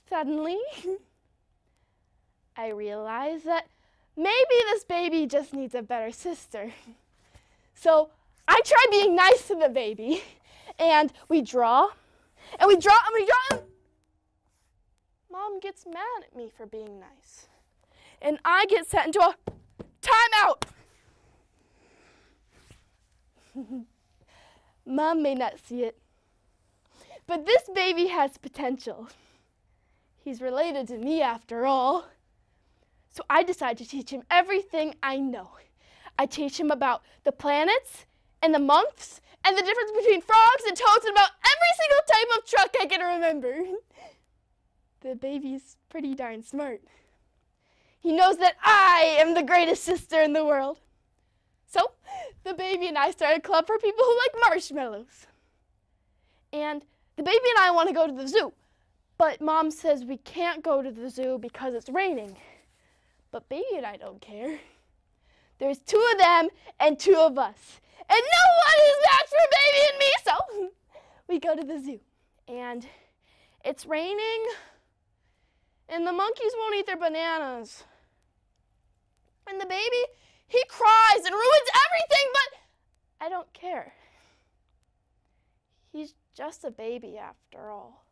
Suddenly, I realize that maybe this baby just needs a better sister. So I try being nice to the baby, and we draw, and we draw, and we draw. And Mom gets mad at me for being nice, and I get sent into a timeout. Mom may not see it, but this baby has potential. He's related to me after all. So I decide to teach him everything I know. I teach him about the planets and the months and the difference between frogs and toads and about every single type of truck I can remember. The baby's pretty darn smart. He knows that I am the greatest sister in the world. So, the baby and I started a club for people who like marshmallows. And the baby and I want to go to the zoo, but mom says we can't go to the zoo because it's raining. But baby and I don't care. There's two of them and two of us. And no one is matched for baby and me, so we go to the zoo. And it's raining, and the monkeys won't eat their bananas. And the baby, he cries and ruins everything, but I don't care. He's just a baby after all.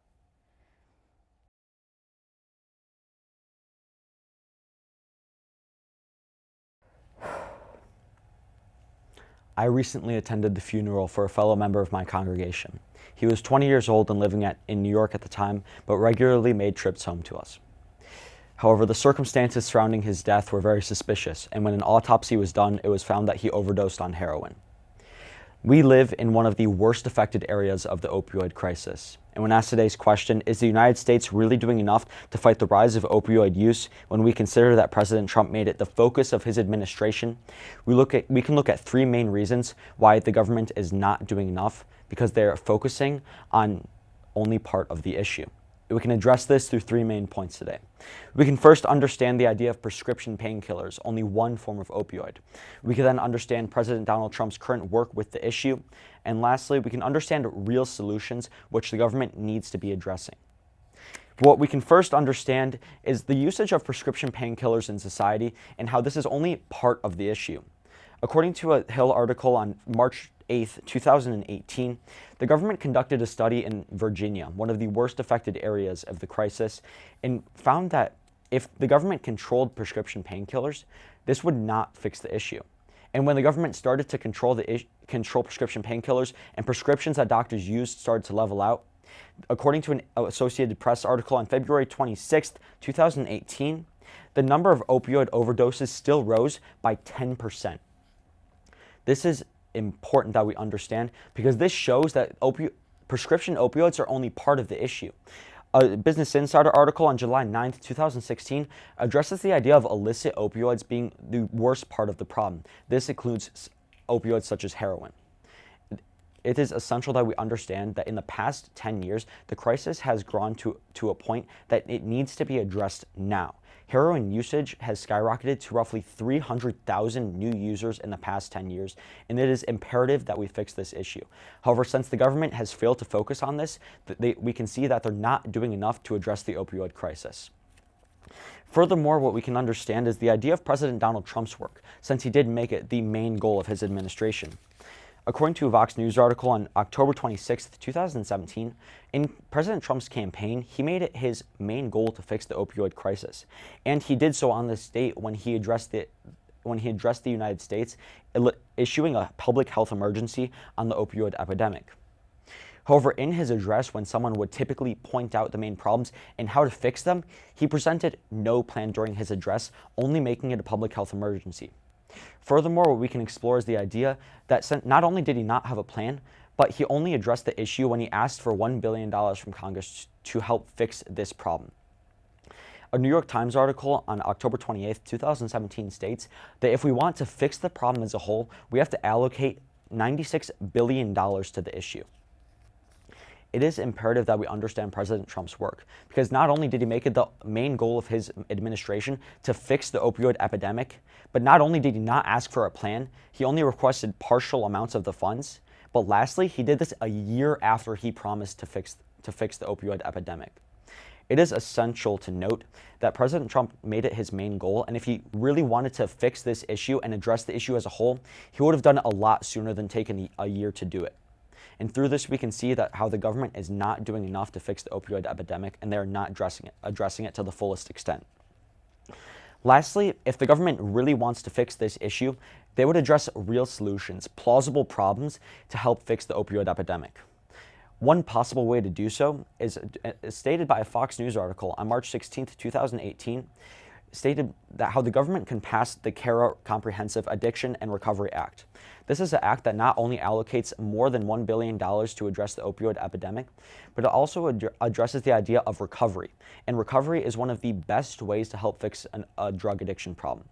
I recently attended the funeral for a fellow member of my congregation. He was 20 years old and living at, in New York at the time, but regularly made trips home to us. However, the circumstances surrounding his death were very suspicious, and when an autopsy was done, it was found that he overdosed on heroin. We live in one of the worst affected areas of the opioid crisis. And when asked today's question, is the United States really doing enough to fight the rise of opioid use when we consider that President Trump made it the focus of his administration? We, look at, we can look at three main reasons why the government is not doing enough because they're focusing on only part of the issue. We can address this through three main points today. We can first understand the idea of prescription painkillers, only one form of opioid. We can then understand President Donald Trump's current work with the issue. And lastly, we can understand real solutions which the government needs to be addressing. What we can first understand is the usage of prescription painkillers in society and how this is only part of the issue. According to a Hill article on March 8, 2018, the government conducted a study in Virginia, one of the worst affected areas of the crisis, and found that if the government controlled prescription painkillers, this would not fix the issue. And when the government started to control the control prescription painkillers and prescriptions that doctors used started to level out, according to an Associated Press article on February 26, 2018, the number of opioid overdoses still rose by 10%. This is important that we understand because this shows that opi- prescription opioids are only part of the issue. A Business Insider article on July 9, 2016, addresses the idea of illicit opioids being the worst part of the problem. This includes opioids such as heroin. It is essential that we understand that in the past 10 years, the crisis has grown to, to a point that it needs to be addressed now. Heroin usage has skyrocketed to roughly 300,000 new users in the past 10 years, and it is imperative that we fix this issue. However, since the government has failed to focus on this, they, we can see that they're not doing enough to address the opioid crisis. Furthermore, what we can understand is the idea of President Donald Trump's work, since he did make it the main goal of his administration. According to a Vox News article on October 26, 2017, in President Trump's campaign, he made it his main goal to fix the opioid crisis. And he did so on this date when he addressed the when he addressed the United States, issuing a public health emergency on the opioid epidemic. However, in his address, when someone would typically point out the main problems and how to fix them, he presented no plan during his address, only making it a public health emergency. Furthermore, what we can explore is the idea that not only did he not have a plan, but he only addressed the issue when he asked for $1 billion from Congress to help fix this problem. A New York Times article on October 28, 2017 states that if we want to fix the problem as a whole, we have to allocate $96 billion to the issue. It is imperative that we understand President Trump's work because not only did he make it the main goal of his administration to fix the opioid epidemic, but not only did he not ask for a plan, he only requested partial amounts of the funds. But lastly, he did this a year after he promised to fix, to fix the opioid epidemic. It is essential to note that President Trump made it his main goal, and if he really wanted to fix this issue and address the issue as a whole, he would have done it a lot sooner than taking a year to do it. And through this, we can see that how the government is not doing enough to fix the opioid epidemic, and they're not addressing it, addressing it to the fullest extent. Lastly, if the government really wants to fix this issue, they would address real solutions, plausible problems to help fix the opioid epidemic. One possible way to do so is, is stated by a Fox News article on March 16, 2018, stated that how the government can pass the CARA Comprehensive Addiction and Recovery Act. This is an act that not only allocates more than $1 billion to address the opioid epidemic, but it also ad addresses the idea of recovery. And recovery is one of the best ways to help fix an, a drug addiction problem.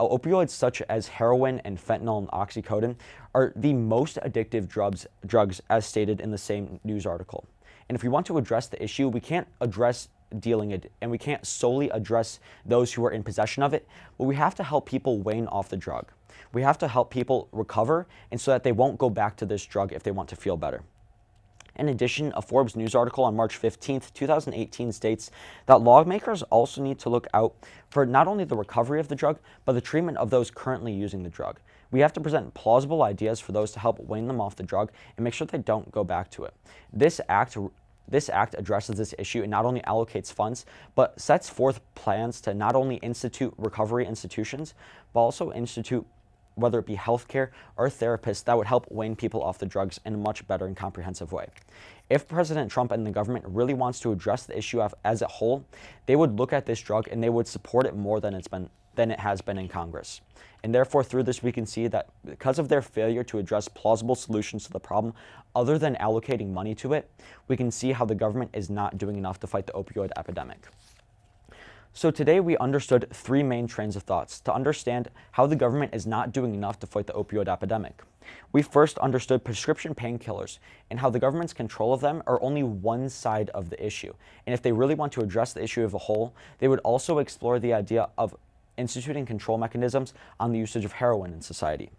Opioids such as heroin and fentanyl and oxycodone are the most addictive drugs, drugs as stated in the same news article. And if we want to address the issue, we can't address dealing it and we can't solely address those who are in possession of it, but we have to help people wane off the drug. We have to help people recover and so that they won't go back to this drug if they want to feel better. In addition, a Forbes News article on March 15, 2018 states that lawmakers also need to look out for not only the recovery of the drug, but the treatment of those currently using the drug. We have to present plausible ideas for those to help wane them off the drug and make sure they don't go back to it. This act this act addresses this issue and not only allocates funds, but sets forth plans to not only institute recovery institutions, but also institute whether it be healthcare or therapists that would help wane people off the drugs in a much better and comprehensive way. If President Trump and the government really wants to address the issue as a whole, they would look at this drug and they would support it more than it's been than it has been in Congress. And therefore, through this, we can see that because of their failure to address plausible solutions to the problem other than allocating money to it, we can see how the government is not doing enough to fight the opioid epidemic. So today we understood three main trains of thoughts to understand how the government is not doing enough to fight the opioid epidemic. We first understood prescription painkillers and how the government's control of them are only one side of the issue. And if they really want to address the issue as a whole, they would also explore the idea of instituting control mechanisms on the usage of heroin in society.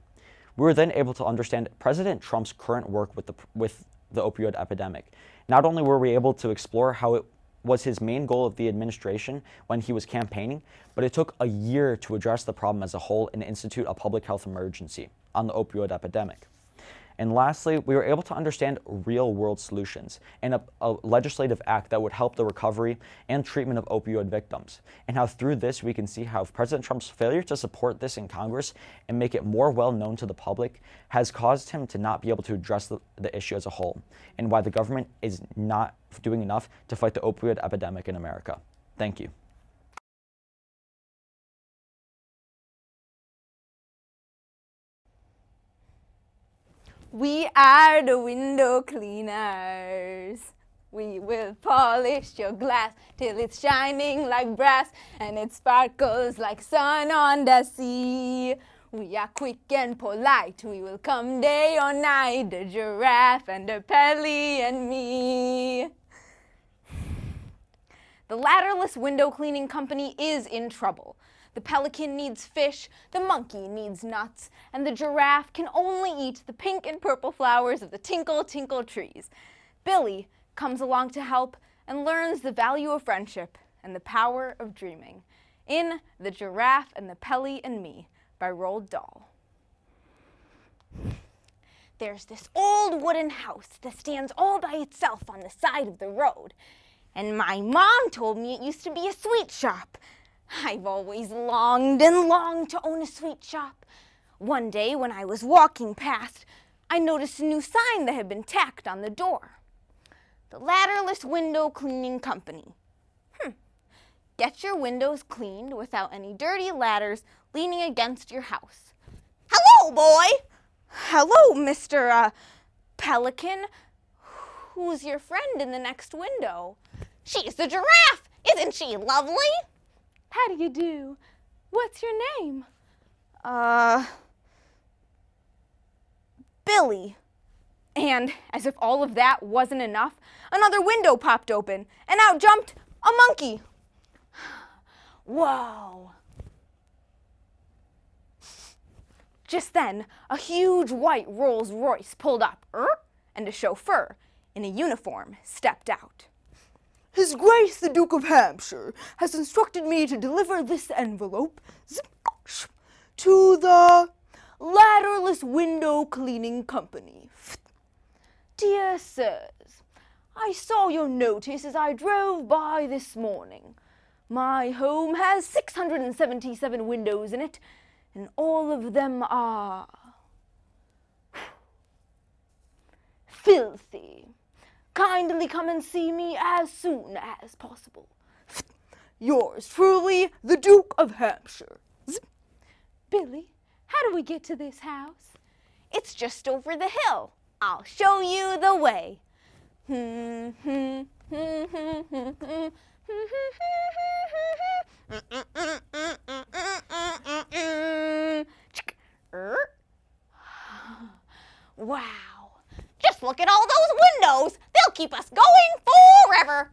We were then able to understand President Trump's current work with the, with the opioid epidemic. Not only were we able to explore how it was his main goal of the administration when he was campaigning, but it took a year to address the problem as a whole and institute a public health emergency on the opioid epidemic. And lastly, we were able to understand real world solutions and a, a, legislative act that would help the recovery and treatment of opioid victims. And how through this, we can see how President Trump's failure to support this in Congress and make it more well known to the public has caused him to not be able to address the, the issue as a whole, and why the government is not doing enough to fight the opioid epidemic in America. Thank you. We are the window cleaners. We will polish your glass till it's shining like brass and it sparkles like sun on the sea. We are quick and polite. We will come day or night. The giraffe and the pelly and me. The ladderless window cleaning company is in trouble. The pelican needs fish, the monkey needs nuts, and the giraffe can only eat the pink and purple flowers of the tinkle tinkle trees. Billy comes along to help and learns the value of friendship and the power of dreaming in The Giraffe and the Pelly and Me by Roald Dahl. There's this old wooden house that stands all by itself on the side of the road. And my mom told me it used to be a sweet shop. I've always longed and longed to own a sweet shop. One day when I was walking past, I noticed a new sign that had been tacked on the door. The Ladderless Window Cleaning Company. Hmm. Get your windows cleaned without any dirty ladders leaning against your house. Hello, boy! Hello, Mr. Uh, Pelican. Who's your friend in the next window? She's the giraffe! Isn't she lovely? How do you do? What's your name? Uh, Billy. And as if all of that wasn't enough, another window popped open and out jumped a monkey. Whoa. Just then, a huge white Rolls Royce pulled up, er, and a chauffeur in a uniform stepped out. His Grace the Duke of Hampshire has instructed me to deliver this envelope to the Ladderless Window Cleaning Company. Dear sirs, I saw your notice as I drove by this morning. My home has 677 windows in it, and all of them are filthy. Kindly come and see me as soon as possible. Yours truly, the Duke of Hampshire. Billy, how do we get to this house? It's just over the hill. I'll show you the way. wow. Just look at all those windows. They'll keep us going forever.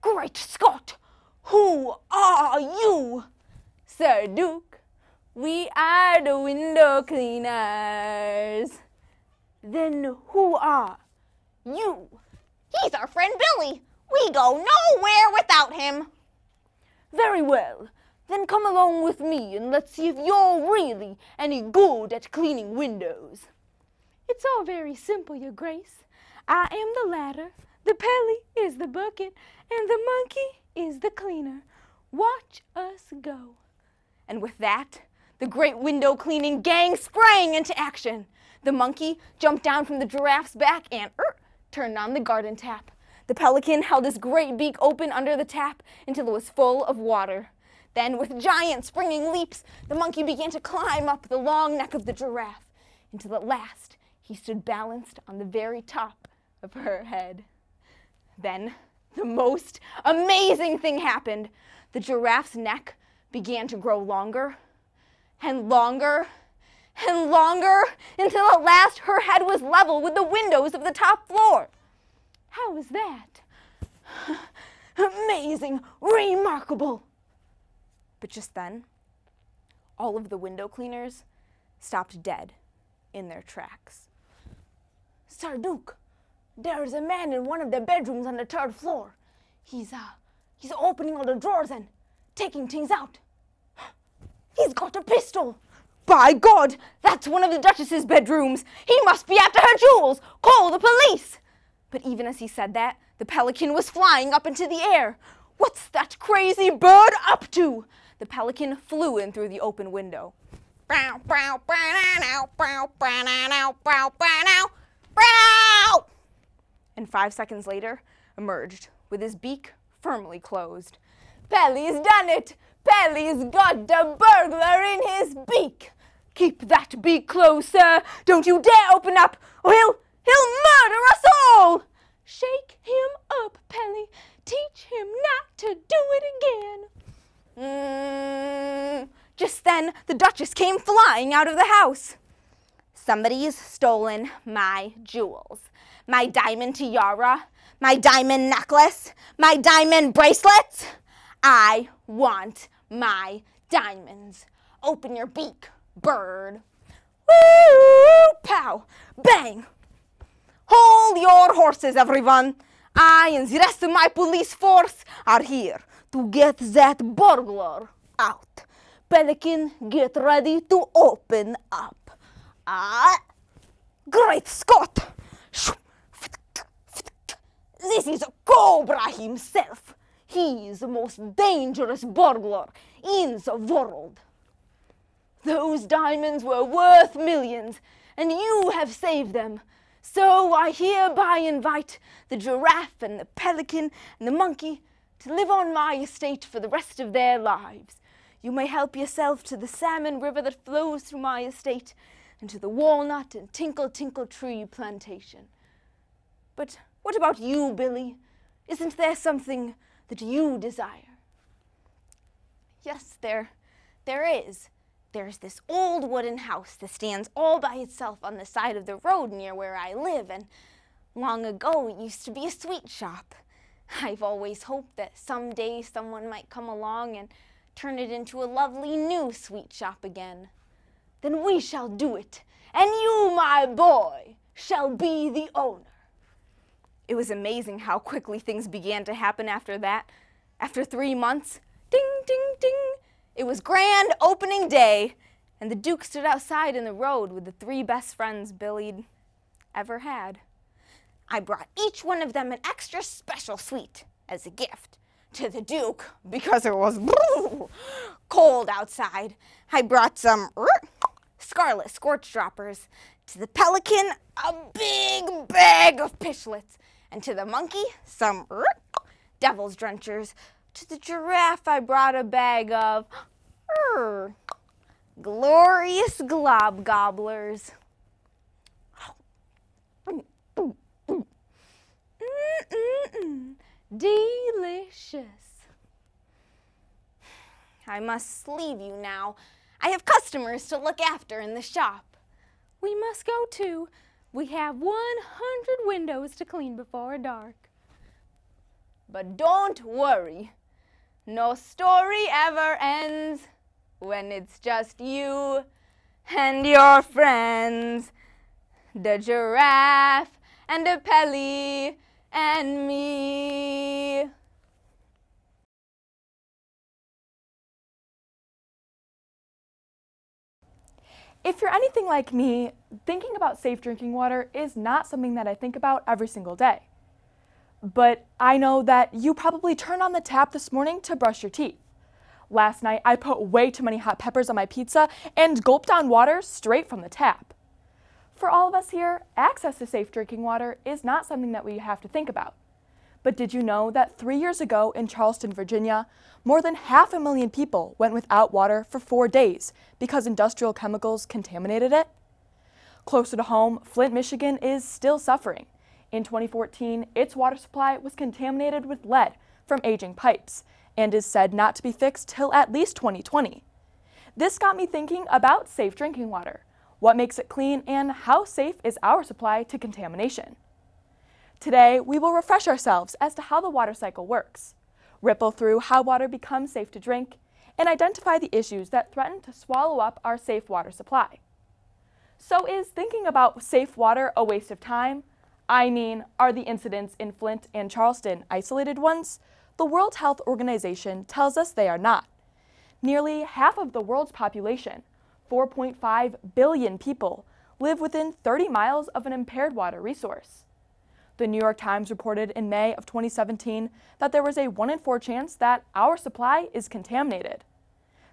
Great Scott! Who are you? Sir Duke, we are the window cleaners. Then who are you? He's our friend Billy. We go nowhere without him. Very well. Then come along with me and let's see if you're really any good at cleaning windows. It's all very simple, Your Grace. I am the ladder, the pelly is the bucket, and the monkey is the cleaner. Watch us go. And with that, the great window cleaning gang sprang into action. The monkey jumped down from the giraffe's back and er, turned on the garden tap. The pelican held his great beak open under the tap until it was full of water. Then, with giant springing leaps, the monkey began to climb up the long neck of the giraffe until at last he stood balanced on the very top of her head. Then, the most amazing thing happened. The giraffe's neck began to grow longer and longer and longer until at last her head was level with the windows of the top floor. How was that? Amazing, remarkable. But just then, all of the window cleaners stopped dead in their tracks. Sir Duke, there's a man in one of the bedrooms on the third floor. He's uh he's opening all the drawers and taking things out. He's got a pistol. By God, that's one of the Duchess's bedrooms. He must be after her jewels. Call the police. But even as he said that, the pelican was flying up into the air. What's that crazy bird up to? The pelican flew in through the open window. And five seconds later, emerged with his beak firmly closed. Pelly's done it. Pelly's got the burglar in his beak. Keep that beak closed, sir. Don't you dare open up, or he'll he'll murder us all. Shake him up, Pelly. Teach him not to do it again. Mm, just then, the Duchess came flying out of the house. Somebody's stolen my jewels. My diamond tiara, my diamond necklace, my diamond bracelets. I want my diamonds. Open your beak, bird. Woo! Pow! Bang! Hold your horses, everyone. I and the rest of my police force are here to get that burglar out. Pelican, get ready to open up. Ah! Great Scott! This is Cobra himself. He is the most dangerous burglar in the world. Those diamonds were worth millions, and you have saved them. So I hereby invite the giraffe and the pelican and the monkey to live on my estate for the rest of their lives. You may help yourself to the salmon river that flows through my estate and to the walnut and tinkle tinkle tree plantation. But what about you, Billy? Isn't there something that you desire? Yes, there, there is. there's this old wooden house that stands all by itself on the side of the road near where I live, and long ago it used to be a sweet shop. I've always hoped that someday someone might come along and turn it into a lovely new sweet shop again. Then we shall do it, and you, my boy, shall be the owner. It was amazing how quickly things began to happen after that. After three months, ding, ding, ding, it was grand opening day, and the Duke stood outside in the road with the three best friends Billy'd ever had. I brought each one of them an extra special sweet as a gift. To the Duke, because it was cold outside, I brought some scarlet scorch droppers. To the pelican, a big bag of pishlets. And to the monkey, some devil's drenchers. To the giraffe, I brought a bag of er, glorious glob gobblers. Delicious. I must leave you now. I have customers to look after in the shop. We must go too. We have 100 windows to clean before dark. But don't worry. No story ever ends when it's just you and your friends. The giraffe and the Pelly and me. If you're anything like me, thinking about safe drinking water is not something that I think about every single day. But I know that you probably turned on the tap this morning to brush your teeth. Last night, I put way too many hot peppers on my pizza and gulped down water straight from the tap. For all of us here, access to safe drinking water is not something that we have to think about. But did you know that three years ago in Charleston, Virginia, more than half a million people went without water for four days because industrial chemicals contaminated it? Closer to home, Flint, Michigan is still suffering. In 2014, its water supply was contaminated with lead from aging pipes and is said not to be fixed till at least 2020. This got me thinking about safe drinking water what makes it clean, and how safe is our supply to contamination. Today, we will refresh ourselves as to how the water cycle works, ripple through how water becomes safe to drink, and identify the issues that threaten to swallow up our safe water supply. So is thinking about safe water a waste of time? I mean, are the incidents in Flint and Charleston isolated ones? The World Health Organization tells us they are not. Nearly half of the world's population, 4.5 billion people live within 30 miles of an impaired water resource. The New York Times reported in May of 2017 that there was a 1 in 4 chance that our supply is contaminated.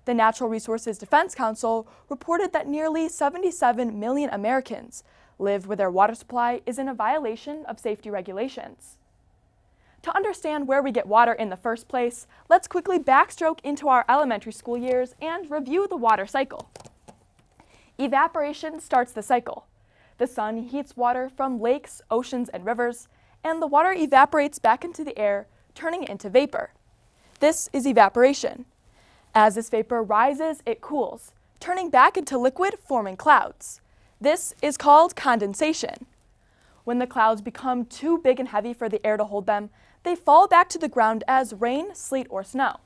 The Natural Resources Defense Council reported that nearly 77 million Americans live where their water supply is in a violation of safety regulations. To understand where we get water in the first place, let's quickly backstroke into our elementary school years and review the water cycle. Evaporation starts the cycle. The sun heats water from lakes, oceans, and rivers, and the water evaporates back into the air, turning it into vapor. This is evaporation. As this vapor rises, it cools, turning back into liquid, forming clouds. This is called condensation. When the clouds become too big and heavy for the air to hold them, they fall back to the ground as rain, sleet, or snow.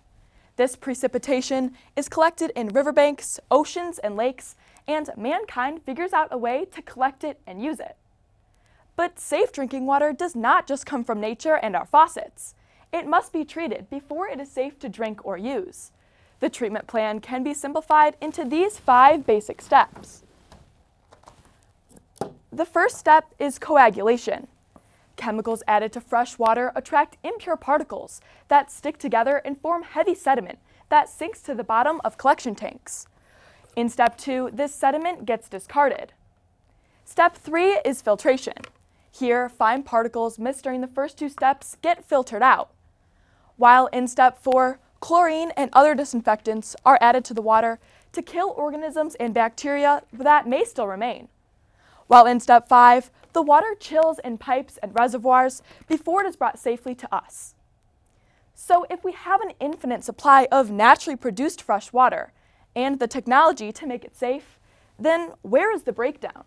This precipitation is collected in riverbanks, oceans, and lakes, and mankind figures out a way to collect it and use it. But safe drinking water does not just come from nature and our faucets. It must be treated before it is safe to drink or use. The treatment plan can be simplified into these five basic steps. The first step is coagulation. Chemicals added to fresh water attract impure particles that stick together and form heavy sediment that sinks to the bottom of collection tanks. In step two, this sediment gets discarded. Step three is filtration. Here, fine particles missed during the first two steps get filtered out. While in step four, chlorine and other disinfectants are added to the water to kill organisms and bacteria that may still remain. While in step five, the water chills in pipes and reservoirs before it is brought safely to us. So if we have an infinite supply of naturally produced fresh water, and the technology to make it safe, then where is the breakdown?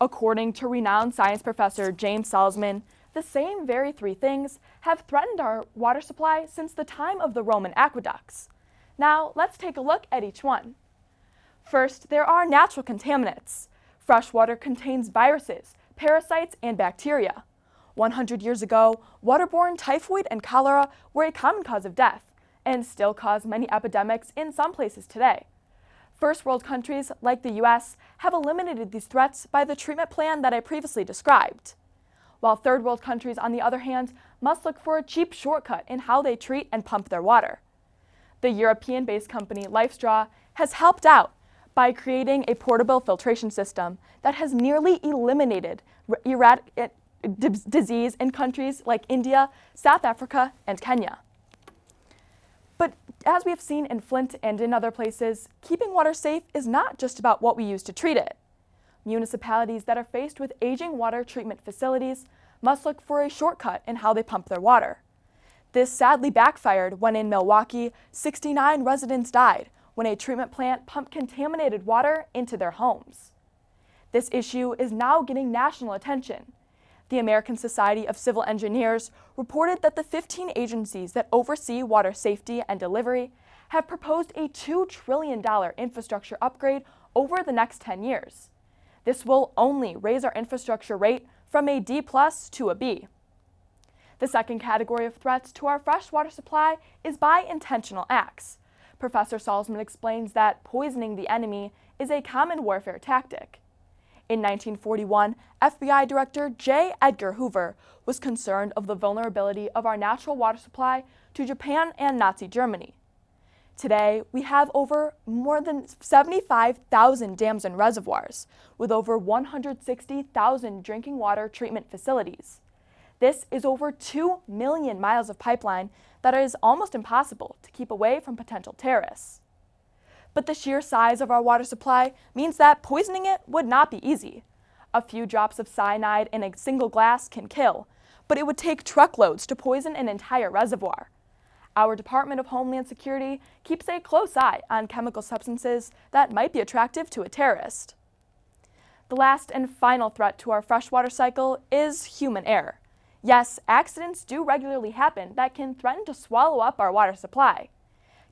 According to renowned science professor James Salzman, the same very three things have threatened our water supply since the time of the Roman aqueducts. Now, let's take a look at each one. First, there are natural contaminants. Fresh water contains viruses, parasites, and bacteria. 100 years ago, waterborne typhoid and cholera were a common cause of death and still cause many epidemics in some places today. First world countries like the US have eliminated these threats by the treatment plan that I previously described. While third world countries, on the other hand, must look for a cheap shortcut in how they treat and pump their water. The European based company LifeStraw has helped out by creating a portable filtration system that has nearly eliminated eh, disease in countries like India, South Africa, and Kenya. As we have seen in Flint and in other places, keeping water safe is not just about what we use to treat it. Municipalities that are faced with aging water treatment facilities must look for a shortcut in how they pump their water. This sadly backfired when in Milwaukee, 69 residents died when a treatment plant pumped contaminated water into their homes. This issue is now getting national attention. The American Society of Civil Engineers reported that the 15 agencies that oversee water safety and delivery have proposed a $2 trillion infrastructure upgrade over the next 10 years. This will only raise our infrastructure rate from a D plus to a B. The second category of threats to our freshwater supply is by intentional acts. Professor Salzman explains that poisoning the enemy is a common warfare tactic. In 1941, FBI Director J. Edgar Hoover was concerned of the vulnerability of our natural water supply to Japan and Nazi Germany. Today, we have over more than 75,000 dams and reservoirs, with over 160,000 drinking water treatment facilities. This is over 2 million miles of pipeline that is almost impossible to keep away from potential terrorists. But the sheer size of our water supply means that poisoning it would not be easy. A few drops of cyanide in a single glass can kill, but it would take truckloads to poison an entire reservoir. Our Department of Homeland Security keeps a close eye on chemical substances that might be attractive to a terrorist. The last and final threat to our freshwater cycle is human error. Yes, accidents do regularly happen that can threaten to swallow up our water supply.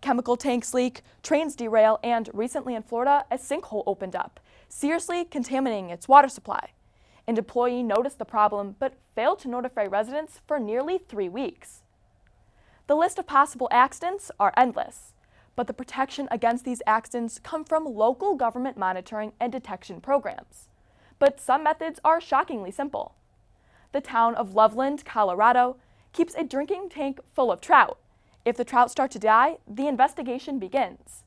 Chemical tanks leak, trains derail, and recently in Florida, a sinkhole opened up, seriously contaminating its water supply. An employee noticed the problem but failed to notify residents for nearly three weeks. The list of possible accidents are endless, but the protection against these accidents come from local government monitoring and detection programs. But some methods are shockingly simple the town of Loveland, Colorado, keeps a drinking tank full of trout. If the trout start to die, the investigation begins.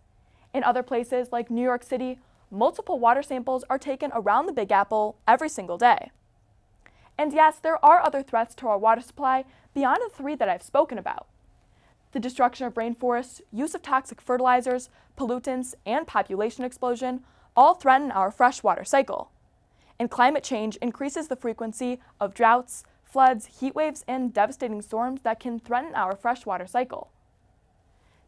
In other places like New York City, multiple water samples are taken around the Big Apple every single day. And yes, there are other threats to our water supply beyond the three that I've spoken about. The destruction of rainforests, use of toxic fertilizers, pollutants, and population explosion all threaten our freshwater cycle and climate change increases the frequency of droughts, floods, heat waves, and devastating storms that can threaten our freshwater cycle.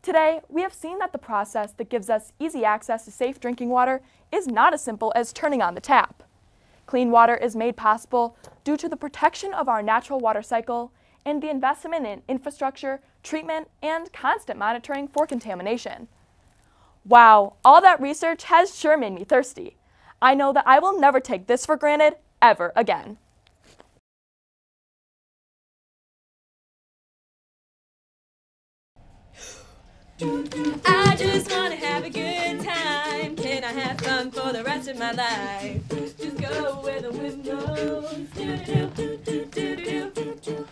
Today, we have seen that the process that gives us easy access to safe drinking water is not as simple as turning on the tap. Clean water is made possible due to the protection of our natural water cycle and the investment in infrastructure, treatment, and constant monitoring for contamination. Wow, all that research has sure made me thirsty. I know that I will never take this for granted ever again. I just wanna have a good time. Can I have fun for the rest of my life? Just go where the wind blows.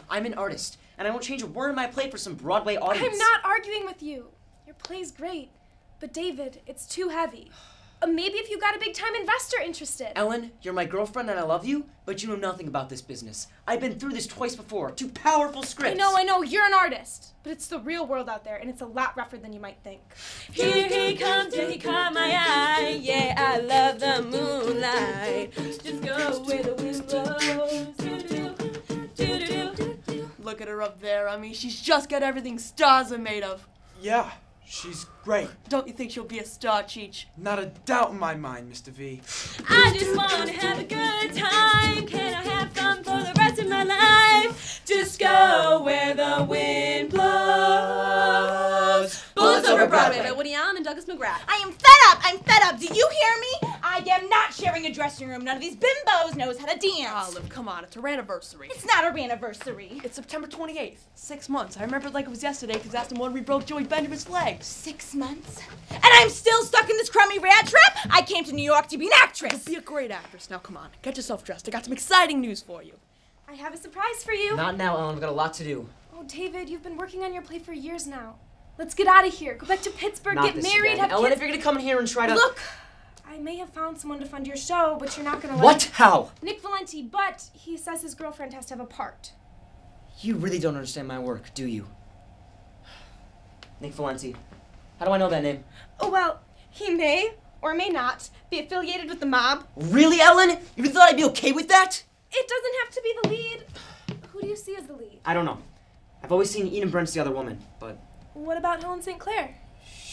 I'm an artist, and I won't change a word in my play for some Broadway audience. I'm not arguing with you. Your play's great. But David, it's too heavy. Uh, maybe if you got a big time investor interested. Ellen, you're my girlfriend and I love you, but you know nothing about this business. I've been through this twice before. Two powerful scripts. I know, I know, you're an artist. But it's the real world out there, and it's a lot rougher than you might think. Here he comes, yeah, he caught my eye. Yeah, I love the moonlight. Just go where the wind blows. Look at her up there. I mean, she's just got everything stars are made of. Yeah, She's great. Don't you think she'll be a star, Cheech? Not a doubt in my mind, Mr. V. I just wanna have a good time. Can I have fun for the rest of my life? Just go where the wind blows. Bullets over Broadway by Woody Allen and Douglas McGrath. I am fed up. I'm fed up. Do you hear me? I am not sharing a dressing room. None of these bimbos knows how to dance. Olive, come on, it's our anniversary. It's not our anniversary. It's September 28th. Six months. I remember it like it was yesterday because that's the one we broke Joey Benjamin's leg. Six months? And I'm still stuck in this crummy rat trap? I came to New York to be an actress. Be a great actress. Now come on, get yourself dressed. I got some exciting news for you. I have a surprise for you. Not now, Ellen. I've got a lot to do. Oh, David, you've been working on your play for years now. Let's get out of here. Go back to Pittsburgh, Not get this married, again. have Ellen, kids. if you're gonna come in here and try to Look, I may have found someone to fund your show, but you're not gonna let What? How? Nick Valenti, but he says his girlfriend has to have a part. You really don't understand my work, do you? Nick Valenti. How do I know that name? Oh well, he may or may not be affiliated with the mob. Really, Ellen? You really thought I'd be okay with that? It doesn't have to be the lead. Who do you see as the lead? I don't know. I've always seen Eden Brent's the other woman, but What about Helen Sinclair?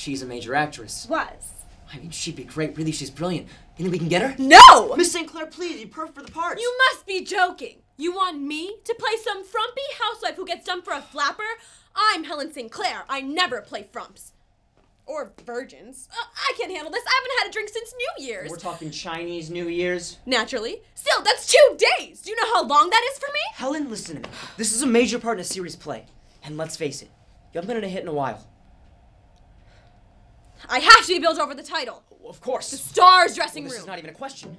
she's a major actress. Was. I mean, she'd be great. Really, she's brilliant. You think we can get her? No! Miss Sinclair, please, you're perfect for the part. You must be joking. You want me to play some frumpy housewife who gets done for a flapper? I'm Helen Sinclair. I never play frumps. Or virgins. Uh, I can't handle this. I haven't had a drink since New Year's. We're talking Chinese New Year's. Naturally. Still, that's two days. Do you know how long that is for me? Helen, listen to me. This is a major part in a series play. And let's face it, you haven't been in a hit in a while. I have to be billed over the title. Of course. The star's dressing Well, this room. is not even a question.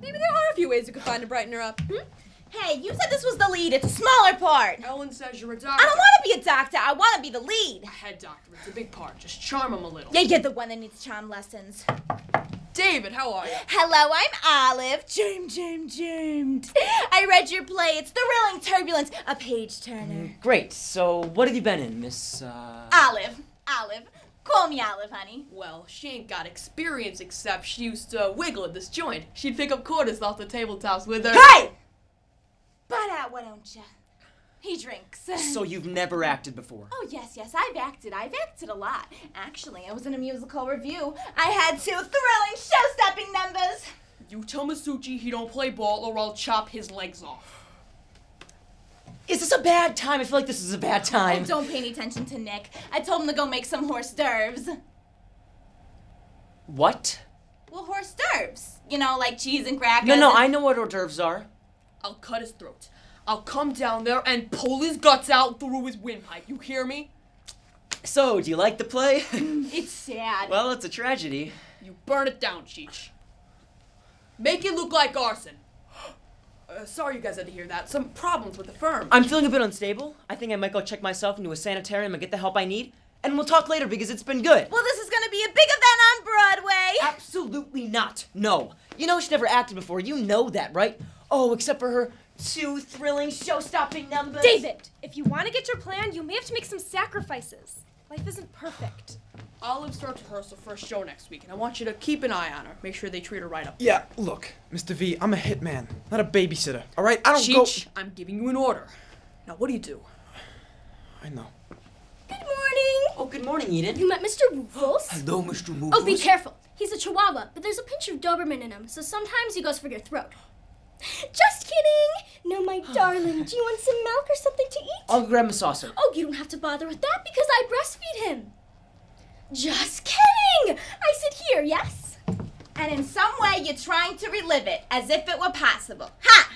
Maybe there are a few ways you could find to brighten her up. Hmm? Hey, you said this was the lead. It's a smaller part. Ellen says you're a doctor. I don't want to be a doctor. I want to be the lead. Head doctor. It's a big part. Just charm him a little. Yeah, you're the one that needs charm lessons. David, how are you? Hello, I'm Olive. Germ, germ, germed. I read your play. It's Thrilling Turbulence, a page turner. Great. So, what have you been in, Miss, uh. Olive. Olive. Call me Olive, honey. Well, she ain't got experience except she used to wiggle at this joint. She'd pick up quarters off the tabletops with her. Hey! Butt out, why don't you? He drinks. So, you've never acted before? Oh, yes, yes, I've acted. I've acted a lot. Actually, I was in a musical review. I had two thrilling, show-stopping numbers. You tell Masucci he don't play ball or I'll chop his legs off. Is this a bad time? I feel like this is a bad time. Oh, don't pay any attention to Nick. I told him to go make some horse d'oeuvres. What? Well, horse d'oeuvres. You know, like cheese and crackers. No, no, and- I know what hors d'oeuvres are. I'll cut his throat. I'll come down there and pull his guts out through his windpipe. You hear me? So, do you like the play? It's sad. well, it's a tragedy. You burn it down, Cheech. Make it look like arson. Uh, sorry you guys had to hear that. Some problems with the firm. I'm feeling a bit unstable. I think I might go check myself into a sanitarium and get the help I need. And we'll talk later because it's been good. Well, this is gonna be a big event on Broadway. Absolutely not. No. You know she never acted before. You know that, right? Oh, except for her two thrilling, show-stopping numbers. David, if you want to get your plan, you may have to make some sacrifices. Life isn't perfect. Olive starts rehearsal for a show next week, and I want you to keep an eye on her. Make sure they treat her right up. Yeah, look, Mr. V, I'm a hitman, not a babysitter. All right, I don't go. Cheech, I'm giving you an order. Now, what do you do? I know. Good morning. Oh, good morning, Eden. You met Mr. Woofles? Hello, Mr. Woofles. Oh, be careful. He's a chihuahua, but there's a pinch of Doberman in him, so sometimes he goes for your throat. Just kidding! No, my darling, do you want some milk or something to eat? I'll grab a saucer. Oh, you don't have to bother with that because I breastfeed him. Just kidding! I sit here, yes? And in some way, you're trying to relive it as if it were possible. Ha!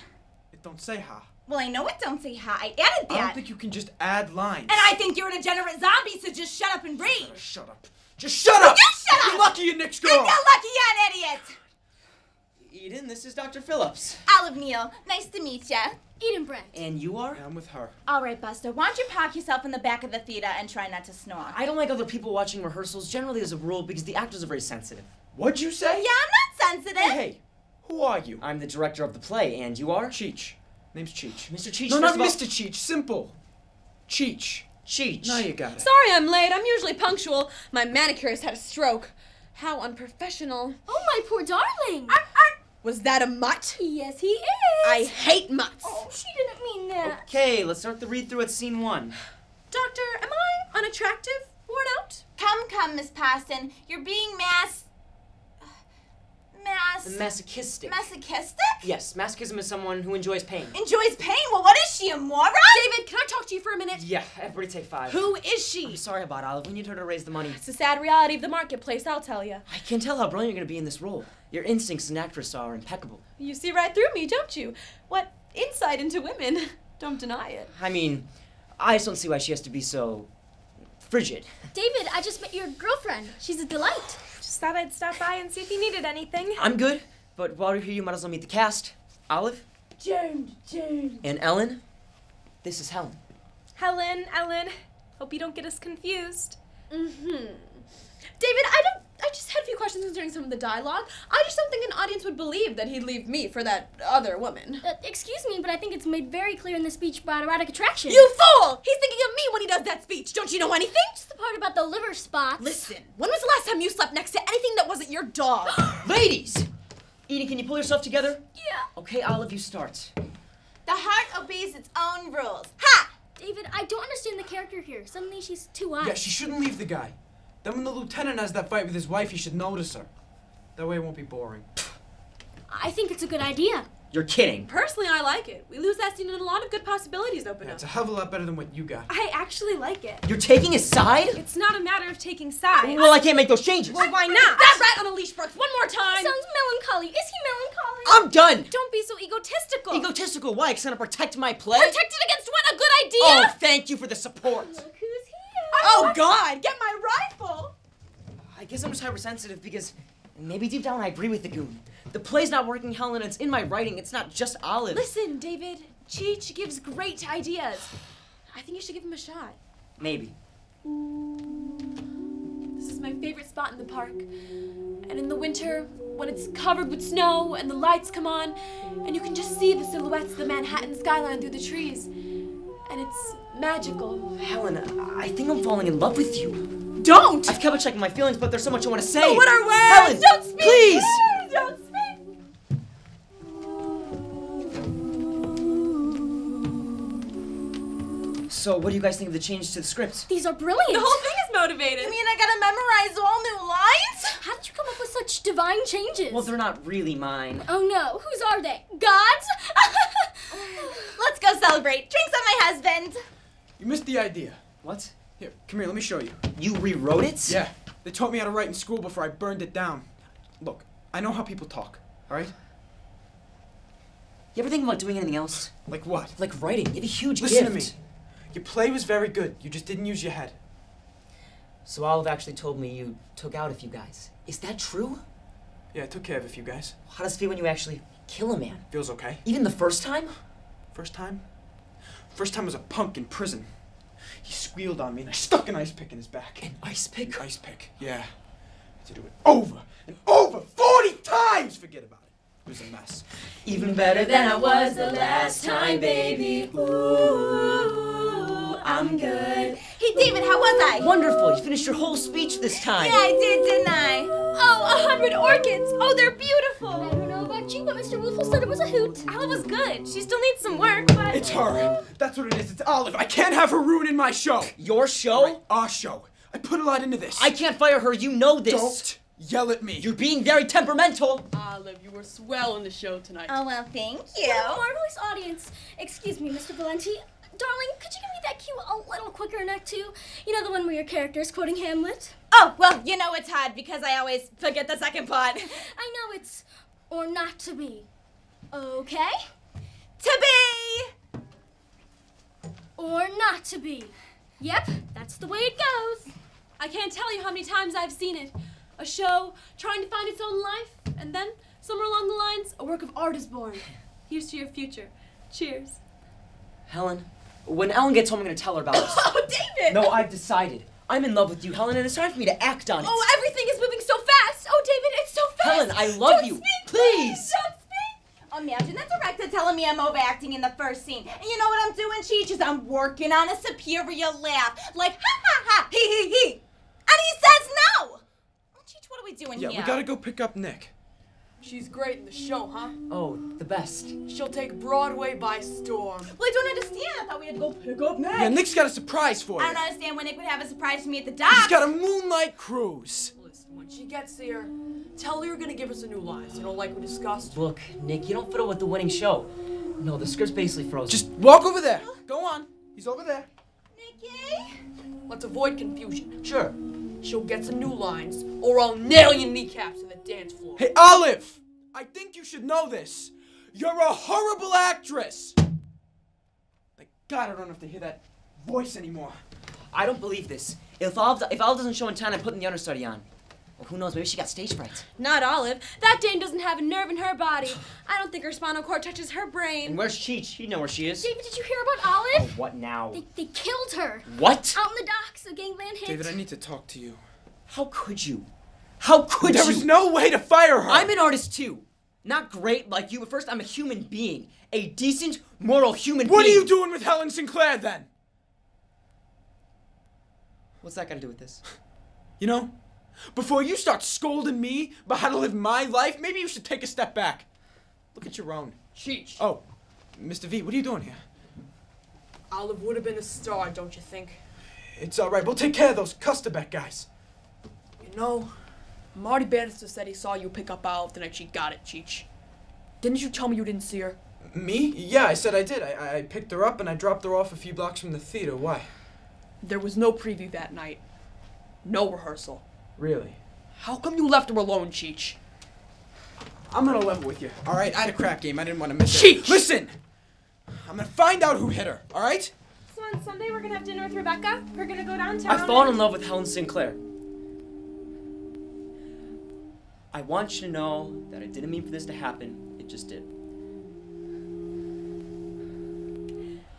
It don't say ha. Well, I know it don't say ha. I added that. I don't think you can just add lines. And I think you're a degenerate zombie, so just shut up and breathe. Shut up. Just shut up! You shut up! You're lucky you're Nick's girl! And you're lucky you're an idiot! Eden, this is Dr. Phillips. Olive Neal, nice to meet ya. Eden Brent. And you are? I'm with her. All right, Buster, why don't you park yourself in the back of the theater and try not to snore? I don't like other people watching rehearsals generally as a rule because the actors are very sensitive. What'd you say? Yeah, I'm not sensitive. Hey, hey, who are you? I'm the director of the play, and you are? Cheech. Name's Cheech. Mr. Cheech. No, not all- Mr. Cheech. Simple. Cheech. Cheech. Now you got it. Sorry I'm late. I'm usually punctual. My manicurist had a stroke. How unprofessional. Oh, my poor darling. Was that a mutt? Yes, he is. I hate mutts. Oh, she didn't mean that. Okay, let's start the read through at scene one. Doctor, am I unattractive? Worn out? Come, come, Miss Paston. You're being mass. Mass. Masochistic. Masochistic? yes, masochism is someone who enjoys pain. Enjoys pain? Well, what is she, a moron? David, can I talk to you for a minute? Yeah, everybody take five. Who is she? I'm sorry about Olive. We need her to raise the money. It's the sad reality of the marketplace, I'll tell you. I can tell how brilliant you're going to be in this role. Your instincts as an actress are impeccable. You see right through me, don't you? What insight into women. Don't deny it. I mean, I just don't see why she has to be so frigid. David, I just met your girlfriend. She's a delight. Just thought I'd stop by and see if you needed anything. I'm good, but while you're here, you might as well meet the cast. Olive James, James. and Ellen. This is Helen. Helen, Ellen. Hope you don't get us confused. Mm-hmm. David, I don't I just had a few questions concerning some of the dialogue. I just don't think an audience would believe that he'd leave me for that other woman. Uh, excuse me, but I think it's made very clear in the speech about erotic attraction. You fool! He's thinking of me when he does that speech. Don't you know anything? Just the part about the liver spots. Listen, when was the last time you slept next to anything that wasn't your dog? Ladies! Edie, can you pull yourself together? Yeah. Okay, Olive, you start. The heart obeys its own rules. Ha! David, I don't understand the character here. Suddenly she's too eyes. Yeah, she shouldn't leave the guy. Then when the lieutenant has that fight with his wife, he should notice her. That way it won't be boring. I think it's a good idea. You're kidding. Personally, I like it. We lose that scene and a lot of good possibilities open Yeah, up. it's a hell of a lot better than what you got. I actually like it. You're taking a side? It's not a matter of taking sides. Well, I can't make those changes. Well, why not? That rat on a leash, Brooks. One more time. Sounds melancholy. Is he melancholy? I'm done! Don't be so egotistical. Egotistical. Why? Because I'm going to protect my play? Protected against what? A good idea? Oh, thank you for the support. Look Who's here? Oh, God. Get my rifle. I guess I'm just hypersensitive because maybe deep down I agree with the goon. The play's not working, Helen. It's in my writing. It's not just Olive. Listen, David. Cheech gives great ideas. I think you should give him a shot. Maybe. This is my favorite spot in the park. And in the winter, when it's covered with snow and the lights come on, and you can just see the silhouettes of the Manhattan skyline through the trees. And it's magical. Helen, I think I'm falling in love with you. Don't! I've kept checking my feelings, but there's so much I want to say. But what are words? Helen, Don't speak! Please! Please don't speak! So, what do you guys think of the change to the script? These are brilliant. The whole thing is motivated. You mean I gotta memorize all new lines? How did you come up with such divine changes? Well, they're not really mine. Oh no, whose are they? God's? Let's go celebrate. Drinks on my husband. You missed the idea. What? Here, come here, let me show you. You rewrote it? Yeah. They taught me how to write in school before I burned it down. Look, I know how people talk, alright? You ever think about doing anything else? Like what? Like writing. You have a huge Listen gift. to me. Your play was very good. You just didn't use your head. So Olive actually told me you took out a few guys. Is that true? Yeah, I took care of a few guys. How does it feel when you actually kill a man? Feels okay. Even the first time? First time? First time was a punk in prison. He squealed on me and I stuck an ice pick in his back. An ice pick? Ice pick, yeah. I had to do it over and over 40 times! Forget about it. It was a mess. Even better than I was the last time, baby. Ooh, I'm good. Hey, David, how was I? Wonderful. You finished your whole speech this time. Yeah, I did, didn't I? Oh, a hundred orchids. Oh, they're beautiful. I don't know about you, but Mr. Woofle said it was a hoot. Olive was good. She still needs some work, but It's her. That's what it is. It's Olive. I can't have her ruining my show. Your show? Our show. I put a lot into this. I can't fire her. You know this. Don't yell at me. You're being very temperamental. Olive, you were swell in the show tonight. Oh, well, thank you. What a marvelous audience. Excuse me, Mr. Valenti. Darling, could you give me that cue a little quicker in Act Two? You know the one where your character is quoting Hamlet? Oh, well, you know it's hard because I always forget the second part. I know it's or not to be. Okay? To be! Or not to be. Yep, that's the way it goes. I can't tell you how many times I've seen it. A show trying to find its own life, and then, somewhere along the lines, a work of art is born. Here's to your future. Cheers. Helen, when Ellen gets home, I'm going to tell her about this. Oh, David! No, I've decided. I'm in love with you, Helen, and it's time for me to act on it. Oh, everything is moving so fast! Oh, David, it's so fast! Helen, I love Don't you. Speak, Please. Don't speak! Imagine the director telling me I'm overacting in the first scene. And you know what I'm doing, Cheech? Is I'm working on a superior laugh. Like, ha ha ha, he he he. And he says no! Well, Cheech, what are we doing Yeah, here? we gotta go pick up Nick. She's great in the show, huh? Oh, the best. She'll take Broadway by storm. Well, I don't understand. I thought we had to go pick up Nick. Yeah, Nick's got a surprise for us. I don't understand when Nick would have a surprise for me at the dock. He's got a moonlight cruise. Listen, when she gets here, tell her you're gonna give us a new line. You know, like we discussed. Look, Nick, you don't fiddle with the winning show. No, the script's basically frozen. Just walk over there. Go on. He's over there. Nicky? Let's avoid confusion. Sure. She'll get some new lines, or I'll nail your kneecaps to the dance floor. Hey, Olive! I think you should know this. You're a horrible actress. Thank God I don't have to hear that voice anymore. I don't believe this. If Olive, if Olive doesn't show in time, I'm putting the understudy on. Well, who knows? Maybe she got stage fright. Not Olive. That dame doesn't have a nerve in her body. I don't think her spinal cord touches her brain. And where's Cheech? You know where she is. David, did you hear about Olive? Oh, what now? They, they killed her. What? Out in the docks, a gangland hit. David, I need to talk to you. How could you? How could There you? was no way to fire her. I'm an artist too. Not great like you, but first I'm a human being. A decent, moral human being. What are you doing with Helen Sinclair then? What's that got to do with this? You know, before you start scolding me about how to live my life, maybe you should take a step back. Look at your own. Cheech. Oh, Mr. V, what are you doing here? Olive would have been a star, don't you think? It's all right. We'll take care of those Custerbeck guys. You know, Marty Bannister said he saw you pick up Olive the night she got it, Cheech. Didn't you tell me you didn't see her? Me? Yeah, I said I did. I, I picked her up and I dropped her off a few blocks from the theater. Why? There was no preview that night. No rehearsal. Really? How come you left her alone, Cheech? I'm gonna level with you. All right, I had a crap game. I didn't want to miss Cheech! it. Listen, I'm gonna find out who hit her. All right? So on Sunday we're gonna have dinner with Rebecca. We're gonna go downtown. I've fallen in love with Helen Sinclair. I want you to know that I didn't mean for this to happen. It just did.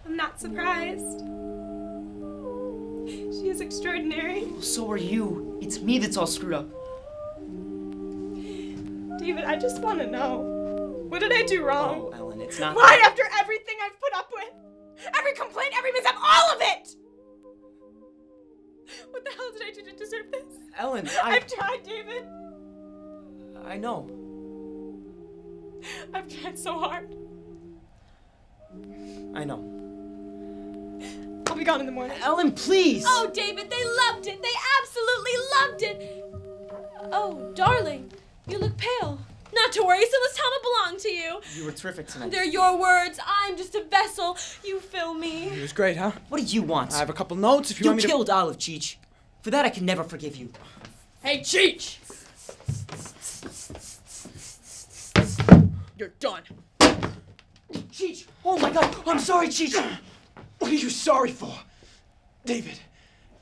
I'm not surprised. She is extraordinary. Well, so are you. It's me that's all screwed up. David, I just want to know. What did I do wrong? Oh, Ellen, it's not. Why, after everything I've put up with? Every complaint, every mishap, all of it! What the hell did I do to deserve this? Ellen, I. I've tried, David. I know. I've tried so hard. I know. I'll be gone in the morning. Ellen, please! Oh, David, they loved it. They absolutely loved it. Oh, darling, you look pale. Not to worry, some of this time will belong to you. You were terrific tonight. They're your words. I'm just a vessel. You fill me. It was great, huh? What do you want? I have a couple notes if you, You want me to. killed Olive, Cheech. For that, I can never forgive you. Hey, Cheech! You're done. Cheech! Oh my god! I'm sorry, Cheech! What are you sorry for? David,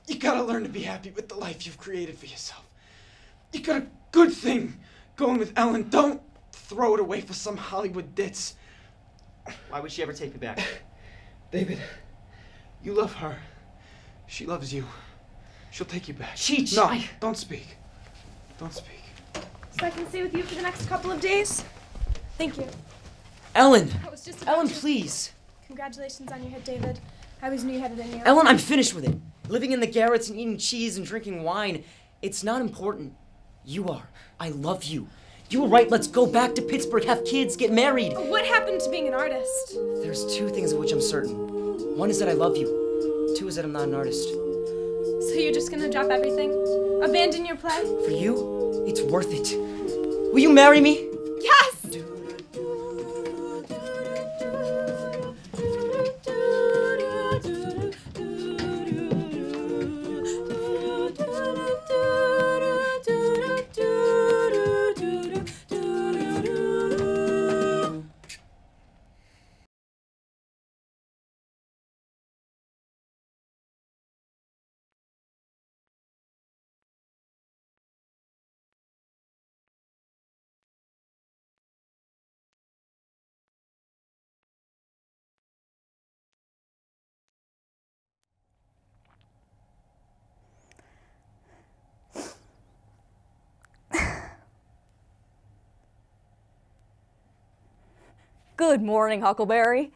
you gotta learn to be happy with the life you've created for yourself. You got a good thing going with Ellen. Don't throw it away for some Hollywood ditz. Why would she ever take me back? David, you love her. She loves you. She'll take you back. Cheech! No, I- don't speak. Don't speak. So I can stay with you for the next couple of days? Thank you. Ellen! I was just Ellen, please! Congratulations on your hit, David. I always knew you had it in you. Ellen, I'm finished with it. Living in the garrets and eating cheese and drinking wine, it's not important. You are. I love you. You were right, let's go back to Pittsburgh, have kids, get married. What happened to being an artist? There's two things of which I'm certain. One is that I love you. Two is that I'm not an artist. So you're just gonna drop everything? Abandon your play? For you, it's worth it. Will you marry me? Good morning, Huckleberry.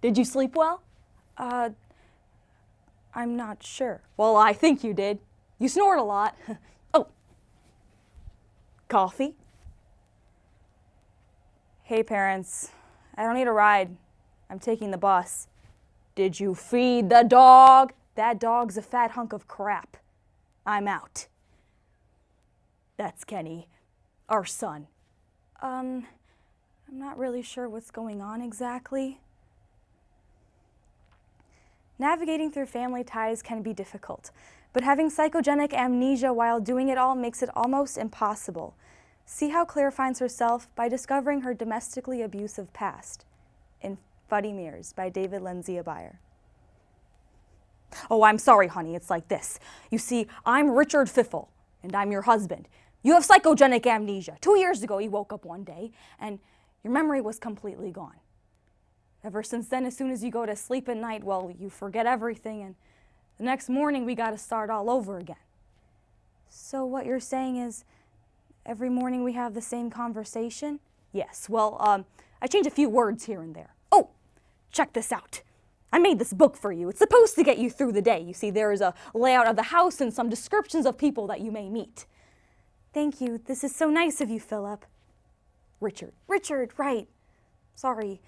Did you sleep well? Uh, I'm not sure. Well, I think you did. You snored a lot. oh. Coffee? Hey, parents. I don't need a ride. I'm taking the bus. Did you feed the dog? That dog's a fat hunk of crap. I'm out. That's Kenny, our son. Um, I'm not really sure what's going on exactly. Navigating through family ties can be difficult, but having psychogenic amnesia while doing it all makes it almost impossible. See how Claire finds herself by discovering her domestically abusive past in Fuddy Meers by David Lindsay Abaire. Oh, I'm sorry, honey, it's like this. You see, I'm Richard Fiffle, and I'm your husband. You have psychogenic amnesia. Two years ago, you woke up one day, and your memory was completely gone. Ever since then, as soon as you go to sleep at night, well, you forget everything, and the next morning we got to start all over again. So, what you're saying is every morning we have the same conversation? Yes, well, um, I change a few words here and there. Oh, check this out. I made this book for you. It's supposed to get you through the day. You see, there is a layout of the house and some descriptions of people that you may meet. Thank you. This is so nice of you, Philip. Richard. Richard, right. Sorry.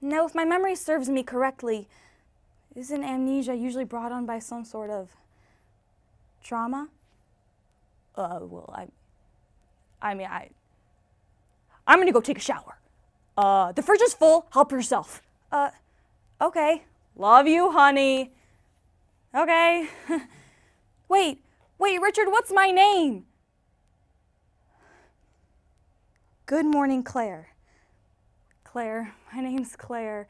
Now, if my memory serves me correctly, isn't amnesia usually brought on by some sort of trauma? Uh, well, I, I mean, I, I'm gonna go take a shower. Uh, the fridge is full. Help yourself. Uh, okay. Love you, honey. Okay. wait, wait, Richard, what's my name? Good morning, Claire. Claire, my name's Claire.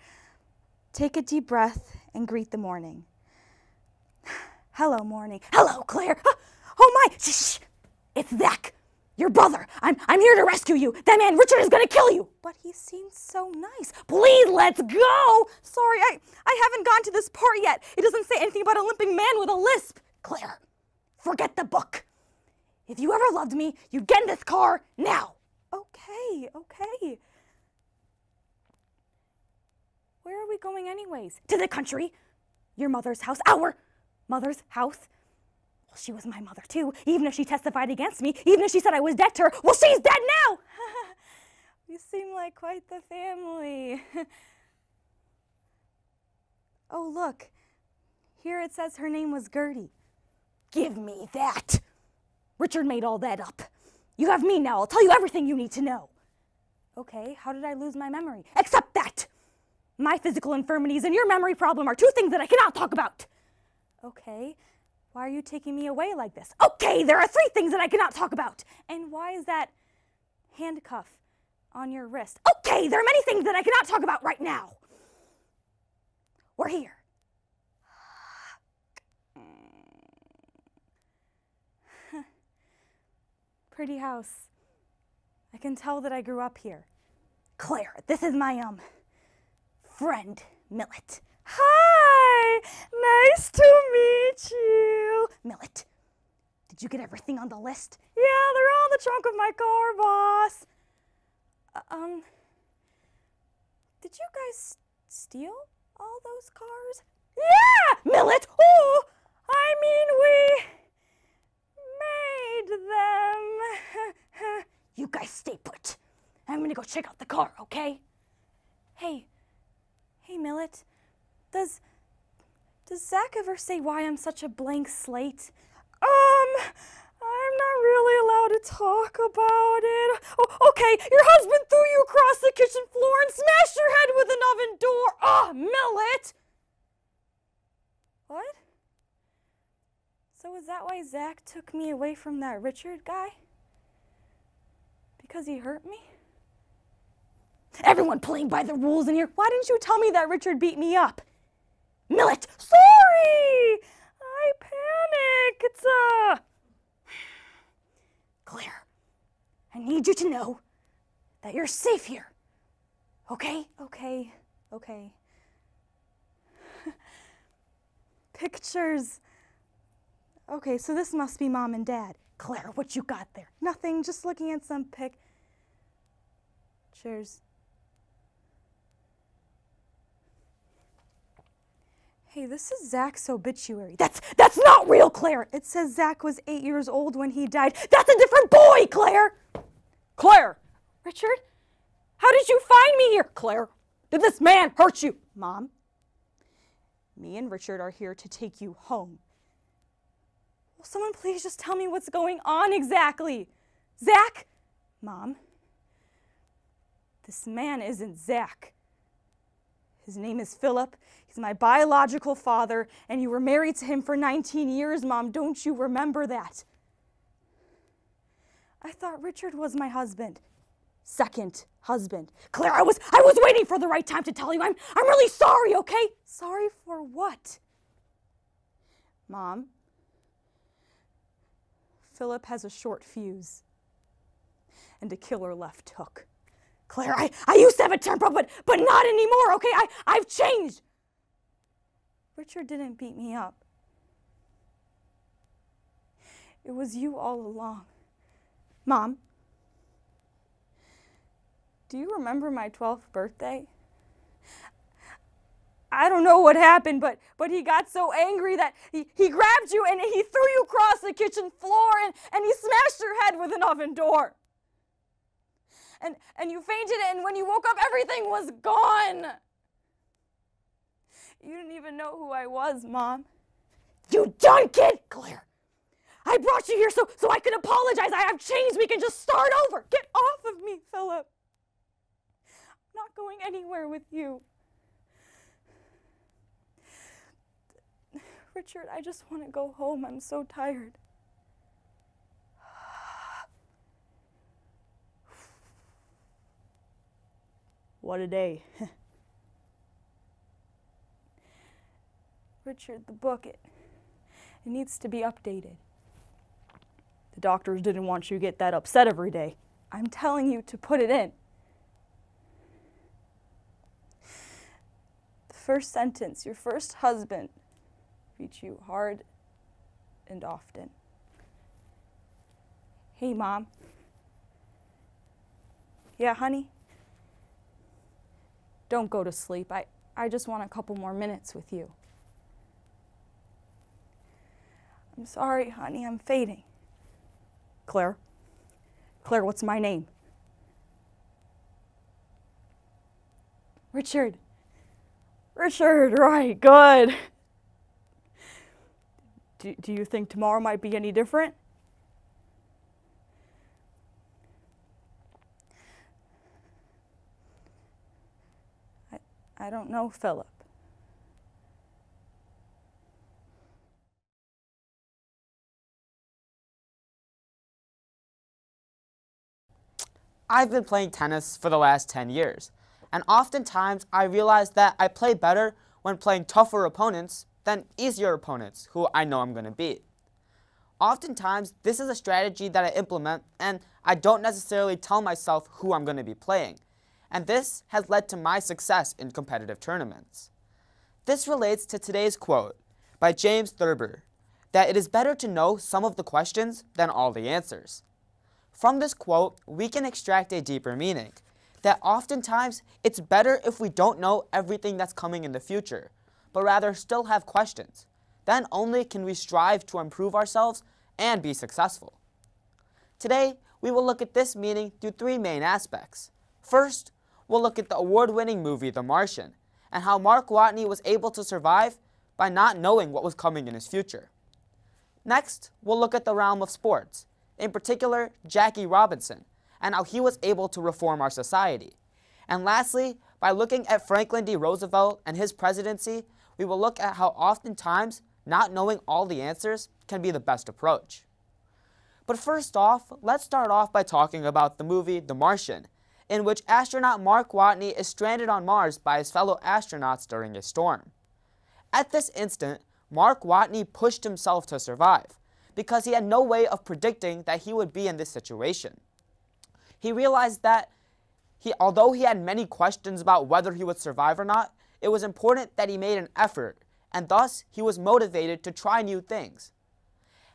Take a deep breath and greet the morning. Hello, morning. Hello, Claire. Oh my! Shh! It's Zach, your brother. I'm I'm here to rescue you. That man Richard is gonna kill you. But he seems so nice. Please, let's go. Sorry, I I haven't gone to this part yet. It doesn't say anything about a limping man with a lisp. Claire, forget the book. If you ever loved me, you'd get in this car now. Okay, okay. Where are we going, anyways? To the country. Your mother's house. Our mother's house. Well, she was my mother, too, even if she testified against me, even if she said I was dead to her. Well, she's dead now! you seem like quite the family. oh, look. Here it says her name was Gertie. Give me that. Richard made all that up. You have me now. I'll tell you everything you need to know. Okay, how did I lose my memory? Except that! My physical infirmities and your memory problem are two things that I cannot talk about. Okay, why are you taking me away like this? Okay, there are three things that I cannot talk about. And why is that handcuff on your wrist? Okay, there are many things that I cannot talk about right now. We're here. Pretty house. I can tell that I grew up here. Claire, this is my, um, friend, Millet. Hi! Nice to meet you. Millet, did you get everything on the list? Yeah, they're all in the trunk of my car, boss. Uh, um, did you guys steal all those cars? Yeah! Millet! Oh! I mean, we them. you guys stay put. I'm gonna go check out the car, okay? Hey, hey, Millet. Does does Zach ever say why I'm such a blank slate? Um, I'm not really allowed to talk about it. Oh, okay, your husband threw you across the kitchen floor and smashed your head with an oven door. Ah, oh, Millet. What? So is that why Zach took me away from that Richard guy? Because he hurt me? Everyone playing by the rules in here. Why didn't you tell me that Richard beat me up? Millet, sorry! I panic. It's uh Claire, I need you to know that you're safe here. Okay? Okay. Okay. Pictures. Okay, so this must be mom and dad. Claire, what you got there? Nothing, just looking at some pic. Cheers. Hey, this is Zach's obituary. That's that's not real, Claire. It says Zach was eight years old when he died. That's a different boy, Claire. Claire. Richard, How did you find me here, Claire? Did this man hurt you? Mom, me and Richard are here to take you home. Will someone please just tell me what's going on exactly? Zach? Mom, this man isn't Zach. His name is Philip. He's my biological father, and you were married to him for 19 years, Mom. Don't you remember that? I thought Richard was my husband. Second husband. Claire, I was I was waiting for the right time to tell you. I'm I'm really sorry, okay? Sorry for what? Mom, Philip has a short fuse and a killer left hook. Claire, I, I used to have a temper, but but not anymore, okay? I, I've changed. Richard didn't beat me up. It was you all along. Mom, do you remember my 12th birthday? I don't know what happened, but but he got so angry that he, he grabbed you and he threw you across the kitchen floor and, and he smashed your head with an oven door. And and you fainted and when you woke up everything was gone. You didn't even know who I was, Mom. You done kid, Claire. I brought you here so so I could apologize. I have changed. We can just start over. Get off of me, Philip. I'm not going anywhere with you. Richard, I just want to go home. I'm so tired. What a day. Richard, the book, it, it needs to be updated. The doctors didn't want you to get that upset every day. I'm telling you to put it in. The first sentence your first husband beat you hard and often. Hey, Mom. Yeah, honey? Don't go to sleep. I, I just want a couple more minutes with you. I'm sorry, honey, I'm fading. Claire. Claire, what's my name? Richard. Richard, right, good. Do, do you think tomorrow might be any different? I, I don't know, Philip. I've been playing tennis for the last 10 years, and oftentimes I realize that I play better when playing tougher opponents than easier opponents who I know I'm going to beat. Oftentimes, this is a strategy that I implement and I don't necessarily tell myself who I'm going to be playing, and this has led to my success in competitive tournaments. This relates to today's quote by James Thurber that it is better to know some of the questions than all the answers. From this quote, we can extract a deeper meaning that oftentimes it's better if we don't know everything that's coming in the future, but rather still have questions. Then only can we strive to improve ourselves and be successful. Today, we will look at this meaning through three main aspects. First, we'll look at the award-winning movie The Martian and how Mark Watney was able to survive by not knowing what was coming in his future. Next, we'll look at the realm of sports, in particular Jackie Robinson, and how he was able to reform our society. And lastly, by looking at Franklin D. Roosevelt and his presidency, we will look at how oftentimes not knowing all the answers can be the best approach. But first off, let's start off by talking about the movie The Martian, in which astronaut Mark Watney is stranded on Mars by his fellow astronauts during a storm. At this instant, Mark Watney pushed himself to survive because he had no way of predicting that he would be in this situation. He realized that he, although he had many questions about whether he would survive or not, it was important that he made an effort, and thus he was motivated to try new things.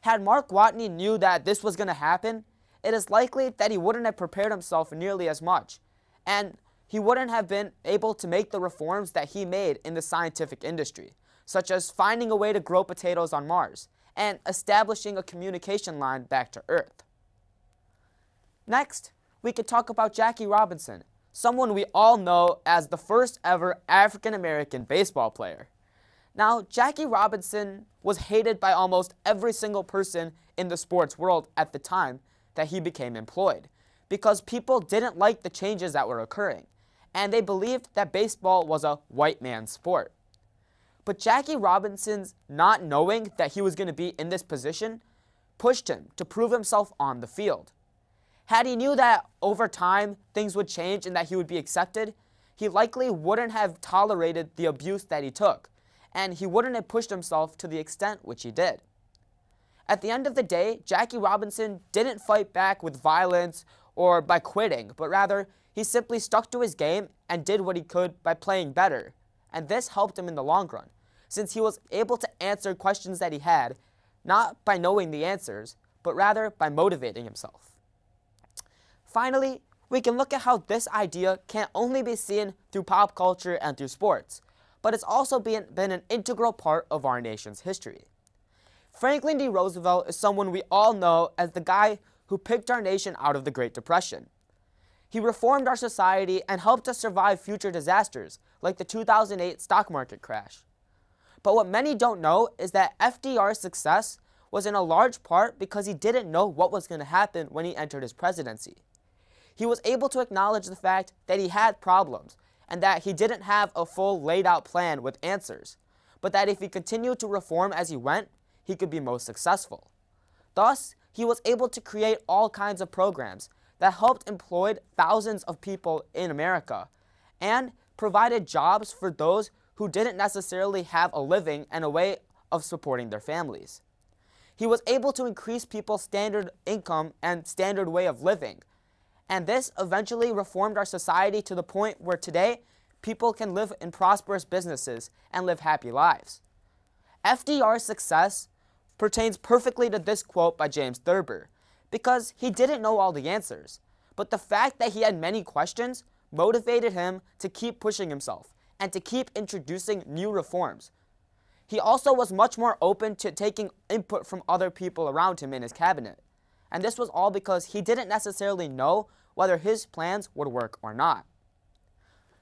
Had Mark Watney knew that this was going to happen, it is likely that he wouldn't have prepared himself nearly as much, and he wouldn't have been able to make the reforms that he made in the scientific industry, such as finding a way to grow potatoes on Mars and establishing a communication line back to Earth. Next, we could talk about Jackie Robinson, someone we all know as the first ever African American baseball player. Now, Jackie Robinson was hated by almost every single person in the sports world at the time that he became employed because people didn't like the changes that were occurring and they believed that baseball was a white man's sport. But Jackie Robinson's not knowing that he was going to be in this position pushed him to prove himself on the field. Had he knew that over time things would change and that he would be accepted, he likely wouldn't have tolerated the abuse that he took, and he wouldn't have pushed himself to the extent which he did. At the end of the day, Jackie Robinson didn't fight back with violence or by quitting, but rather he simply stuck to his game and did what he could by playing better. And this helped him in the long run, since he was able to answer questions that he had, not by knowing the answers, but rather by motivating himself. Finally, we can look at how this idea can't only be seen through pop culture and through sports, but it's also been, been an integral part of our nation's history. Franklin D. Roosevelt is someone we all know as the guy who picked our nation out of the Great Depression. He reformed our society and helped us survive future disasters, like the 2008 stock market crash. But what many don't know is that FDR's success was in a large part because he didn't know what was going to happen when he entered his presidency. He was able to acknowledge the fact that he had problems and that he didn't have a full laid out plan with answers, but that if he continued to reform as he went, he could be most successful. Thus, he was able to create all kinds of programs that helped employ thousands of people in America and provided jobs for those who didn't necessarily have a living and a way of supporting their families. He was able to increase people's standard income and standard way of living. And this eventually reformed our society to the point where today people can live in prosperous businesses and live happy lives. FDR's success pertains perfectly to this quote by James Thurber, because he didn't know all the answers. But the fact that he had many questions motivated him to keep pushing himself and to keep introducing new reforms. He also was much more open to taking input from other people around him in his cabinet. And this was all because he didn't necessarily know whether his plans would work or not.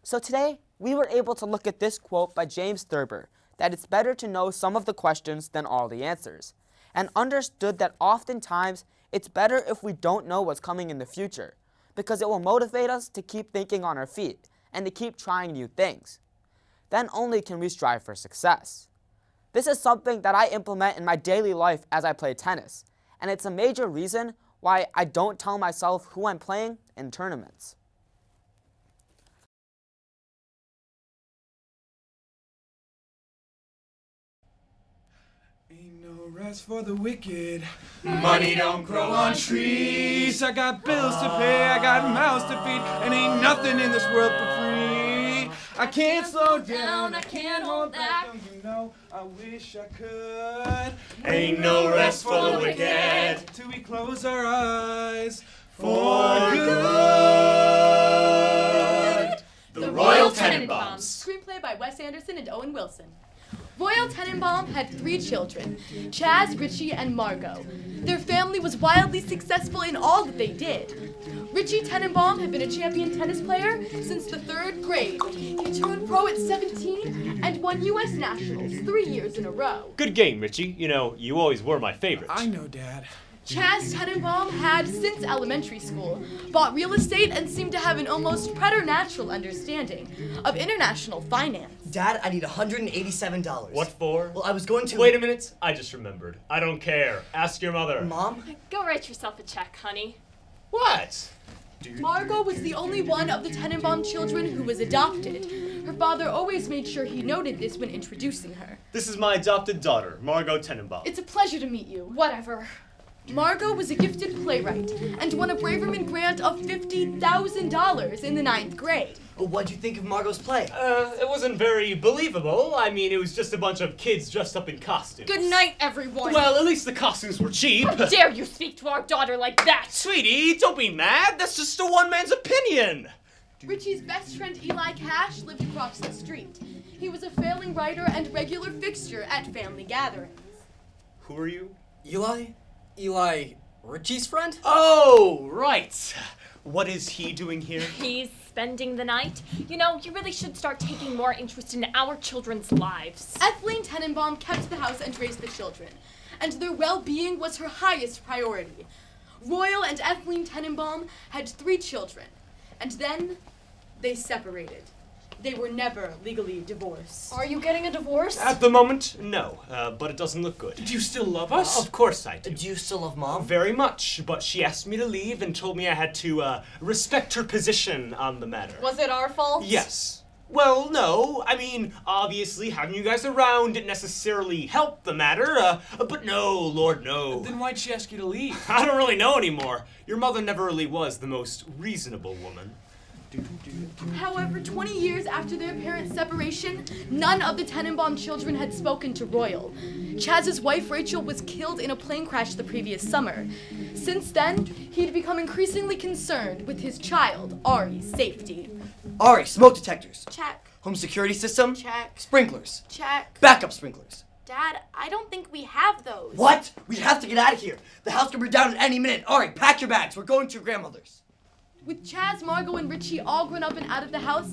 So today, we were able to look at this quote by James Thurber that it's better to know some of the questions than all the answers, and understood that oftentimes it's better if we don't know what's coming in the future, because it will motivate us to keep thinking on our feet and to keep trying new things. Then only can we strive for success. This is something that I implement in my daily life as I play tennis, and it's a major reason why I don't tell myself who I'm playing in tournaments. Ain't no rest for the wicked. Money don't grow on trees. I got bills to pay, I got mouths to feed, and ain't nothing in this world for free. I can't slow down, I can't hold back. Don't you know? I wish I could. Ain't no rest for the wicked. Till we close our eyes For good. The Royal Tenenbaums. Screenplay by Wes Anderson and Owen Wilson. Royal Tenenbaum had three children, Chaz, Richie, and Margot. Their family was wildly successful in all that they did. Richie Tenenbaum had been a champion tennis player since the third grade. He turned pro at 17 and won U.S. Nationals three years in a row. Good game, Richie. You know, you always were my favorite. I know, Dad. Chaz Tenenbaum had, since elementary school, bought real estate and seemed to have an almost preternatural understanding of international finance. Dad, I need $187. What for? Well, I was going to. Wait a minute. I just remembered. I don't care. Ask your mother. Mom? Go write yourself a check, honey. What? Margot was the only one of the Tenenbaum children who was adopted. Her father always made sure he noted this when introducing her. This is my adopted daughter, Margot Tenenbaum. It's a pleasure to meet you. Whatever. Margot was a gifted playwright and won a Braverman grant of $50,000 in the ninth grade. What'd you think of Margot's play? Uh, it wasn't very believable. I mean, it was just a bunch of kids dressed up in costumes. Good night, everyone. Well, at least the costumes were cheap. How dare you speak to our daughter like that? Sweetie, don't be mad. That's just a one man's opinion. Richie's best friend Eli Cash lived across the street. He was a failing writer and regular fixture at family gatherings. Who are you? Eli? Eli, Richie's friend? Oh, right. What is he doing here? He's spending the night. You know, you really should start taking more interest in our children's lives. Etheline Tenenbaum kept the house and raised the children, and their well-being was her highest priority. Royal and Etheline Tenenbaum had three children, and then they separated. They were never legally divorced. Are you getting a divorce? At the moment, no, uh, but it doesn't look good. Do you still love us? of course I do. Do you still love mom? Very much, but she asked me to leave and told me I had to uh, respect her position on the matter. Was it our fault? Yes. Well, no. I mean, obviously, having you guys around didn't necessarily help the matter, uh, but no, Lord, no. Then why'd she ask you to leave? I don't really know anymore. Your mother never really was the most reasonable woman. However, 20 years after their parents' separation, none of the Tenenbaum children had spoken to Royal. Chaz's wife Rachel was killed in a plane crash the previous summer. Since then, he'd become increasingly concerned with his child, Ari's safety. Ari, smoke detectors. Check. Home security system. Check. Sprinklers. Check. Backup sprinklers. Dad, I don't think we have those. What? We have to get out of here. The house could burn down at any minute. Ari, pack your bags. We're going to your grandmother's. With Chaz, Margot, and Richie all grown up and out of the house,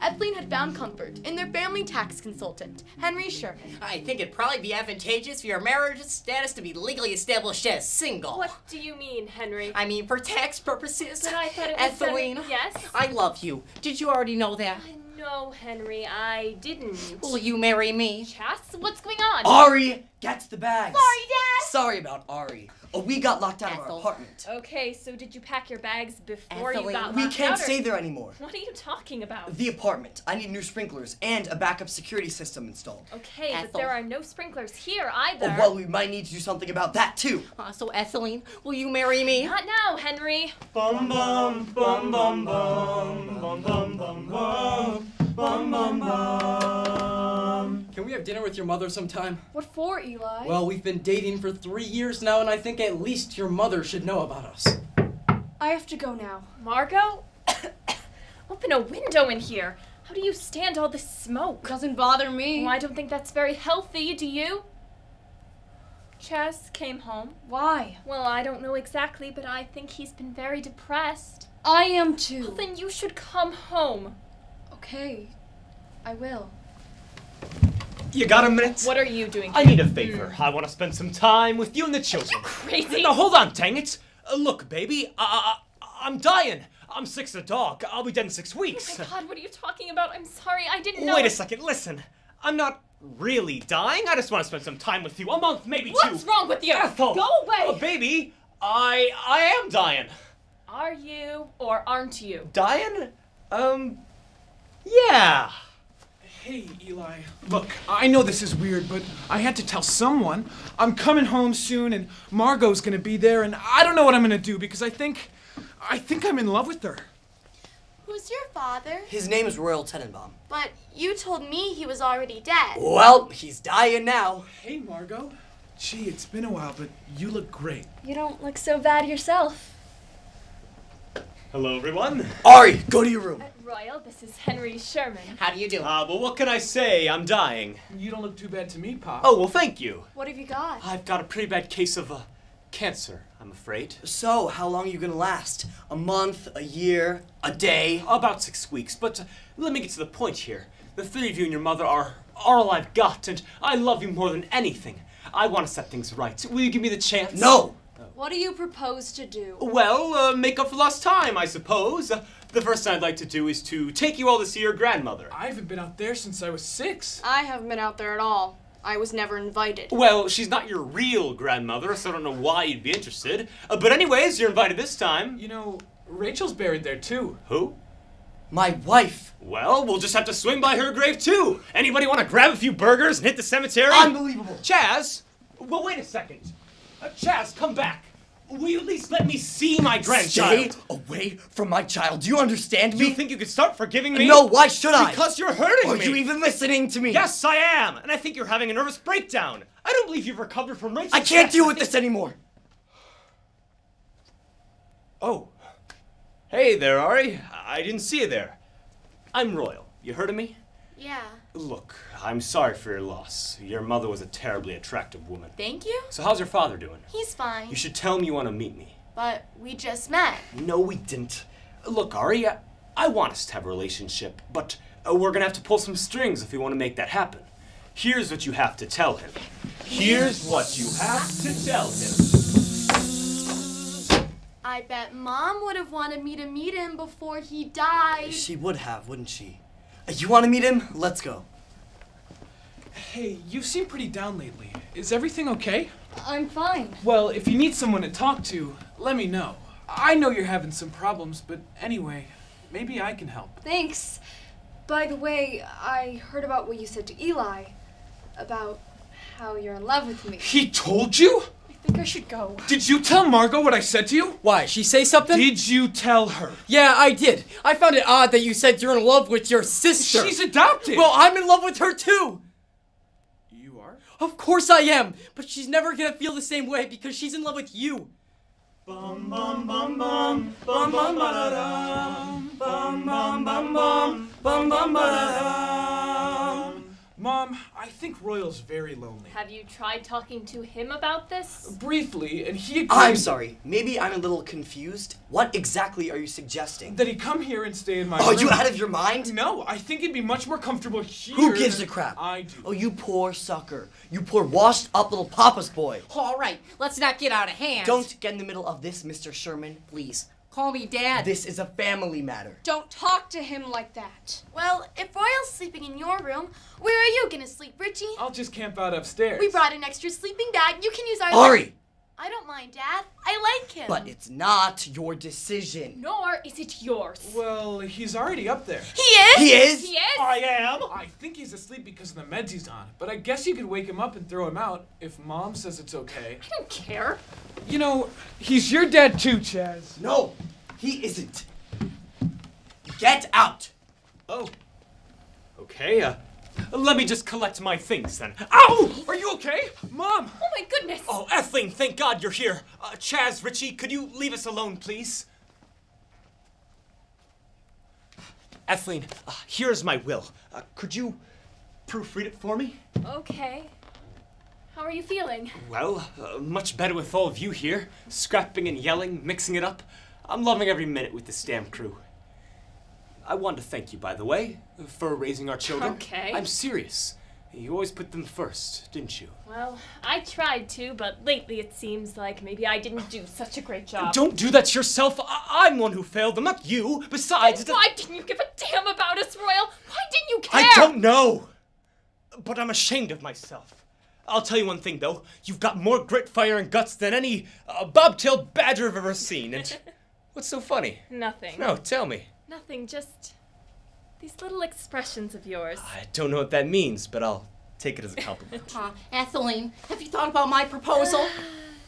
Etheline had found comfort in their family tax consultant, Henry Sherman. I think it'd probably be advantageous for your marriage status to be legally established as single. What do you mean, Henry? I mean, for tax purposes. But I thought it was done- Etheline. Yes? I love you. Did you already know that? No, Henry, I didn't. Will you marry me? Chaz, what's going on? Ari, gets the bags. Sorry, Dad. Sorry about Ari. Oh, we got locked out of our apartment. Okay, so did you pack your bags before you Etheline, got we locked can't out, stay there anymore. What are you talking about? The apartment. I need new sprinklers and a backup security system installed. Okay, but there are no sprinklers here either. Oh, well, we might need to do something about that too. Uh, so, Etheline, will you marry me? Not now, Henry. Bum bum bum bum bum bum bum bum bum bum bum bum. Can we have dinner with your mother sometime? What for, Eli? Well, we've been dating for three years now, and I think at least your mother should know about us. I have to go now. Margot? Open a window in here. How do you stand all this smoke? Doesn't bother me. Well, I don't think that's very healthy, do you? Chaz came home. Why? Well, I don't know exactly, but I think he's been very depressed. I am too. Well, then you should come home. Okay, I will. You got a minute? What are you doing? I need a favor. I want to spend some time with you and the children. crazy? No, hold on, dang it. Uh, look, baby, I, I, I'm dying. I'm sick as a dog. I'll be dead in six weeks. Oh my god, what are you talking about? I'm sorry, I didn't know. Wait a second, listen. I'm not really dying. I just want to spend some time with you. A month, maybe two. What's wrong with you? Ethel. Go away. Oh, baby, I I am dying. Are you or aren't you? Dying? Um, yeah. Hey, Eli. Look, I know this is weird, but I had to tell someone. I'm coming home soon, and Margot's gonna be there, and I don't know what I'm gonna do because I think, I think I'm in love with her. Who's your father? His name is Royal Tenenbaum. But you told me he was already dead. Well, he's dying now. Hey, Margot. Gee, it's been a while, but you look great. You don't look so bad yourself. Hello, everyone. Ari, go to your room. Uh, Royal, this is Henry Sherman. How do you do? Uh, well, what can I say? I'm dying. You don't look too bad to me, Pop. Oh, well, thank you. What have you got? I've got a pretty bad case of uh, cancer, I'm afraid. So, how long are you gonna last? A month, a year, a day? About six weeks, but uh, let me get to the point here. The three of you and your mother are, are all I've got, and I love you more than anything. I want to set things right. Will you give me the chance? No! What do you propose to do? Well, uh, make up for lost time, I suppose. Uh, the first thing I'd like to do is to take you all to see your grandmother. I haven't been out there since I was six. I haven't been out there at all. I was never invited. Well, she's not your real grandmother, so I don't know why you'd be interested. Uh, but anyways, you're invited this time. You know, Rachel's buried there too. Who? My wife. Well, we'll just have to swing by her grave too. Anybody want to grab a few burgers and hit the cemetery? Unbelievable. Chaz? Well, wait a second. Uh, Chaz, come back. Will you at least let me see my grandchild? Stay away from my child. Do you understand me? You think you could start forgiving me? No, why should I? Because you're hurting Are me. Are you even listening to me? Yes, I am. And I think you're having a nervous breakdown. I don't believe you've recovered from Rachel's I can't deal with this anymore. Oh. Hey there, Ari. I didn't see you there. I'm Royal. You heard of me? Yeah. Look, I'm sorry for your loss. Your mother was a terribly attractive woman. Thank you. So how's your father doing? He's fine. You should tell him you want to meet me. But we just met. No, we didn't. Look, Ari, I, I want us to have a relationship, but uh, we're gonna have to pull some strings if we want to make that happen. Here's what you have to tell him. Here's what you have to tell him. I bet Mom would have wanted me to meet him before he died. She would have, wouldn't she? Uh, You want to meet him? Let's go. Hey, you seem pretty down lately. Is everything okay? I'm fine. Well, if you need someone to talk to, let me know. I know you're having some problems, but anyway, maybe I can help. Thanks. By the way, I heard about what you said to Eli about how you're in love with me. He told you? I think I should go. Did you tell Margot what I said to you? Why? She say something? Did you tell her? Yeah, I did. I found it odd that you said you're in love with your sister. She's adopted. Well, I'm in love with her too. Of course I am, but she's never gonna feel the same way because she's in love with you. Bum bum bum bum bum bum ba dum bum bum bum bum bum bum ba Mom, I think Royal's very lonely. Have you tried talking to him about this? Briefly, and he agreed I'm sorry. Maybe I'm a little confused. What exactly are you suggesting? that he come here and stay in my Oh, room. you out of your mind? No, I think he'd be much more comfortable here. Who gives a crap? I do. Oh, you poor sucker. You poor washed up little papa's boy. All right, let's not get out of hand. Don't get in the middle of this, Mr. Sherman, please. Call me Dad. This is a family matter. Don't talk to him like that. Well, if Royal's sleeping in your room, where are you gonna sleep, Richie? I'll just camp out upstairs. We brought an extra sleeping bag. You can use our. Ari! I don't mind, Dad. I like him. But it's not your decision. Nor is it yours. Well, he's already up there. He is. He is? He is? I am. I think he's asleep because of the meds he's on. But I guess you could wake him up and throw him out if Mom says it's okay. I don't care. You know, he's your dad too, Chaz. No, he isn't. Get out! Oh. Okay, uh, let me just collect my things then. Ow! Are you okay? Mom! Oh my goodness. Oh, Etheline, thank God you're here. Uh, Chaz, Richie, could you leave us alone, please? Etheline, uh, here's my will. Uh, could you proofread it for me? Okay. How are you feeling? Well, uh, much better with all of you here, scrapping and yelling, mixing it up. I'm loving every minute with this damn crew. I wanted to thank you, by the way, for raising our children. Okay. I'm serious. You always put them first, didn't you? Well, I tried to, but lately it seems like maybe I didn't do such a great job. Don't do that to yourself. I- I'm one who failed them, not you. Besides, it- Why didn't you give a damn about us, Royal? Why didn't you care? I don't know. But I'm ashamed of myself. I'll tell you one thing, though. You've got more grit, fire, and guts than any uh, bobtailed badger I've ever seen. And what's so funny? Nothing. No, tell me. Nothing, just these little expressions of yours. I don't know what that means, but I'll take it as a compliment. Uh, Etheline, have you thought about my proposal?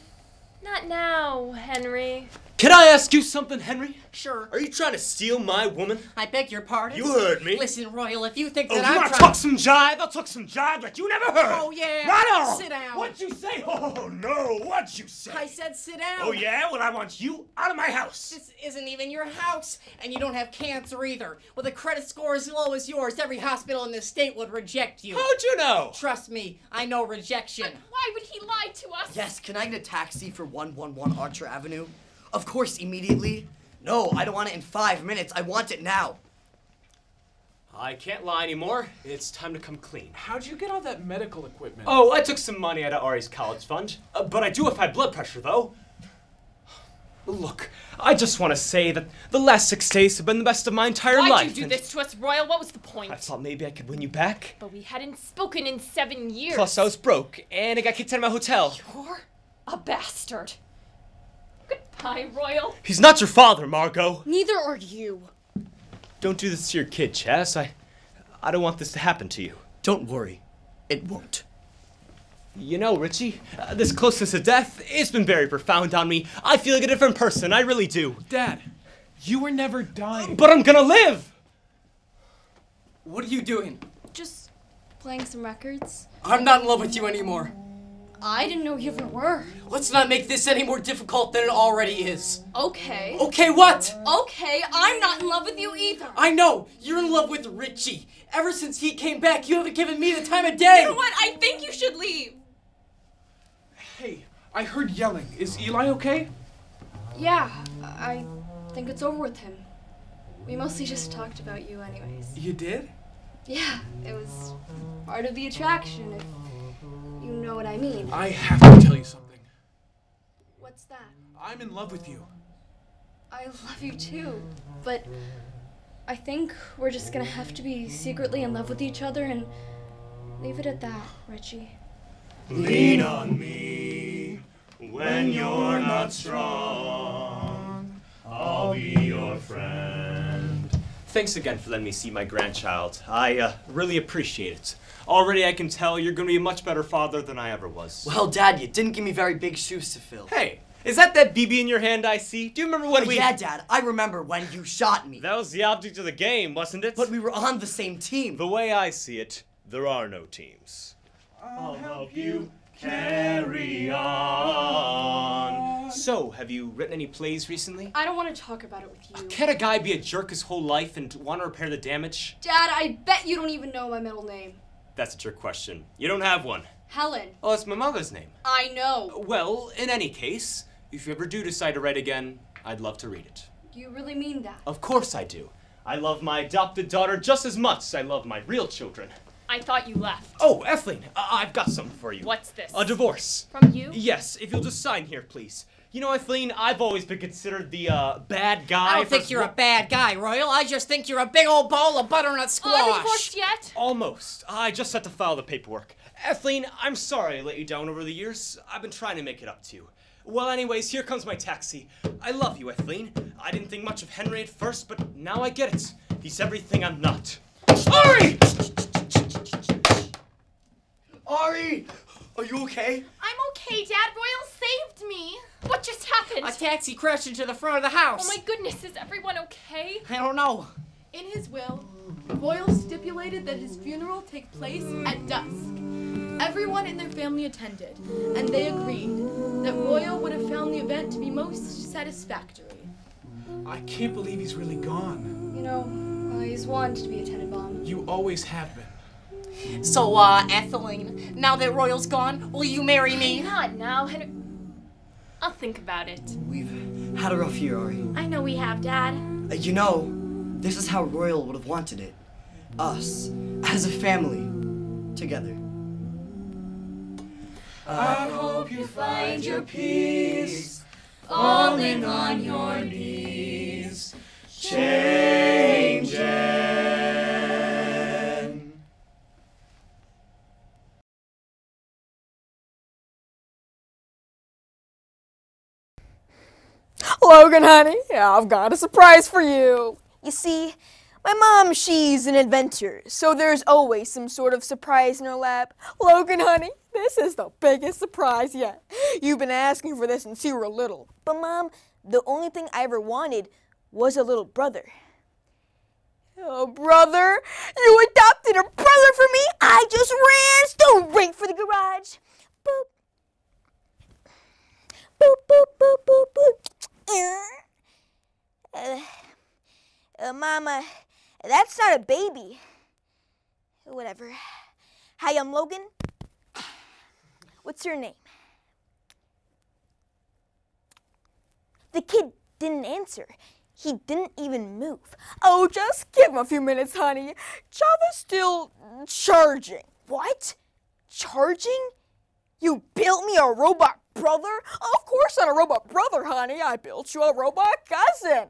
Not now, Henry. Can I ask you something, Henry? Sure. Are you trying to steal my woman? I beg your pardon. You heard me. Listen, Royal, if you think Oh, that you I'm want to trying talk some jive? I'll talk some jive like you never heard. Oh, yeah. Right on. Sit down. What'd you say? Oh, no. What'd you say? I said sit down. Oh, yeah? Well, I want you out of my house. This isn't even your house, and you don't have cancer either. With a credit score as low as yours, every hospital in this state would reject you. How'd you know? Trust me, I know rejection. But Why would he lie to us? Yes, can I get a taxi for 111 Archer Avenue? Of course, immediately. No, I don't want it in five minutes. I want it now. I can't lie anymore. It's time to come clean. How'd you get all that medical equipment? Oh, I took some money out of Ari's college fund. Uh, but I do have high blood pressure, though. Look, I just want to say that the last six days have been the best of my entire Why'd life. you do this to us, Royal? What was the point? I thought maybe I could win you back. But we hadn't spoken in seven years. Plus, I was broke, and I got kicked out of my hotel. You're a bastard. Goodbye, Royal. He's not your father, Margot. Neither are you. Don't do this to your kid, Chaz. I, I don't want this to happen to you. Don't worry, it won't. You know, Richie, uh, this closeness to death, it's been very profound on me. I feel like a different person, I really do. Dad, you were never dying. But I'm gonna live! What are you doing? Just playing some records. I'm not in love with you anymore. I didn't know you ever were. Let's not make this any more difficult than it already is. Okay. Okay, what? Okay, I'm not in love with you either. I know! You're in love with Richie. Ever since he came back, you haven't given me the time of day! You know what? I think you should leave. Hey, I heard yelling. Is Eli okay? Yeah, I think it's over with him. We mostly just talked about you, anyways. You did? Yeah, it was part of the attraction, if you know what I mean. I have to tell you something. What's that? I'm in love with you. I love you too, but I think we're just gonna have to be secretly in love with each other and leave it at that, Richie. Lean on me when you're not strong. I'll be your friend. Thanks again for letting me see my grandchild. I uh, really appreciate it. Already I can tell you're going to be a much better father than I ever was. Well, Dad, you didn't give me very big shoes to fill. Hey, is that that BB in your hand I see? Do you remember when Oh, we... Yeah, Dad, I remember when you shot me. That was the object of the game, wasn't it? But we were on the same team. The way I see it, there are no teams. I'll help you carry on. So, have you written any plays recently? I don't want to talk about it with you. Can a guy be a jerk his whole life and want to repair the damage? Dad, I bet you don't even know my middle name. That's a trick question. You don't have one. Helen. Oh, it's my mother's name. I know. Well, in any case, if you ever do decide to write again, I'd love to read it. Do you really mean that? Of course I do. I love my adopted daughter just as much as I love my real children. I thought you left. Oh, Etheline, I- I've got something for you. What's this? A divorce. From you? Yes, if you'll just sign here, please. You know, Etheline, I've always been considered the uh, bad guy. I don't think you're a bad guy, Royal. I just think you're a big old bowl of butternut squash. Undivorced yet? Almost. I just had to file the paperwork. Etheline, I'm sorry I let you down over the years. I've been trying to make it up to you. Well, anyways, here comes my taxi. I love you, Etheline. I didn't think much of Henry at first, but now I get it. He's everything I'm not. Ari! Ari! Are you okay? I'm okay, Dad. Royal saved me. What just happened? A taxi crashed into the front of the house. Oh my goodness, is everyone okay? I don't know. In his will, Royal stipulated that his funeral take place at dusk. Everyone in their family attended, and they agreed that Royal would have found the event to be most satisfactory. I can't believe he's really gone. You know, I always wanted to be a Tenenbaum. You always have been. So, uh, Etheline, now that Royal's gone, will you marry me? Not now, Henry. I'll think about it. We've had a rough year, Ari. I know we have, Dad. Uh, you know, this is how Royal would have wanted it. Us, as a family, together. I hope you find your peace, falling on your knees, changing. Logan, honey, I've got a surprise for you. You see, my mom, she's an inventor, so there's always some sort of surprise in her lap. Logan, honey, this is the biggest surprise yet. You've been asking for this since you were little. But, Mom, the only thing I ever wanted was a little brother. Oh, brother, you adopted a brother for me? I just ran straight for the garage. Boop. Boop, boop, boop, boop, boop. Uh, uh, Mama, that's not a baby. Whatever. Hi, I'm Logan. What's your name? The kid didn't answer. He didn't even move. Oh, just give him a few minutes, honey. Java's still charging. What? Charging? You built me a robot brother? Of course not a robot brother, honey. I built you a robot cousin.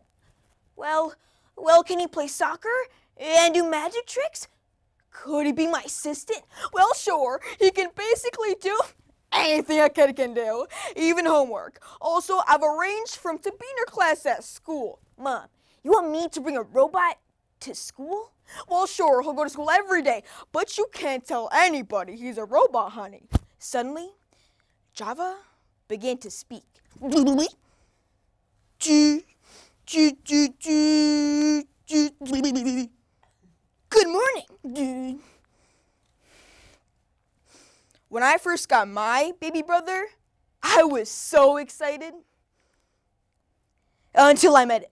Well, well, can he play soccer and do magic tricks? Could he be my assistant? Well, sure. He can basically do anything a kid can do, even homework. Also, I've arranged for him to be in your class at school. Mom, you want me to bring a robot to school? Well, sure, he'll go to school every day, but you can't tell anybody he's a robot, honey. Suddenly, Java began to speak. Good morning. When I first got my baby brother, I was so excited. Until I met him.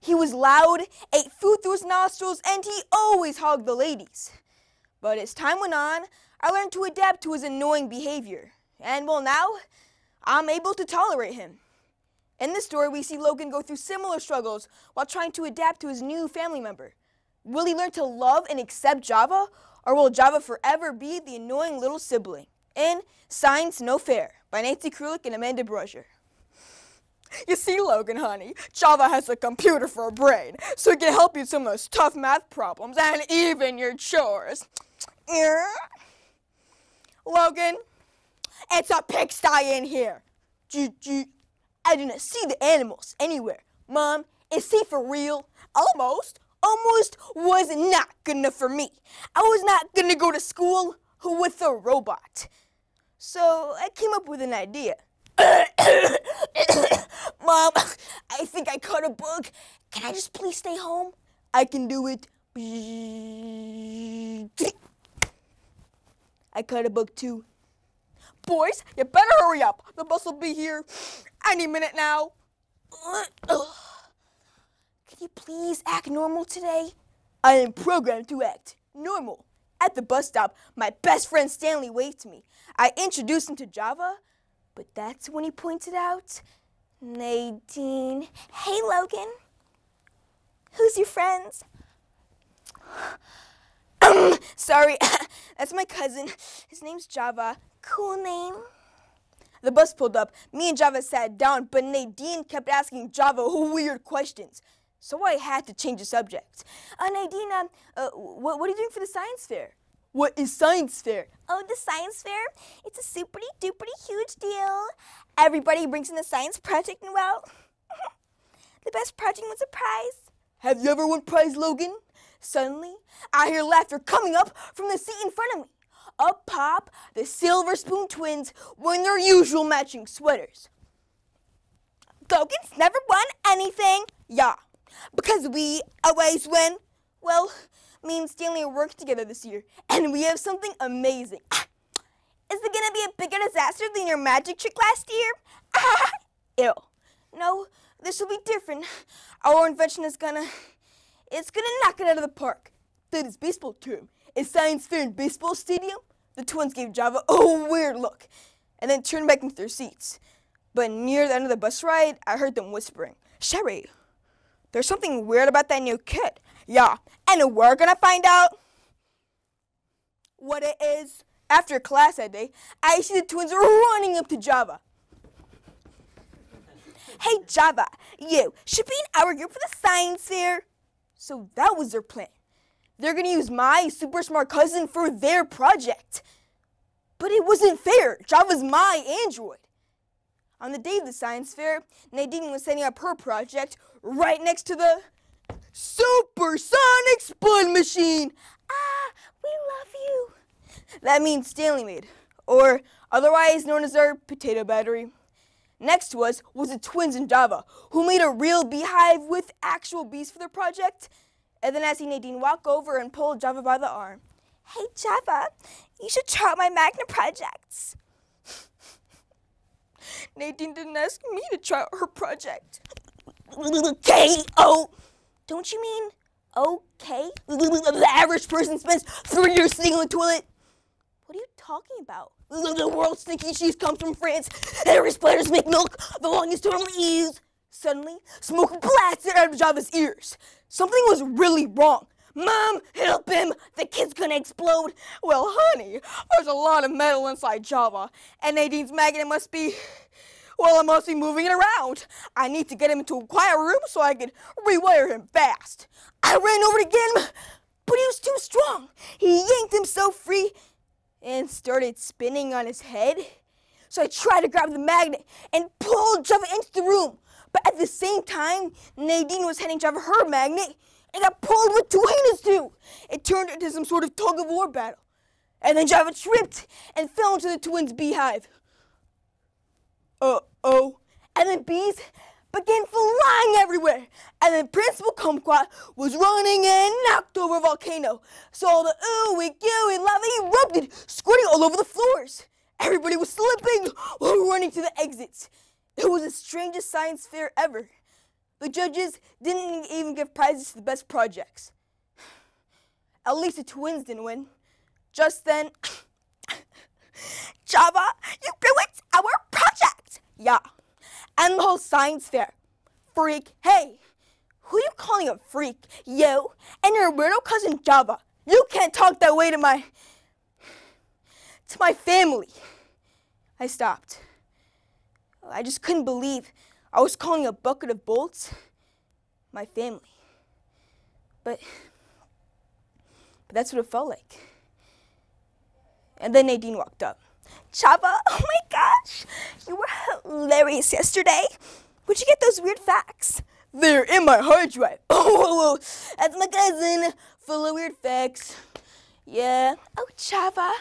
He was loud, ate food through his nostrils, and he always hogged the ladies. But as time went on, I learned to adapt to his annoying behavior. And well, now I'm able to tolerate him. In this story, we see Logan go through similar struggles while trying to adapt to his new family member. Will he learn to love and accept Java, or will Java forever be the annoying little sibling? In Science No Fair by Nancy Krulik and Amanda Burwasser. You see, Logan, honey, Java has a computer for a brain, so it can help you with some of those tough math problems and even your chores. Logan, it's a pigsty in here. I didn't see the animals anywhere. Mom, is he for real? Almost. Almost was not good enough for me. I was not gonna go to school with a robot. So I came up with an idea. Mom, I think I caught a bug. Can I just please stay home? I can do it. I caught a bug too. Boys, you better hurry up. The bus will be here any minute now. Can you please act normal today? I am programmed to act normal. At the bus stop, my best friend Stanley waved to me. I introduced him to Java, but that's when he pointed out Nadine. Hey, Logan. Who's your friends? Sorry, that's my cousin. His name's Java. Cool name. The bus pulled up. Me and Java sat down, but Nadine kept asking Java weird questions. So I had to change the subject. Uh, Nadine, um, uh, what, what are you doing for the science fair? What is science fair? Oh, the science fair? It's a super duper huge deal. Everybody brings in a science project, and well, the best project wins a prize. Have you ever won prize, Logan? Suddenly, I hear laughter coming up from the seat in front of me. Up pop the Silver Spoon twins wearing their usual matching sweaters. Logan's never won anything. Yeah, because we always win. Well, me and Stanley working together this year, and we have something amazing. Is it gonna be a bigger disaster than your magic trick last year? Ew. No, this will be different. Our invention is gonna, it's gonna knock it out of the park. That is baseball term. Is science fair in baseball stadium? The twins gave Java a weird look, and then turned back into their seats. But near the end of the bus ride, I heard them whispering, Sherry, there's something weird about that new kid. Yeah, and we're gonna find out what it is. After class that day, I see the twins running up to Java. Hey Java, you should be in our group for the science fair. So that was their plan. They're gonna use my super smart cousin for their project. But it wasn't fair. Java's my android. On the day of the science fair, Nadine was setting up her project right next to the supersonic spun machine. Ah, we love you. That means Stanley made, or otherwise known as our potato battery. Next to us was the twins in Java, who made a real beehive with actual bees for their project. And then I see Nadine walk over and pull Java by the arm. Hey Java, you should try out my Magna projects. Nadine didn't ask me to try out her project. K O. Don't you mean okay? The average person spends three years sitting on the toilet. What are you talking about? The world's stinky cheese comes from France. Every spiders make milk. The longest tunnel is. Suddenly, smoke blasted out of Java's ears. Something was really wrong. Mom, help him! The kid's gonna explode! Well, honey, there's a lot of metal inside Java, and Nadine's magnet must be. Well, I must be moving it around. I need to get him into a quiet room so I can rewire him fast. I ran over to get him, but he was too strong. He yanked himself free and started spinning on his head. So I tried to grab the magnet and pull Java into the room. But at the same time, Nadine was handing Java her magnet and got pulled with two hands too. It turned into some sort of tug of war battle. And then Java tripped and fell into the twins' beehive. Uh oh. And then bees began flying everywhere. And then Principal Kumquat was running and knocked over a volcano. So all the ooey gooey lava erupted, squirting all over the floors. Everybody was slipping while running to the exits. It was the strangest science fair ever. The judges didn't even give prizes to the best projects. At least the twins didn't win. Just then, Java, you ruined our project. Yeah, and the whole science fair. Freak. Hey, who are you calling a freak? You and your weirdo cousin Java. You can't talk that way to my to my family. I stopped. I just couldn't believe I was calling a bucket of bolts my family. But but that's what it felt like. And then Nadine walked up. Chava, oh my gosh, you were hilarious yesterday. Where'd you get those weird facts? They're in my hard drive. Oh, that's my cousin, full of weird facts. Yeah. Oh, Chava,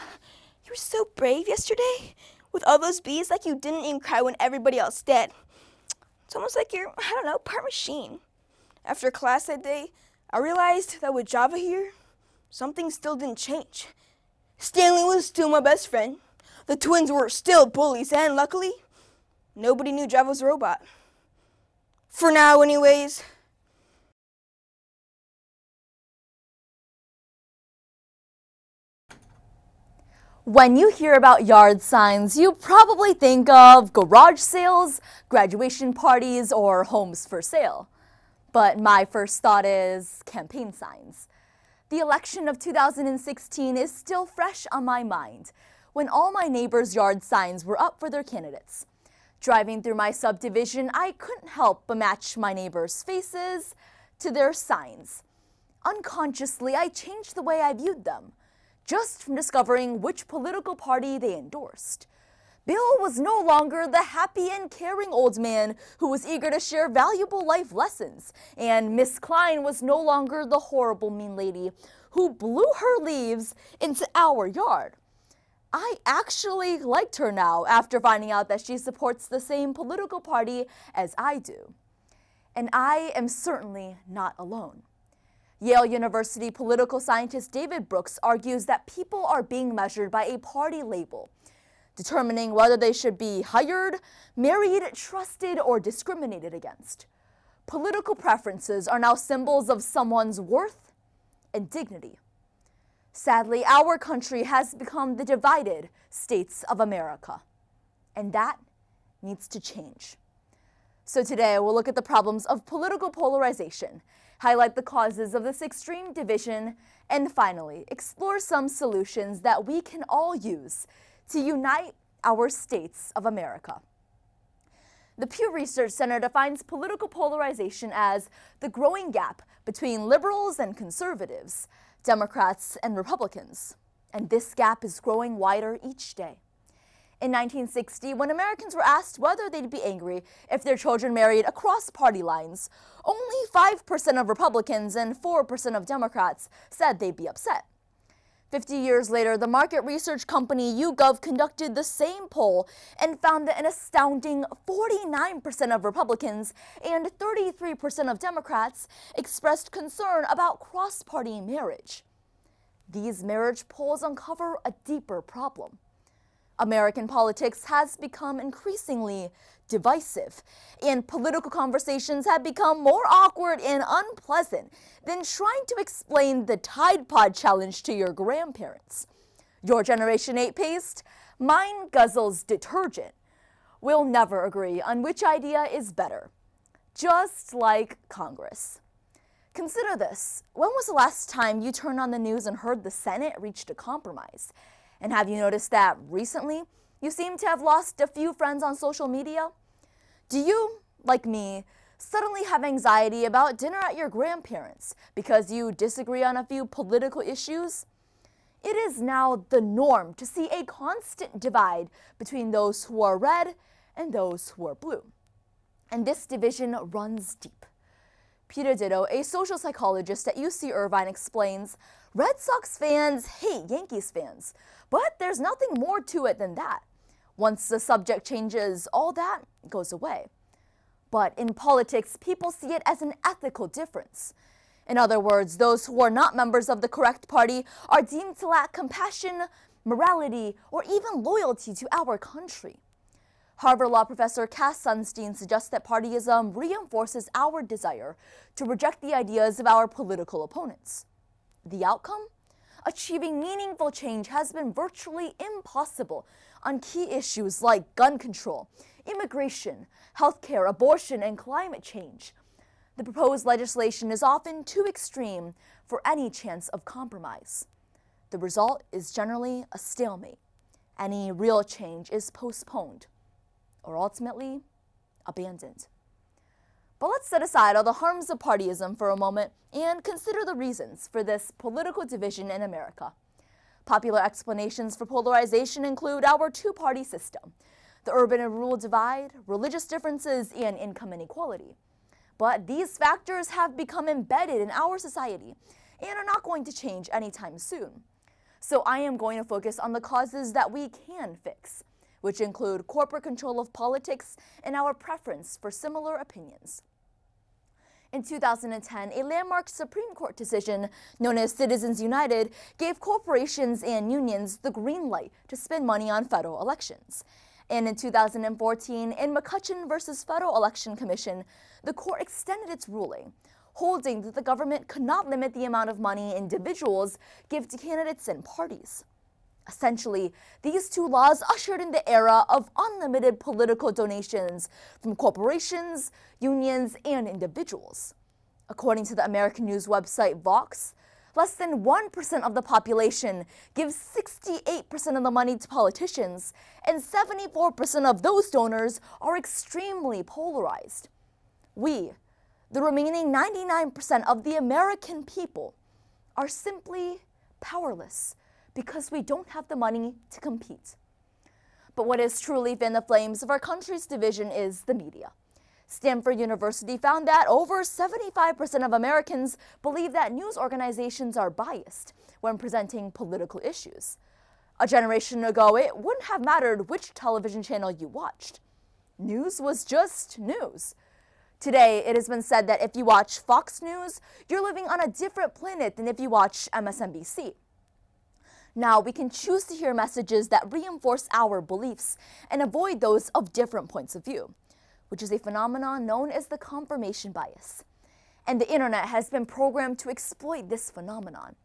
you were so brave yesterday with all those bees, like you didn't even cry when everybody else did. It's almost like you're, I don't know, part machine. After class that day, I realized that with Java here, something still didn't change. Stanley was still my best friend. The twins were still bullies, and luckily, nobody knew Java's a robot. For now, anyways. When you hear about yard signs, you probably think of garage sales, graduation parties, or homes for sale. But my first thought is campaign signs. The election of 2016 is still fresh on my mind when all my neighbors' yard signs were up for their candidates. Driving through my subdivision, I couldn't help but match my neighbors' faces to their signs. Unconsciously, I changed the way I viewed them just from discovering which political party they endorsed. Bill was no longer the happy and caring old man who was eager to share valuable life lessons, and Miss Klein was no longer the horrible mean lady who blew her leaves into our yard. I actually liked her now after finding out that she supports the same political party as I do. And I am certainly not alone. Yale University political scientist David Brooks argues that people are being measured by a party label, determining whether they should be hired, married, trusted, or discriminated against. Political preferences are now symbols of someone's worth and dignity. Sadly, our country has become the divided states of America, and that needs to change. So today, we'll look at the problems of political polarization highlight the causes of this extreme division, and finally, explore some solutions that we can all use to unite our states of America. The Pew Research Center defines political polarization as the growing gap between liberals and conservatives, Democrats and Republicans. And this gap is growing wider each day. In 1960, when Americans were asked whether they'd be angry if their children married across party lines, only 5% of Republicans and 4% of Democrats said they'd be upset. 50 years later, the market research company YouGov conducted the same poll and found that an astounding 49% of Republicans and 33% of Democrats expressed concern about cross-party marriage. These marriage polls uncover a deeper problem. American politics has become increasingly divisive, and political conversations have become more awkward and unpleasant than trying to explain the Tide Pod challenge to your grandparents. Your Generation 8 paste, mine guzzles detergent. We'll never agree on which idea is better, just like Congress. Consider this. When was the last time you turned on the news and heard the Senate reached a compromise? And have you noticed that recently you seem to have lost a few friends on social media? Do you, like me, suddenly have anxiety about dinner at your grandparents because you disagree on a few political issues? It is now the norm to see a constant divide between those who are red and those who are blue. And this division runs deep. Peter Ditto, a social psychologist at UC Irvine, explains Red Sox fans hate Yankees fans, but there's nothing more to it than that. Once the subject changes, all that goes away. But in politics, people see it as an ethical difference. In other words, those who are not members of the correct party are deemed to lack compassion, morality, or even loyalty to our country. Harvard Law professor Cass Sunstein suggests that partyism reinforces our desire to reject the ideas of our political opponents. The outcome? Achieving meaningful change has been virtually impossible on key issues like gun control, immigration, healthcare, abortion, and climate change. The proposed legislation is often too extreme for any chance of compromise. The result is generally a stalemate. Any real change is postponed or ultimately abandoned. But let's set aside all the harms of partyism for a moment and consider the reasons for this political division in America. Popular explanations for polarization include our two party system, the urban and rural divide, religious differences, and income inequality. But these factors have become embedded in our society and are not going to change anytime soon. So I am going to focus on the causes that we can fix, which include corporate control of politics and our preference for similar opinions. In 2010, a landmark Supreme Court decision known as Citizens United gave corporations and unions the green light to spend money on federal elections. And in 2014, in McCutcheon versus Federal Election Commission, the court extended its ruling, holding that the government could not limit the amount of money individuals give to candidates and parties. Essentially, these two laws ushered in the era of unlimited political donations from corporations, unions, and individuals. According to the American news website Vox, less than 1% of the population gives 68% of the money to politicians, and 74% of those donors are extremely polarized. We, the remaining 99% of the American people, are simply powerless because we don't have the money to compete. But what has truly been the flames of our country's division is the media. Stanford University found that over 75% of Americans believe that news organizations are biased when presenting political issues. A generation ago, it wouldn't have mattered which television channel you watched. News was just news. Today, it has been said that if you watch Fox News, you're living on a different planet than if you watch MSNBC. Now, we can choose to hear messages that reinforce our beliefs and avoid those of different points of view, which is a phenomenon known as the confirmation bias. And the internet has been programmed to exploit this phenomenon.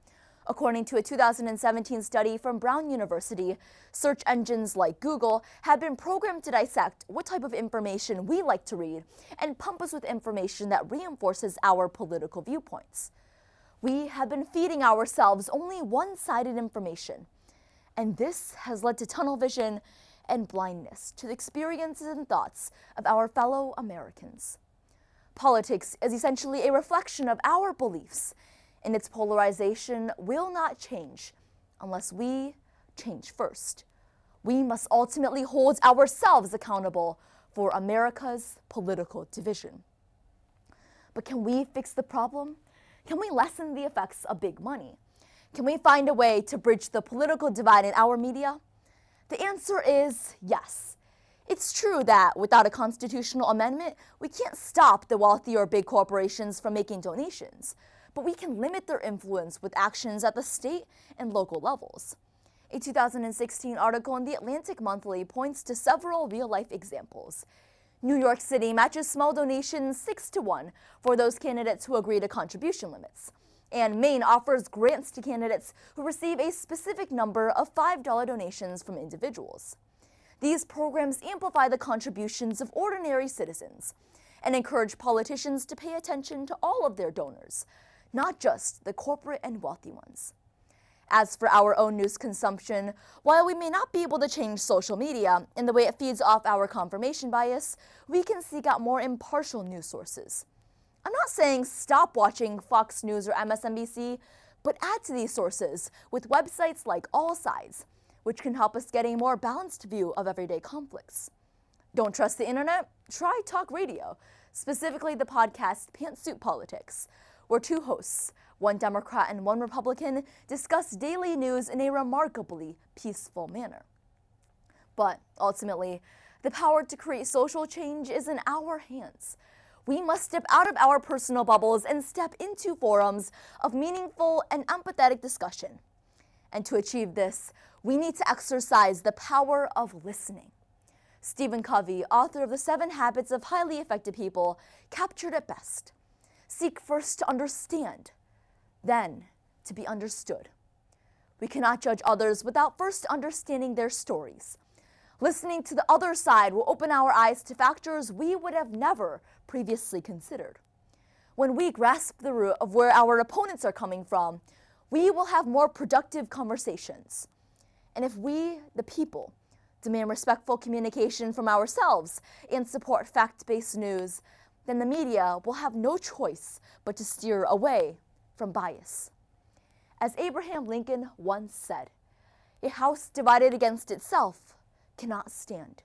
According to a 2017 study from Brown University, search engines like Google have been programmed to dissect what type of information we like to read and pump us with information that reinforces our political viewpoints we have been feeding ourselves only one sided information. And this has led to tunnel vision and blindness to the experiences and thoughts of our fellow Americans. Politics is essentially a reflection of our beliefs, and its polarization will not change unless we change first. We must ultimately hold ourselves accountable for America's political division. But can we fix the problem? Can we lessen the effects of big money? Can we find a way to bridge the political divide in our media? The answer is yes. It's true that without a constitutional amendment, we can't stop the wealthy or big corporations from making donations, but we can limit their influence with actions at the state and local levels. A 2016 article in the Atlantic Monthly points to several real life examples. New York City matches small donations 6 to 1 for those candidates who agree to contribution limits. And Maine offers grants to candidates who receive a specific number of $5 donations from individuals. These programs amplify the contributions of ordinary citizens and encourage politicians to pay attention to all of their donors, not just the corporate and wealthy ones. As for our own news consumption, while we may not be able to change social media in the way it feeds off our confirmation bias, we can seek out more impartial news sources. I'm not saying stop watching Fox News or MSNBC, but add to these sources with websites like All Sides, which can help us get a more balanced view of everyday conflicts. Don't trust the internet? Try talk radio, specifically the podcast Pantsuit Politics, where two hosts, one Democrat and one Republican discussed daily news in a remarkably peaceful manner. But ultimately, the power to create social change is in our hands. We must step out of our personal bubbles and step into forums of meaningful and empathetic discussion. And to achieve this, we need to exercise the power of listening. Stephen Covey, author of The Seven Habits of Highly Effective People, captured it best. Seek first to understand, then to be understood. We cannot judge others without first understanding their stories. Listening to the other side will open our eyes to factors we would have never previously considered. When we grasp the root of where our opponents are coming from, we will have more productive conversations. And if we, the people, demand respectful communication from ourselves and support fact based news, then the media will have no choice but to steer away from bias. As Abraham Lincoln once said, a house divided against itself cannot stand.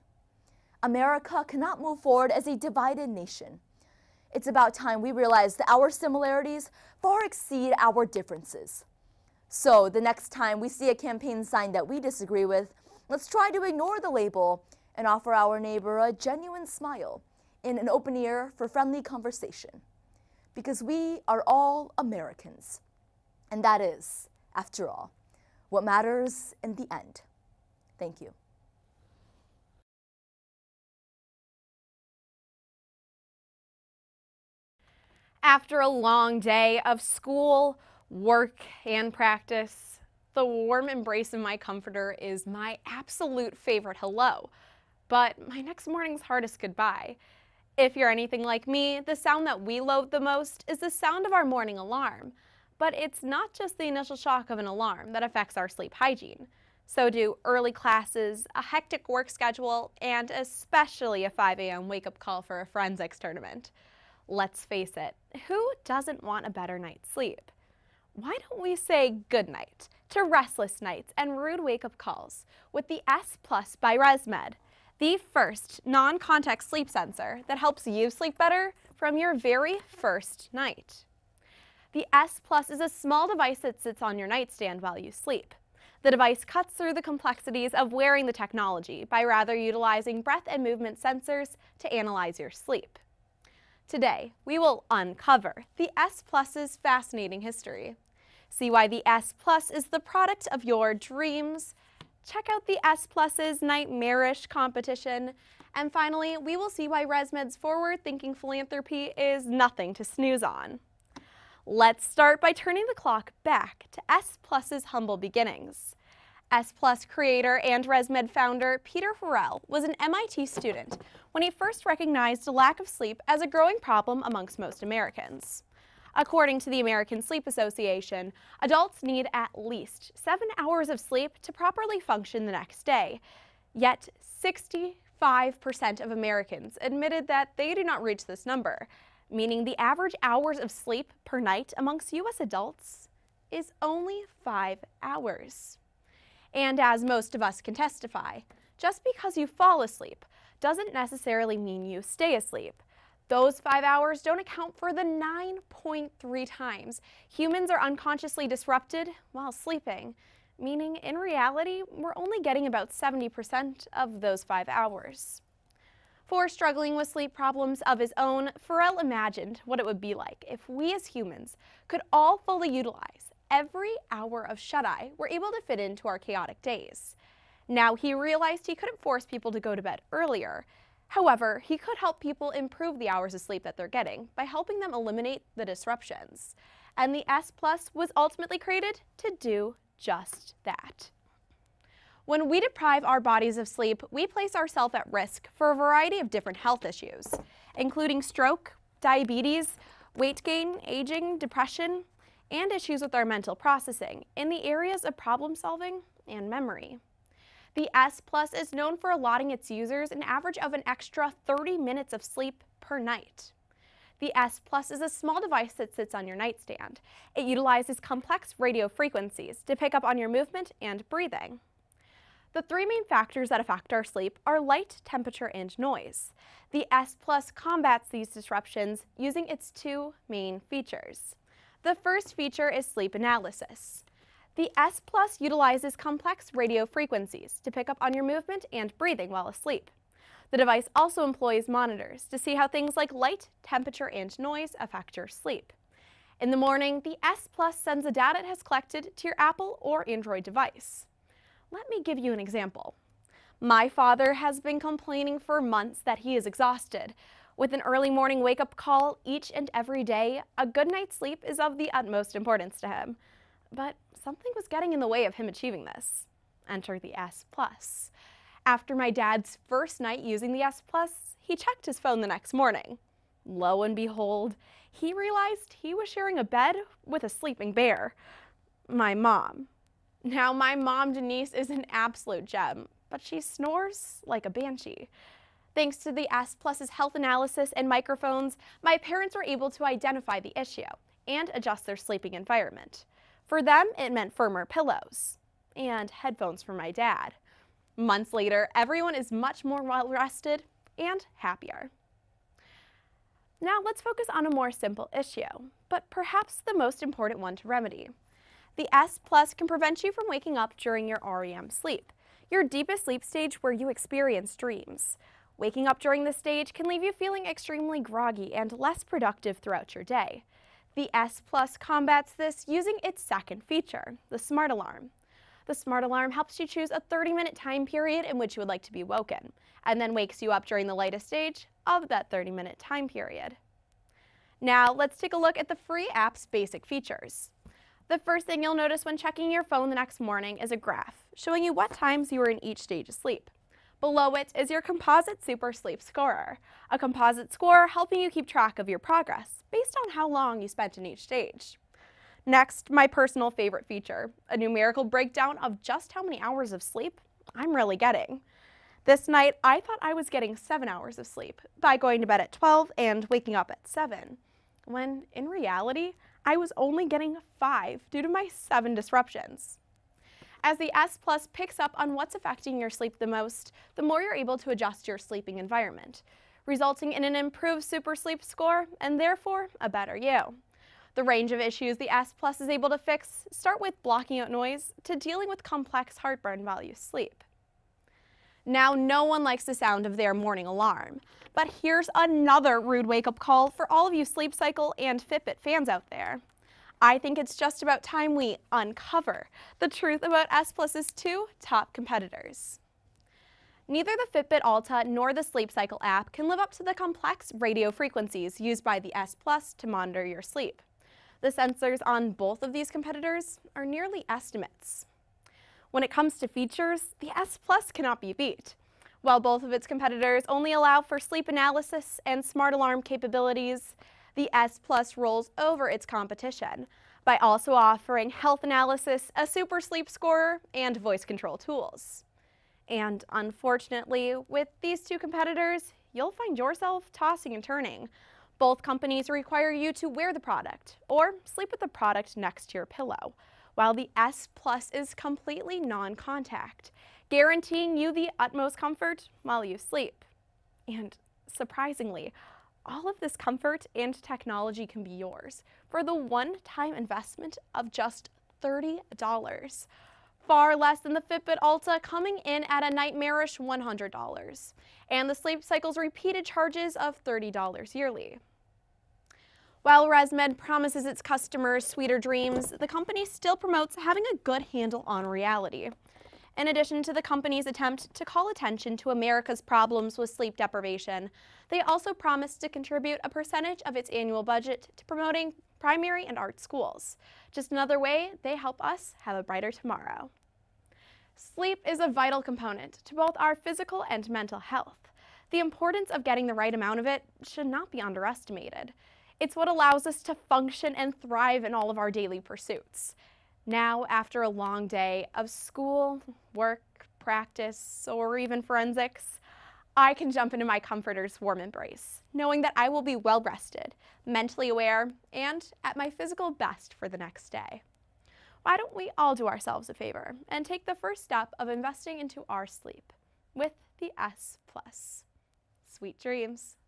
America cannot move forward as a divided nation. It's about time we realize that our similarities far exceed our differences. So, the next time we see a campaign sign that we disagree with, let's try to ignore the label and offer our neighbor a genuine smile in an open ear for friendly conversation. Because we are all Americans. And that is, after all, what matters in the end. Thank you. After a long day of school, work, and practice, the warm embrace of my comforter is my absolute favorite hello. But my next morning's hardest goodbye. If you're anything like me, the sound that we loathe the most is the sound of our morning alarm. But it's not just the initial shock of an alarm that affects our sleep hygiene. So do early classes, a hectic work schedule, and especially a 5 a.m. wake-up call for a forensics tournament. Let's face it, who doesn't want a better night's sleep? Why don't we say good night to restless nights and rude wake-up calls with the S Plus by ResMed, the first non-contact sleep sensor that helps you sleep better from your very first night. The S Plus is a small device that sits on your nightstand while you sleep. The device cuts through the complexities of wearing the technology by rather utilizing breath and movement sensors to analyze your sleep. Today, we will uncover the S Plus's fascinating history, see why the S Plus is the product of your dreams, check out the S Plus's nightmarish competition, and finally, we will see why ResMed's forward-thinking philanthropy is nothing to snooze on. Let's start by turning the clock back to S Plus's humble beginnings. S Plus creator and ResMed founder Peter Farrell was an MIT student when he first recognized a lack of sleep as a growing problem amongst most Americans. According to the American Sleep Association, adults need at least seven hours of sleep to properly function the next day. Yet 65% of Americans admitted that they do not reach this number, meaning the average hours of sleep per night amongst U.S. adults is only five hours. And as most of us can testify, just because you fall asleep doesn't necessarily mean you stay asleep. Those five hours don't account for the 9.3 times humans are unconsciously disrupted while sleeping, meaning in reality, we're only getting about 70% of those five hours. For struggling with sleep problems of his own, Farrell imagined what it would be like if we as humans could all fully utilize every hour of shut-eye we're able to fit into our chaotic days. Now he realized he couldn't force people to go to bed earlier. However, he could help people improve the hours of sleep that they're getting by helping them eliminate the disruptions. And the S Plus was ultimately created to do just that. When we deprive our bodies of sleep, we place ourselves at risk for a variety of different health issues, including stroke, diabetes, weight gain, aging, depression, and issues with our mental processing in the areas of problem solving and memory. The S Plus is known for allotting its users an average of an extra 30 minutes of sleep per night. The S Plus is a small device that sits on your nightstand. It utilizes complex radio frequencies to pick up on your movement and breathing. The three main factors that affect our sleep are light, temperature, and noise. The S Plus combats these disruptions using its two main features. The first feature is sleep analysis. The S Plus utilizes complex radio frequencies to pick up on your movement and breathing while asleep. The device also employs monitors to see how things like light, temperature, and noise affect your sleep. In the morning, the S Plus sends the data it has collected to your Apple or Android device. Let me give you an example. My father has been complaining for months that he is exhausted. With an early morning wake-up call each and every day, a good night's sleep is of the utmost importance to him. But something was getting in the way of him achieving this. Enter the S Plus. After my dad's first night using the S Plus, he checked his phone the next morning. Lo and behold, he realized he was sharing a bed with a sleeping bear, my mom. Now, my mom, Denise, is an absolute gem, but she snores like a banshee. Thanks to the S Plus's health analysis and microphones, my parents were able to identify the issue and adjust their sleeping environment. For them, it meant firmer pillows and headphones for my dad. Months later, everyone is much more well rested and happier. Now let's focus on a more simple issue, but perhaps the most important one to remedy. The S Plus can prevent you from waking up during your REM sleep, your deepest sleep stage where you experience dreams. Waking up during this stage can leave you feeling extremely groggy and less productive throughout your day. The S Plus combats this using its second feature, the Smart Alarm. The Smart Alarm helps you choose a 30 minute time period in which you would like to be woken, and then wakes you up during the latest stage of that 30 minute time period. Now, let's take a look at the free app's basic features. The first thing you'll notice when checking your phone the next morning is a graph showing you what times you were in each stage of sleep. Below it is your composite super sleep scorer, a composite score helping you keep track of your progress based on how long you spent in each stage. Next, my personal favorite feature, a numerical breakdown of just how many hours of sleep I'm really getting. This night, I thought I was getting 7 hours of sleep by going to bed at 12 and waking up at 7, when in reality, I was only getting 5 due to my 7 disruptions. As the S Plus picks up on what's affecting your sleep the most, the more you're able to adjust your sleeping environment, resulting in an improved super sleep score and therefore a better you. The range of issues the S Plus is able to fix start with blocking out noise to dealing with complex heartburn while you sleep. Now, no one likes the sound of their morning alarm, but here's another rude wake-up call for all of you Sleep Cycle and Fitbit fans out there. I think it's just about time we uncover the truth about S Plus's two top competitors. Neither the Fitbit Alta nor the Sleep Cycle app can live up to the complex radio frequencies used by the S Plus to monitor your sleep. The sensors on both of these competitors are nearly estimates. When it comes to features, the S Plus cannot be beat. While both of its competitors only allow for sleep analysis and smart alarm capabilities, the S Plus rolls over its competition by also offering health analysis, a super sleep scorer, and voice control tools. And unfortunately, with these two competitors, you'll find yourself tossing and turning. Both companies require you to wear the product or sleep with the product next to your pillow, while the S Plus is completely non-contact, guaranteeing you the utmost comfort while you sleep. And surprisingly, all of this comfort and technology can be yours for the one-time investment of just $30. Far less than the Fitbit Alta coming in at a nightmarish $100 and the Sleep Cycle's repeated charges of $30 yearly. While ResMed promises its customers sweeter dreams, the company still promotes having a good handle on reality. In addition to the company's attempt to call attention to America's problems with sleep deprivation, they also promised to contribute a percentage of its annual budget to promoting primary and art schools. Just another way they help us have a brighter tomorrow. Sleep is a vital component to both our physical and mental health. The importance of getting the right amount of it should not be underestimated. It's what allows us to function and thrive in all of our daily pursuits. Now, after a long day of school, work, practice, or even forensics, I can jump into my comforter's warm embrace, knowing that I will be well rested, mentally aware, and at my physical best for the next day. Why don't we all do ourselves a favor and take the first step of investing into our sleep with the S Plus. Sweet dreams.